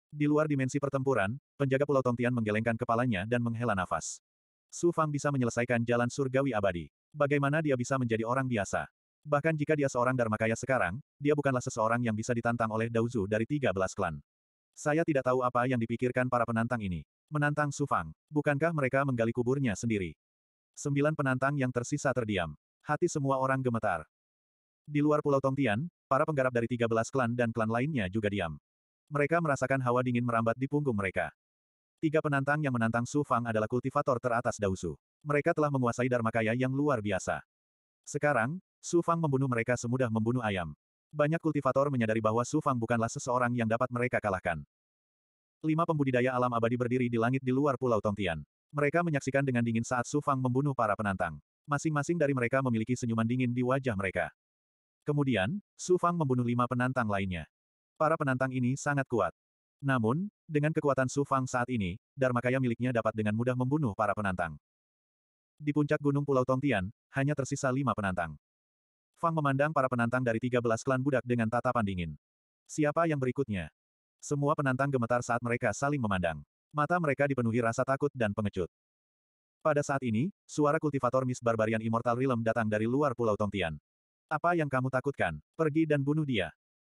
Di luar dimensi pertempuran, penjaga Pulau Tongtian menggelengkan kepalanya dan menghela nafas. Su Fang bisa menyelesaikan jalan surgawi abadi. Bagaimana dia bisa menjadi orang biasa? Bahkan jika dia seorang Dharmakaya sekarang, dia bukanlah seseorang yang bisa ditantang oleh Daozu dari 13 klan. Saya tidak tahu apa yang dipikirkan para penantang ini. Menantang Su Fang. Bukankah mereka menggali kuburnya sendiri? Sembilan penantang yang tersisa terdiam. Hati semua orang gemetar. Di luar Pulau Tongtian, para penggarap dari 13 klan dan klan lainnya juga diam. Mereka merasakan hawa dingin merambat di punggung mereka. Tiga penantang yang menantang Su Fang adalah kultivator teratas Dausu. Mereka telah menguasai Dharmakaya yang luar biasa. Sekarang, Su Fang membunuh mereka semudah membunuh ayam. Banyak kultivator menyadari bahwa Su Fang bukanlah seseorang yang dapat mereka kalahkan. Lima pembudidaya alam abadi berdiri di langit di luar Pulau Tongtian. Mereka menyaksikan dengan dingin saat Su Fang membunuh para penantang. Masing-masing dari mereka memiliki senyuman dingin di wajah mereka. Kemudian, Su Fang membunuh lima penantang lainnya. Para penantang ini sangat kuat. Namun, dengan kekuatan Su Fang saat ini, Dharmakaya miliknya dapat dengan mudah membunuh para penantang. Di puncak gunung Pulau Tongtian, hanya tersisa lima penantang. Fang memandang para penantang dari 13 klan budak dengan tatapan dingin. Siapa yang berikutnya? Semua penantang gemetar saat mereka saling memandang. Mata mereka dipenuhi rasa takut dan pengecut. Pada saat ini, suara kultivator Miss Barbarian Immortal Realm datang dari luar Pulau Tongtian. Apa yang kamu takutkan? Pergi dan bunuh dia.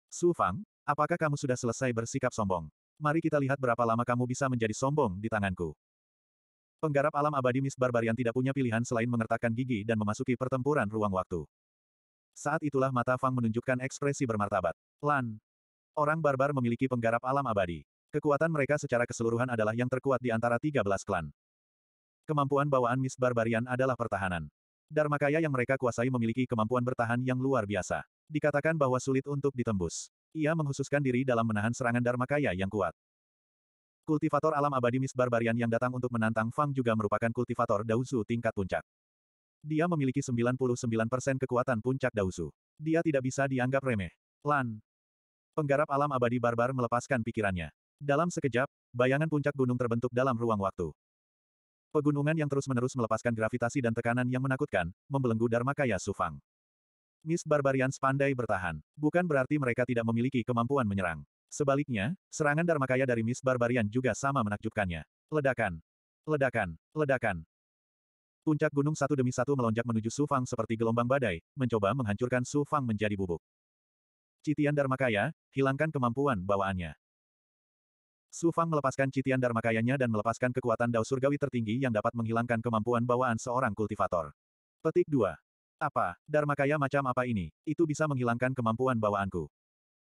Su Fang, Apakah kamu sudah selesai bersikap sombong? Mari kita lihat berapa lama kamu bisa menjadi sombong di tanganku. Penggarap alam abadi Miss Barbarian tidak punya pilihan selain mengertakkan gigi dan memasuki pertempuran ruang waktu. Saat itulah mata Fang menunjukkan ekspresi bermartabat. Lan. Orang barbar memiliki penggarap alam abadi. Kekuatan mereka secara keseluruhan adalah yang terkuat di antara 13 klan. Kemampuan bawaan Miss Barbarian adalah pertahanan. Dharmakaya yang mereka kuasai memiliki kemampuan bertahan yang luar biasa. Dikatakan bahwa sulit untuk ditembus. Ia menghususkan diri dalam menahan serangan Dharmakaya yang kuat. Kultivator alam abadi Miss Barbarian yang datang untuk menantang Fang juga merupakan kultivator Daozu tingkat puncak. Dia memiliki 99% kekuatan puncak Daozu. Dia tidak bisa dianggap remeh. Lan. Penggarap alam abadi barbar melepaskan pikirannya. Dalam sekejap, bayangan puncak gunung terbentuk dalam ruang waktu. Pegunungan yang terus-menerus melepaskan gravitasi dan tekanan yang menakutkan, membelenggu Dharmakaya Sufang. Miss Barbarians pandai bertahan. Bukan berarti mereka tidak memiliki kemampuan menyerang. Sebaliknya, serangan Dharmakaya dari Miss Barbarian juga sama menakjubkannya. Ledakan. Ledakan, ledakan. Puncak gunung satu demi satu melonjak menuju Su Fang seperti gelombang badai, mencoba menghancurkan Su Fang menjadi bubuk. Citian Dharmakaya, hilangkan kemampuan bawaannya. Su Fang melepaskan Citian Dharmakayanya dan melepaskan kekuatan dao surgawi tertinggi yang dapat menghilangkan kemampuan bawaan seorang kultivator. Petik 2. Apa, Dharmakaya macam apa ini? Itu bisa menghilangkan kemampuan bawaanku.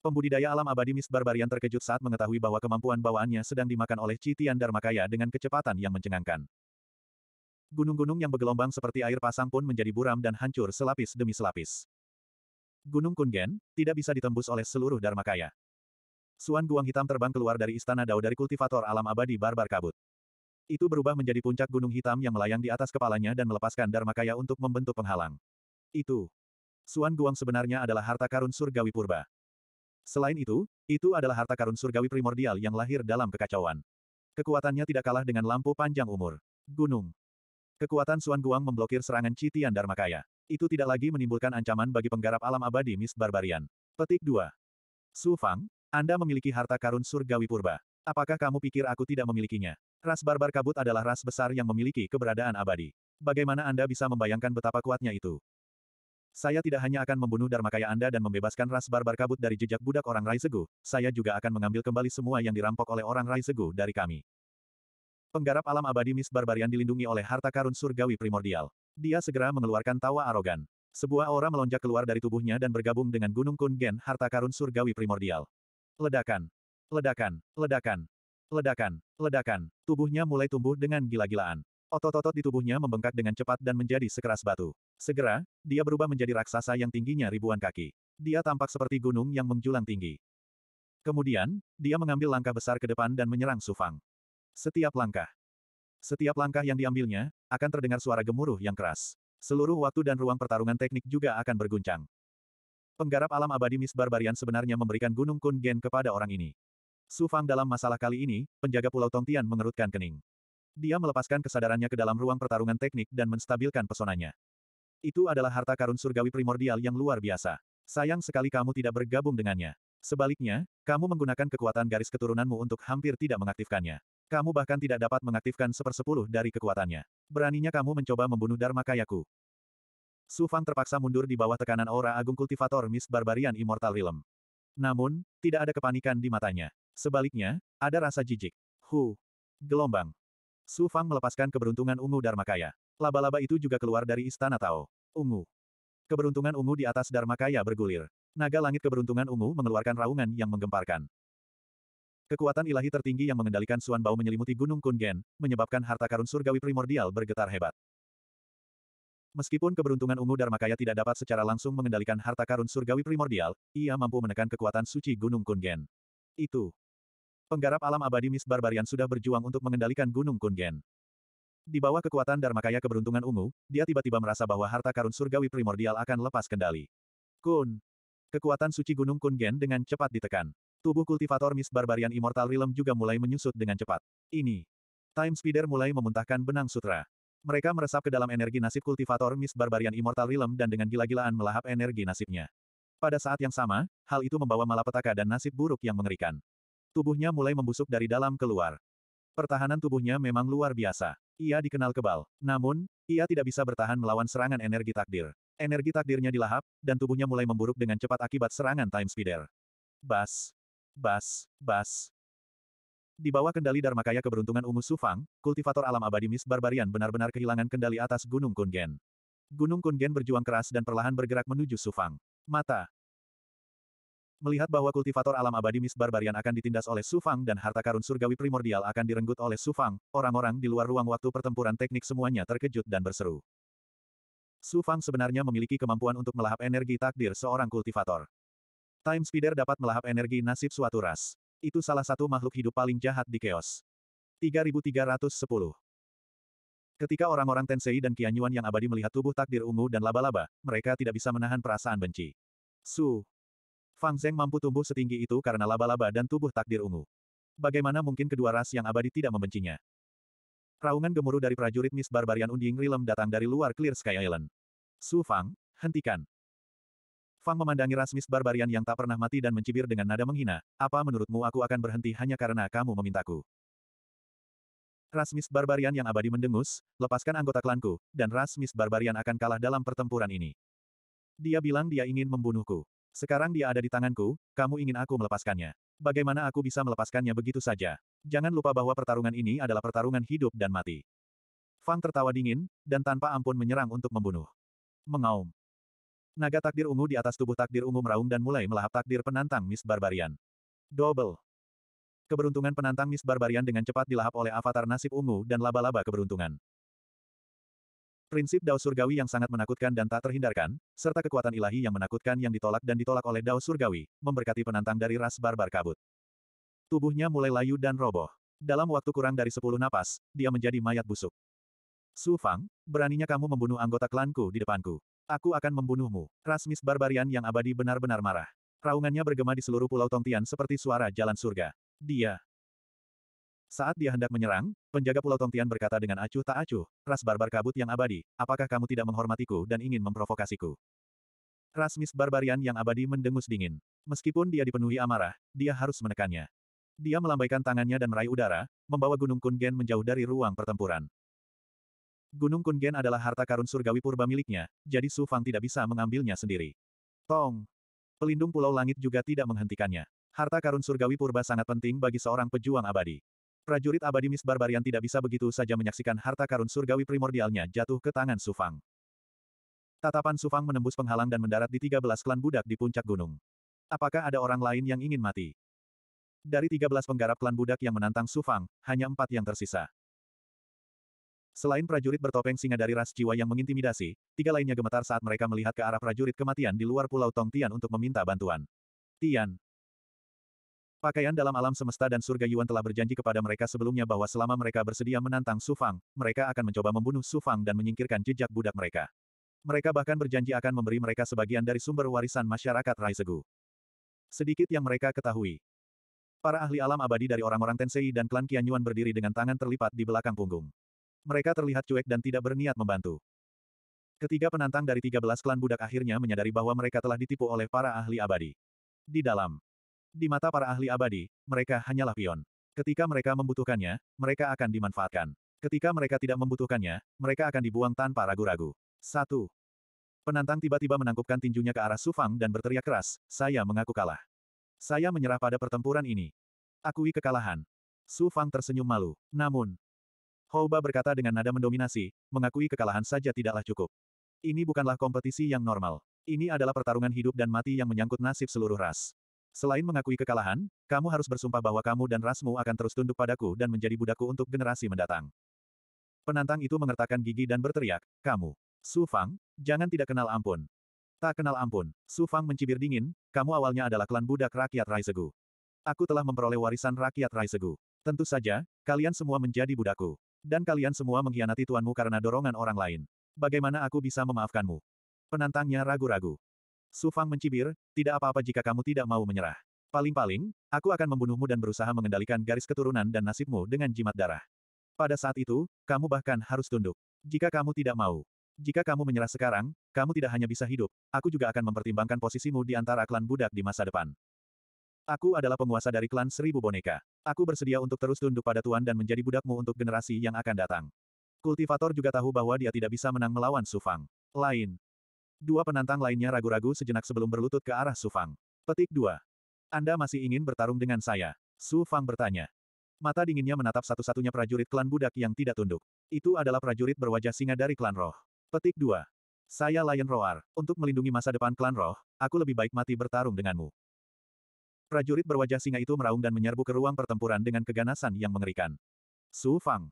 Pembudidaya alam abadi Miss Barbarian terkejut saat mengetahui bahwa kemampuan bawaannya sedang dimakan oleh Citian Dharmakaya dengan kecepatan yang mencengangkan. Gunung-gunung yang bergelombang seperti air pasang pun menjadi buram dan hancur selapis demi selapis. Gunung Kungen, tidak bisa ditembus oleh seluruh Dharmakaya. Suan Guang hitam terbang keluar dari istana Dao dari kultivator alam abadi barbar kabut. Itu berubah menjadi puncak gunung hitam yang melayang di atas kepalanya dan melepaskan Dharmakaya untuk membentuk penghalang. Itu. Suan Guang sebenarnya adalah harta karun surgawi purba. Selain itu, itu adalah harta karun surgawi primordial yang lahir dalam kekacauan. Kekuatannya tidak kalah dengan lampu panjang umur. Gunung. Kekuatan Suan Guang memblokir serangan Citian Dharmakaya. Itu tidak lagi menimbulkan ancaman bagi penggarap alam abadi Miss Barbarian. Petik 2. Su Fang, anda memiliki harta karun surgawi purba. Apakah kamu pikir aku tidak memilikinya? Ras barbar kabut adalah ras besar yang memiliki keberadaan abadi. Bagaimana Anda bisa membayangkan betapa kuatnya itu? Saya tidak hanya akan membunuh Dharmakaya Anda dan membebaskan ras barbar kabut dari jejak budak orang Raizegu, saya juga akan mengambil kembali semua yang dirampok oleh orang Raizegu dari kami. Penggarap alam abadi Miss Barbarian dilindungi oleh harta karun surgawi primordial. Dia segera mengeluarkan tawa arogan. Sebuah aura melonjak keluar dari tubuhnya dan bergabung dengan Gunung Kun Gen harta karun surgawi primordial. Ledakan. Ledakan. Ledakan. Ledakan. Ledakan. Tubuhnya mulai tumbuh dengan gila-gilaan. Otot-otot di tubuhnya membengkak dengan cepat dan menjadi sekeras batu. Segera, dia berubah menjadi raksasa yang tingginya ribuan kaki. Dia tampak seperti gunung yang menjulang tinggi. Kemudian, dia mengambil langkah besar ke depan dan menyerang Sufang. Setiap langkah. Setiap langkah yang diambilnya, akan terdengar suara gemuruh yang keras. Seluruh waktu dan ruang pertarungan teknik juga akan berguncang. Penggarap alam abadi Miss Barbarian sebenarnya memberikan Gunung Kun Gen kepada orang ini. Su Fang dalam masalah kali ini, penjaga Pulau Tongtian mengerutkan kening. Dia melepaskan kesadarannya ke dalam ruang pertarungan teknik dan menstabilkan pesonanya. Itu adalah harta karun surgawi primordial yang luar biasa. Sayang sekali kamu tidak bergabung dengannya. Sebaliknya, kamu menggunakan kekuatan garis keturunanmu untuk hampir tidak mengaktifkannya. Kamu bahkan tidak dapat mengaktifkan sepersepuluh dari kekuatannya. Beraninya kamu mencoba membunuh Dharma Kayaku. Su Fang terpaksa mundur di bawah tekanan aura agung kultivator Miss Barbarian Immortal Realm. Namun, tidak ada kepanikan di matanya. Sebaliknya, ada rasa jijik. Hu. Gelombang. Su Fang melepaskan keberuntungan ungu Dharmakaya. Laba-laba itu juga keluar dari istana Tao. Ungu. Keberuntungan ungu di atas Dharmakaya bergulir. Naga langit keberuntungan ungu mengeluarkan raungan yang menggemparkan. Kekuatan ilahi tertinggi yang mengendalikan Suan Bau menyelimuti Gunung Kungen, menyebabkan harta karun surgawi primordial bergetar hebat. Meskipun keberuntungan ungu Dharmakaya tidak dapat secara langsung mengendalikan harta karun surgawi primordial, ia mampu menekan kekuatan suci Gunung Kungen. Itu. Penggarap alam abadi Miss Barbarian sudah berjuang untuk mengendalikan Gunung Kungen. Di bawah kekuatan Dharmakaya keberuntungan ungu, dia tiba-tiba merasa bahwa harta karun surgawi primordial akan lepas kendali. Kun. Kekuatan suci Gunung Kungen dengan cepat ditekan. Tubuh kultivator Miss Barbarian Immortal Realm juga mulai menyusut dengan cepat. Ini. Time Speeder mulai memuntahkan benang sutra. Mereka meresap ke dalam energi nasib kultivator Miss Barbarian Immortal Realm dan dengan gila-gilaan melahap energi nasibnya. Pada saat yang sama, hal itu membawa malapetaka dan nasib buruk yang mengerikan. Tubuhnya mulai membusuk dari dalam keluar. Pertahanan tubuhnya memang luar biasa. Ia dikenal kebal. Namun, ia tidak bisa bertahan melawan serangan energi takdir. Energi takdirnya dilahap, dan tubuhnya mulai memburuk dengan cepat akibat serangan Time Speeder. Bas. Bas. Bas. Di bawah kendali Dharmakaya keberuntungan ungu Sufang, kultivator alam abadi Miss Barbarian benar-benar kehilangan kendali atas Gunung Kungen. Gunung Kungen berjuang keras dan perlahan bergerak menuju Sufang. Mata. Melihat bahwa kultivator alam abadi Miss Barbarian akan ditindas oleh Sufang dan harta karun surgawi primordial akan direnggut oleh Sufang, orang-orang di luar ruang waktu pertempuran teknik semuanya terkejut dan berseru. Sufang sebenarnya memiliki kemampuan untuk melahap energi takdir seorang kultivator. Time Speeder dapat melahap energi nasib suatu ras. Itu salah satu makhluk hidup paling jahat di Chaos. 3310. Ketika orang-orang Tensei dan Qianyuan yang abadi melihat tubuh takdir ungu dan laba-laba, mereka tidak bisa menahan perasaan benci. Su. Fang Zheng mampu tumbuh setinggi itu karena laba-laba dan tubuh takdir ungu. Bagaimana mungkin kedua ras yang abadi tidak membencinya? Raungan gemuruh dari prajurit Miss Barbarian Unding Rilem datang dari luar Clear Sky Island. Su Fang, hentikan. Fang memandangi Rasmis Barbarian yang tak pernah mati dan mencibir dengan nada menghina, apa menurutmu aku akan berhenti hanya karena kamu memintaku? Ras Miss Barbarian yang abadi mendengus, lepaskan anggota klanku, dan Ras Miss Barbarian akan kalah dalam pertempuran ini. Dia bilang dia ingin membunuhku. Sekarang dia ada di tanganku, kamu ingin aku melepaskannya. Bagaimana aku bisa melepaskannya begitu saja? Jangan lupa bahwa pertarungan ini adalah pertarungan hidup dan mati. Fang tertawa dingin, dan tanpa ampun menyerang untuk membunuh. Mengaum. Naga takdir ungu di atas tubuh takdir ungu meraung dan mulai melahap takdir penantang Miss Barbarian. Double. Keberuntungan penantang Miss Barbarian dengan cepat dilahap oleh avatar nasib ungu dan laba-laba keberuntungan. Prinsip Dao Surgawi yang sangat menakutkan dan tak terhindarkan, serta kekuatan ilahi yang menakutkan yang ditolak dan ditolak oleh Dao Surgawi, memberkati penantang dari ras barbar kabut. Tubuhnya mulai layu dan roboh. Dalam waktu kurang dari sepuluh napas, dia menjadi mayat busuk. Su Fang, beraninya kamu membunuh anggota klanku di depanku. Aku akan membunuhmu. Ras Miss Barbarian yang abadi benar-benar marah. Raungannya bergema di seluruh pulau Tongtian seperti suara jalan surga. Dia. Saat dia hendak menyerang, penjaga Pulau Tongtian berkata dengan acuh tak acuh, ras barbar kabut yang abadi, apakah kamu tidak menghormatiku dan ingin memprovokasiku? Ras Miss Barbarian yang abadi mendengus dingin. Meskipun dia dipenuhi amarah, dia harus menekannya. Dia melambaikan tangannya dan meraih udara, membawa Gunung Kungen menjauh dari ruang pertempuran. Gunung Kungen adalah harta karun surgawi purba miliknya, jadi Su Fang tidak bisa mengambilnya sendiri. Tong! Pelindung Pulau Langit juga tidak menghentikannya. Harta karun surgawi purba sangat penting bagi seorang pejuang abadi. Prajurit abadi Miss Barbarian tidak bisa begitu saja menyaksikan harta karun surgawi primordialnya jatuh ke tangan Sufang. Tatapan Sufang menembus penghalang dan mendarat di 13 klan budak di puncak gunung. Apakah ada orang lain yang ingin mati? Dari 13 penggarap klan budak yang menantang Sufang, hanya empat yang tersisa. Selain prajurit bertopeng singa dari ras jiwa yang mengintimidasi, tiga lainnya gemetar saat mereka melihat ke arah prajurit kematian di luar pulau Tong Tian untuk meminta bantuan. Tian, Pakaian dalam alam semesta dan surga Yuan telah berjanji kepada mereka sebelumnya bahwa selama mereka bersedia menantang Su Fang, mereka akan mencoba membunuh Su Fang dan menyingkirkan jejak budak mereka. Mereka bahkan berjanji akan memberi mereka sebagian dari sumber warisan masyarakat Raisegu. Sedikit yang mereka ketahui. Para ahli alam abadi dari orang-orang Tensei dan klan Qian Yuan berdiri dengan tangan terlipat di belakang punggung. Mereka terlihat cuek dan tidak berniat membantu. Ketiga penantang dari 13 klan budak akhirnya menyadari bahwa mereka telah ditipu oleh para ahli abadi. Di dalam di mata para ahli abadi, mereka hanyalah pion. Ketika mereka membutuhkannya, mereka akan dimanfaatkan. Ketika mereka tidak membutuhkannya, mereka akan dibuang tanpa ragu-ragu. 1. Penantang tiba-tiba menangkupkan tinjunya ke arah Sufang dan berteriak keras, saya mengaku kalah. Saya menyerah pada pertempuran ini. Akui kekalahan. Su Fang tersenyum malu. Namun, Houba berkata dengan nada mendominasi, mengakui kekalahan saja tidaklah cukup. Ini bukanlah kompetisi yang normal. Ini adalah pertarungan hidup dan mati yang menyangkut nasib seluruh ras. Selain mengakui kekalahan, kamu harus bersumpah bahwa kamu dan rasmu akan terus tunduk padaku dan menjadi budakku untuk generasi mendatang. Penantang itu mengertakkan gigi dan berteriak, kamu. Su Fang, jangan tidak kenal ampun. Tak kenal ampun. Su Fang mencibir dingin, kamu awalnya adalah klan budak rakyat Raisegu. Aku telah memperoleh warisan rakyat Raisegu. Tentu saja, kalian semua menjadi budakku. Dan kalian semua mengkhianati tuanmu karena dorongan orang lain. Bagaimana aku bisa memaafkanmu? Penantangnya ragu-ragu. Su Fang mencibir, tidak apa-apa jika kamu tidak mau menyerah. Paling-paling, aku akan membunuhmu dan berusaha mengendalikan garis keturunan dan nasibmu dengan jimat darah. Pada saat itu, kamu bahkan harus tunduk. Jika kamu tidak mau. Jika kamu menyerah sekarang, kamu tidak hanya bisa hidup, aku juga akan mempertimbangkan posisimu di antara klan budak di masa depan. Aku adalah penguasa dari klan seribu boneka. Aku bersedia untuk terus tunduk pada Tuan dan menjadi budakmu untuk generasi yang akan datang. Kultivator juga tahu bahwa dia tidak bisa menang melawan Su Fang. Lain, Dua penantang lainnya ragu-ragu sejenak sebelum berlutut ke arah Su Fang. Petik 2. Anda masih ingin bertarung dengan saya? Su Fang bertanya. Mata dinginnya menatap satu-satunya prajurit klan budak yang tidak tunduk. Itu adalah prajurit berwajah singa dari klan roh. Petik 2. Saya Lion Roar. Untuk melindungi masa depan klan roh, aku lebih baik mati bertarung denganmu. Prajurit berwajah singa itu meraung dan menyerbu ke ruang pertempuran dengan keganasan yang mengerikan. Su Fang.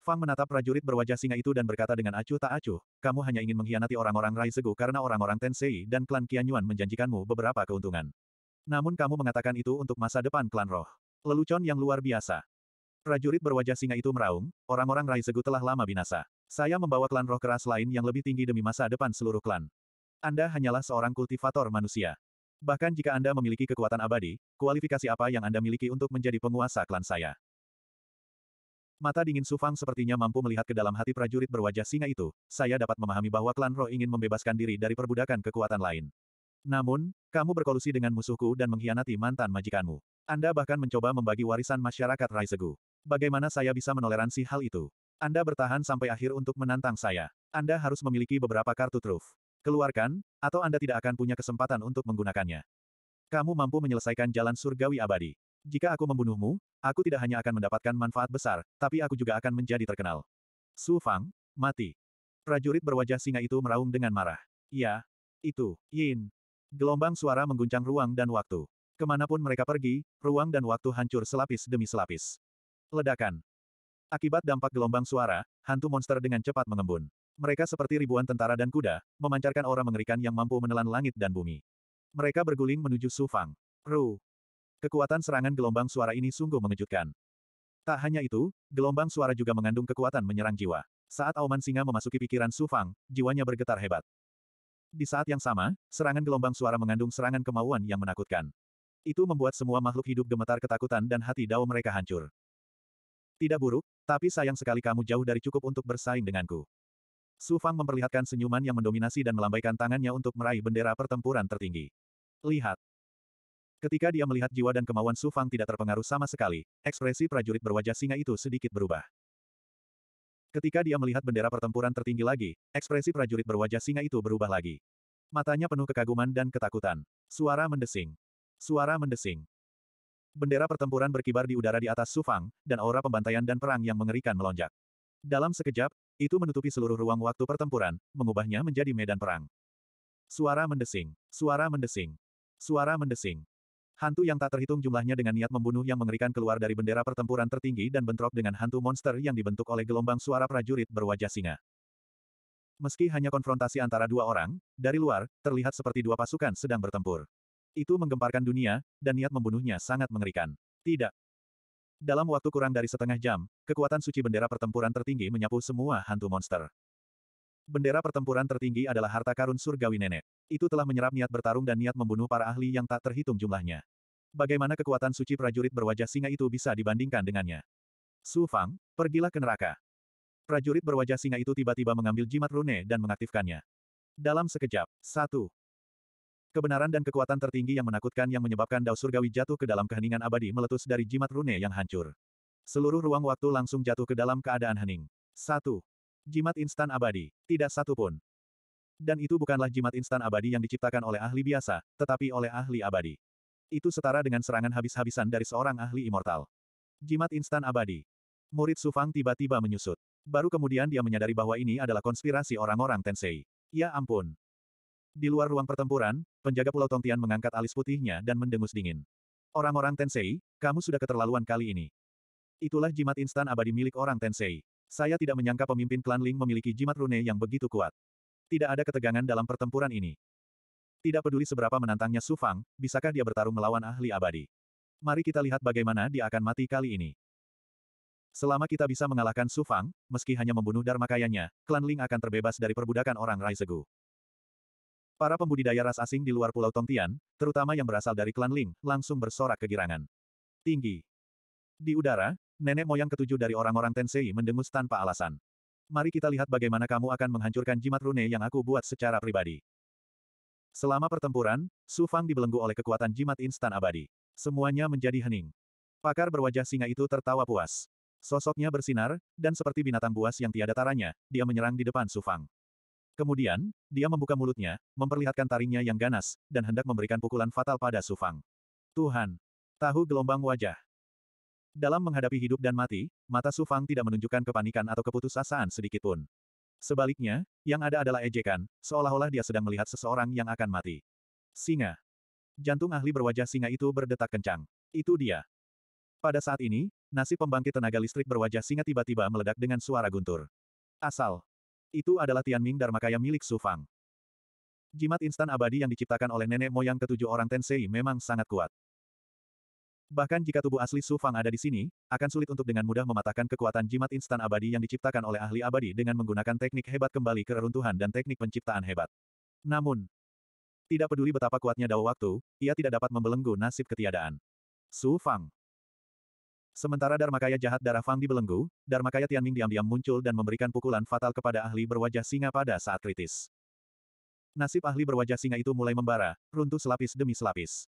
Fang menatap prajurit berwajah singa itu dan berkata dengan acuh tak acuh, kamu hanya ingin mengkhianati orang-orang Raisegu karena orang-orang Tensei dan klan Qianyuan menjanjikanmu beberapa keuntungan. Namun kamu mengatakan itu untuk masa depan klan roh. Lelucon yang luar biasa. Prajurit berwajah singa itu meraung, orang-orang Raisegu telah lama binasa. Saya membawa klan roh keras lain yang lebih tinggi demi masa depan seluruh klan. Anda hanyalah seorang kultivator manusia. Bahkan jika Anda memiliki kekuatan abadi, kualifikasi apa yang Anda miliki untuk menjadi penguasa klan saya? Mata dingin Sufang sepertinya mampu melihat ke dalam hati prajurit berwajah singa itu, saya dapat memahami bahwa klan roh ingin membebaskan diri dari perbudakan kekuatan lain. Namun, kamu berkolusi dengan musuhku dan mengkhianati mantan majikanmu. Anda bahkan mencoba membagi warisan masyarakat Raisegu. Bagaimana saya bisa menoleransi hal itu? Anda bertahan sampai akhir untuk menantang saya. Anda harus memiliki beberapa kartu truf. Keluarkan, atau Anda tidak akan punya kesempatan untuk menggunakannya. Kamu mampu menyelesaikan jalan surgawi abadi. Jika aku membunuhmu, aku tidak hanya akan mendapatkan manfaat besar, tapi aku juga akan menjadi terkenal. Su Fang, mati. Prajurit berwajah singa itu meraung dengan marah. Ya, itu, Yin. Gelombang suara mengguncang ruang dan waktu. Ke mana pun mereka pergi, ruang dan waktu hancur selapis demi selapis. Ledakan. Akibat dampak gelombang suara, hantu monster dengan cepat mengembun. Mereka seperti ribuan tentara dan kuda, memancarkan aura mengerikan yang mampu menelan langit dan bumi. Mereka berguling menuju Su Fang. Ru. Kekuatan serangan gelombang suara ini sungguh mengejutkan. Tak hanya itu, gelombang suara juga mengandung kekuatan menyerang jiwa. Saat auman singa memasuki pikiran Su Fang, jiwanya bergetar hebat. Di saat yang sama, serangan gelombang suara mengandung serangan kemauan yang menakutkan. Itu membuat semua makhluk hidup gemetar ketakutan dan hati dao mereka hancur. Tidak buruk, tapi sayang sekali kamu jauh dari cukup untuk bersaing denganku. Su Fang memperlihatkan senyuman yang mendominasi dan melambaikan tangannya untuk meraih bendera pertempuran tertinggi. Lihat. Ketika dia melihat jiwa dan kemauan Su Fang tidak terpengaruh sama sekali, ekspresi prajurit berwajah singa itu sedikit berubah. Ketika dia melihat bendera pertempuran tertinggi lagi, ekspresi prajurit berwajah singa itu berubah lagi. Matanya penuh kekaguman dan ketakutan. Suara mendesing. Suara mendesing. Bendera pertempuran berkibar di udara di atas Sufang, dan aura pembantaian dan perang yang mengerikan melonjak. Dalam sekejap, itu menutupi seluruh ruang waktu pertempuran, mengubahnya menjadi medan perang. Suara mendesing. Suara mendesing. Suara mendesing. Hantu yang tak terhitung jumlahnya dengan niat membunuh yang mengerikan keluar dari bendera pertempuran tertinggi dan bentrok dengan hantu monster yang dibentuk oleh gelombang suara prajurit berwajah singa. Meski hanya konfrontasi antara dua orang, dari luar, terlihat seperti dua pasukan sedang bertempur. Itu menggemparkan dunia, dan niat membunuhnya sangat mengerikan. Tidak. Dalam waktu kurang dari setengah jam, kekuatan suci bendera pertempuran tertinggi menyapu semua hantu monster. Bendera pertempuran tertinggi adalah harta karun surgawi nenek. Itu telah menyerap niat bertarung dan niat membunuh para ahli yang tak terhitung jumlahnya. Bagaimana kekuatan suci prajurit berwajah singa itu bisa dibandingkan dengannya? Su Fang, pergilah ke neraka. Prajurit berwajah singa itu tiba-tiba mengambil jimat rune dan mengaktifkannya. Dalam sekejap, satu. Kebenaran dan kekuatan tertinggi yang menakutkan yang menyebabkan Dao Surgawi jatuh ke dalam keheningan abadi meletus dari jimat rune yang hancur. Seluruh ruang waktu langsung jatuh ke dalam keadaan hening. Satu. Jimat instan abadi. Tidak satu pun. Dan itu bukanlah jimat instan abadi yang diciptakan oleh ahli biasa, tetapi oleh ahli abadi. Itu setara dengan serangan habis-habisan dari seorang ahli immortal. Jimat instan abadi. Murid Sufang tiba-tiba menyusut. Baru kemudian dia menyadari bahwa ini adalah konspirasi orang-orang Tensei. Ya ampun. Di luar ruang pertempuran, penjaga Pulau Tongtian mengangkat alis putihnya dan mendengus dingin. Orang-orang Tensei, kamu sudah keterlaluan kali ini. Itulah jimat instan abadi milik orang Tensei. Saya tidak menyangka pemimpin klan Ling memiliki jimat rune yang begitu kuat. Tidak ada ketegangan dalam pertempuran ini. Tidak peduli seberapa menantangnya Su Fang, bisakah dia bertarung melawan ahli abadi? Mari kita lihat bagaimana dia akan mati kali ini. Selama kita bisa mengalahkan Su Fang, meski hanya membunuh Dharmakayanya, klan Ling akan terbebas dari perbudakan orang Raizegu. Para pembudidaya ras asing di luar Pulau Tongtian, terutama yang berasal dari klan Ling, langsung bersorak kegirangan. Tinggi. Di udara, nenek moyang ketujuh dari orang-orang Tensei mendengus tanpa alasan. Mari kita lihat bagaimana kamu akan menghancurkan jimat rune yang aku buat secara pribadi. Selama pertempuran, Su Fang dibelenggu oleh kekuatan jimat instan abadi. Semuanya menjadi hening. Pakar berwajah singa itu tertawa puas. Sosoknya bersinar, dan seperti binatang buas yang tiada taranya, dia menyerang di depan Su Fang. Kemudian, dia membuka mulutnya, memperlihatkan taringnya yang ganas, dan hendak memberikan pukulan fatal pada Su Fang. Tuhan! Tahu gelombang wajah. Dalam menghadapi hidup dan mati, mata Su Fang tidak menunjukkan kepanikan atau keputusasaan sedikitpun. Sebaliknya, yang ada adalah ejekan, seolah-olah dia sedang melihat seseorang yang akan mati. Singa. Jantung ahli berwajah singa itu berdetak kencang. Itu dia. Pada saat ini, nasib pembangkit tenaga listrik berwajah singa tiba-tiba meledak dengan suara guntur. Asal. Itu adalah Tianming Dharmakaya milik Su Fang. Jimat instan abadi yang diciptakan oleh nenek moyang ketujuh orang Tensei memang sangat kuat. Bahkan jika tubuh asli Su Fang ada di sini, akan sulit untuk dengan mudah mematahkan kekuatan jimat instan abadi yang diciptakan oleh ahli abadi dengan menggunakan teknik hebat kembali ke reruntuhan dan teknik penciptaan hebat. Namun, tidak peduli betapa kuatnya dao waktu, ia tidak dapat membelenggu nasib ketiadaan. Su Fang. Sementara Dharmakaya jahat darah Fang dibelenggu, Dharmakaya Tianming diam-diam muncul dan memberikan pukulan fatal kepada ahli berwajah singa pada saat kritis. Nasib ahli berwajah singa itu mulai membara, runtuh selapis demi selapis.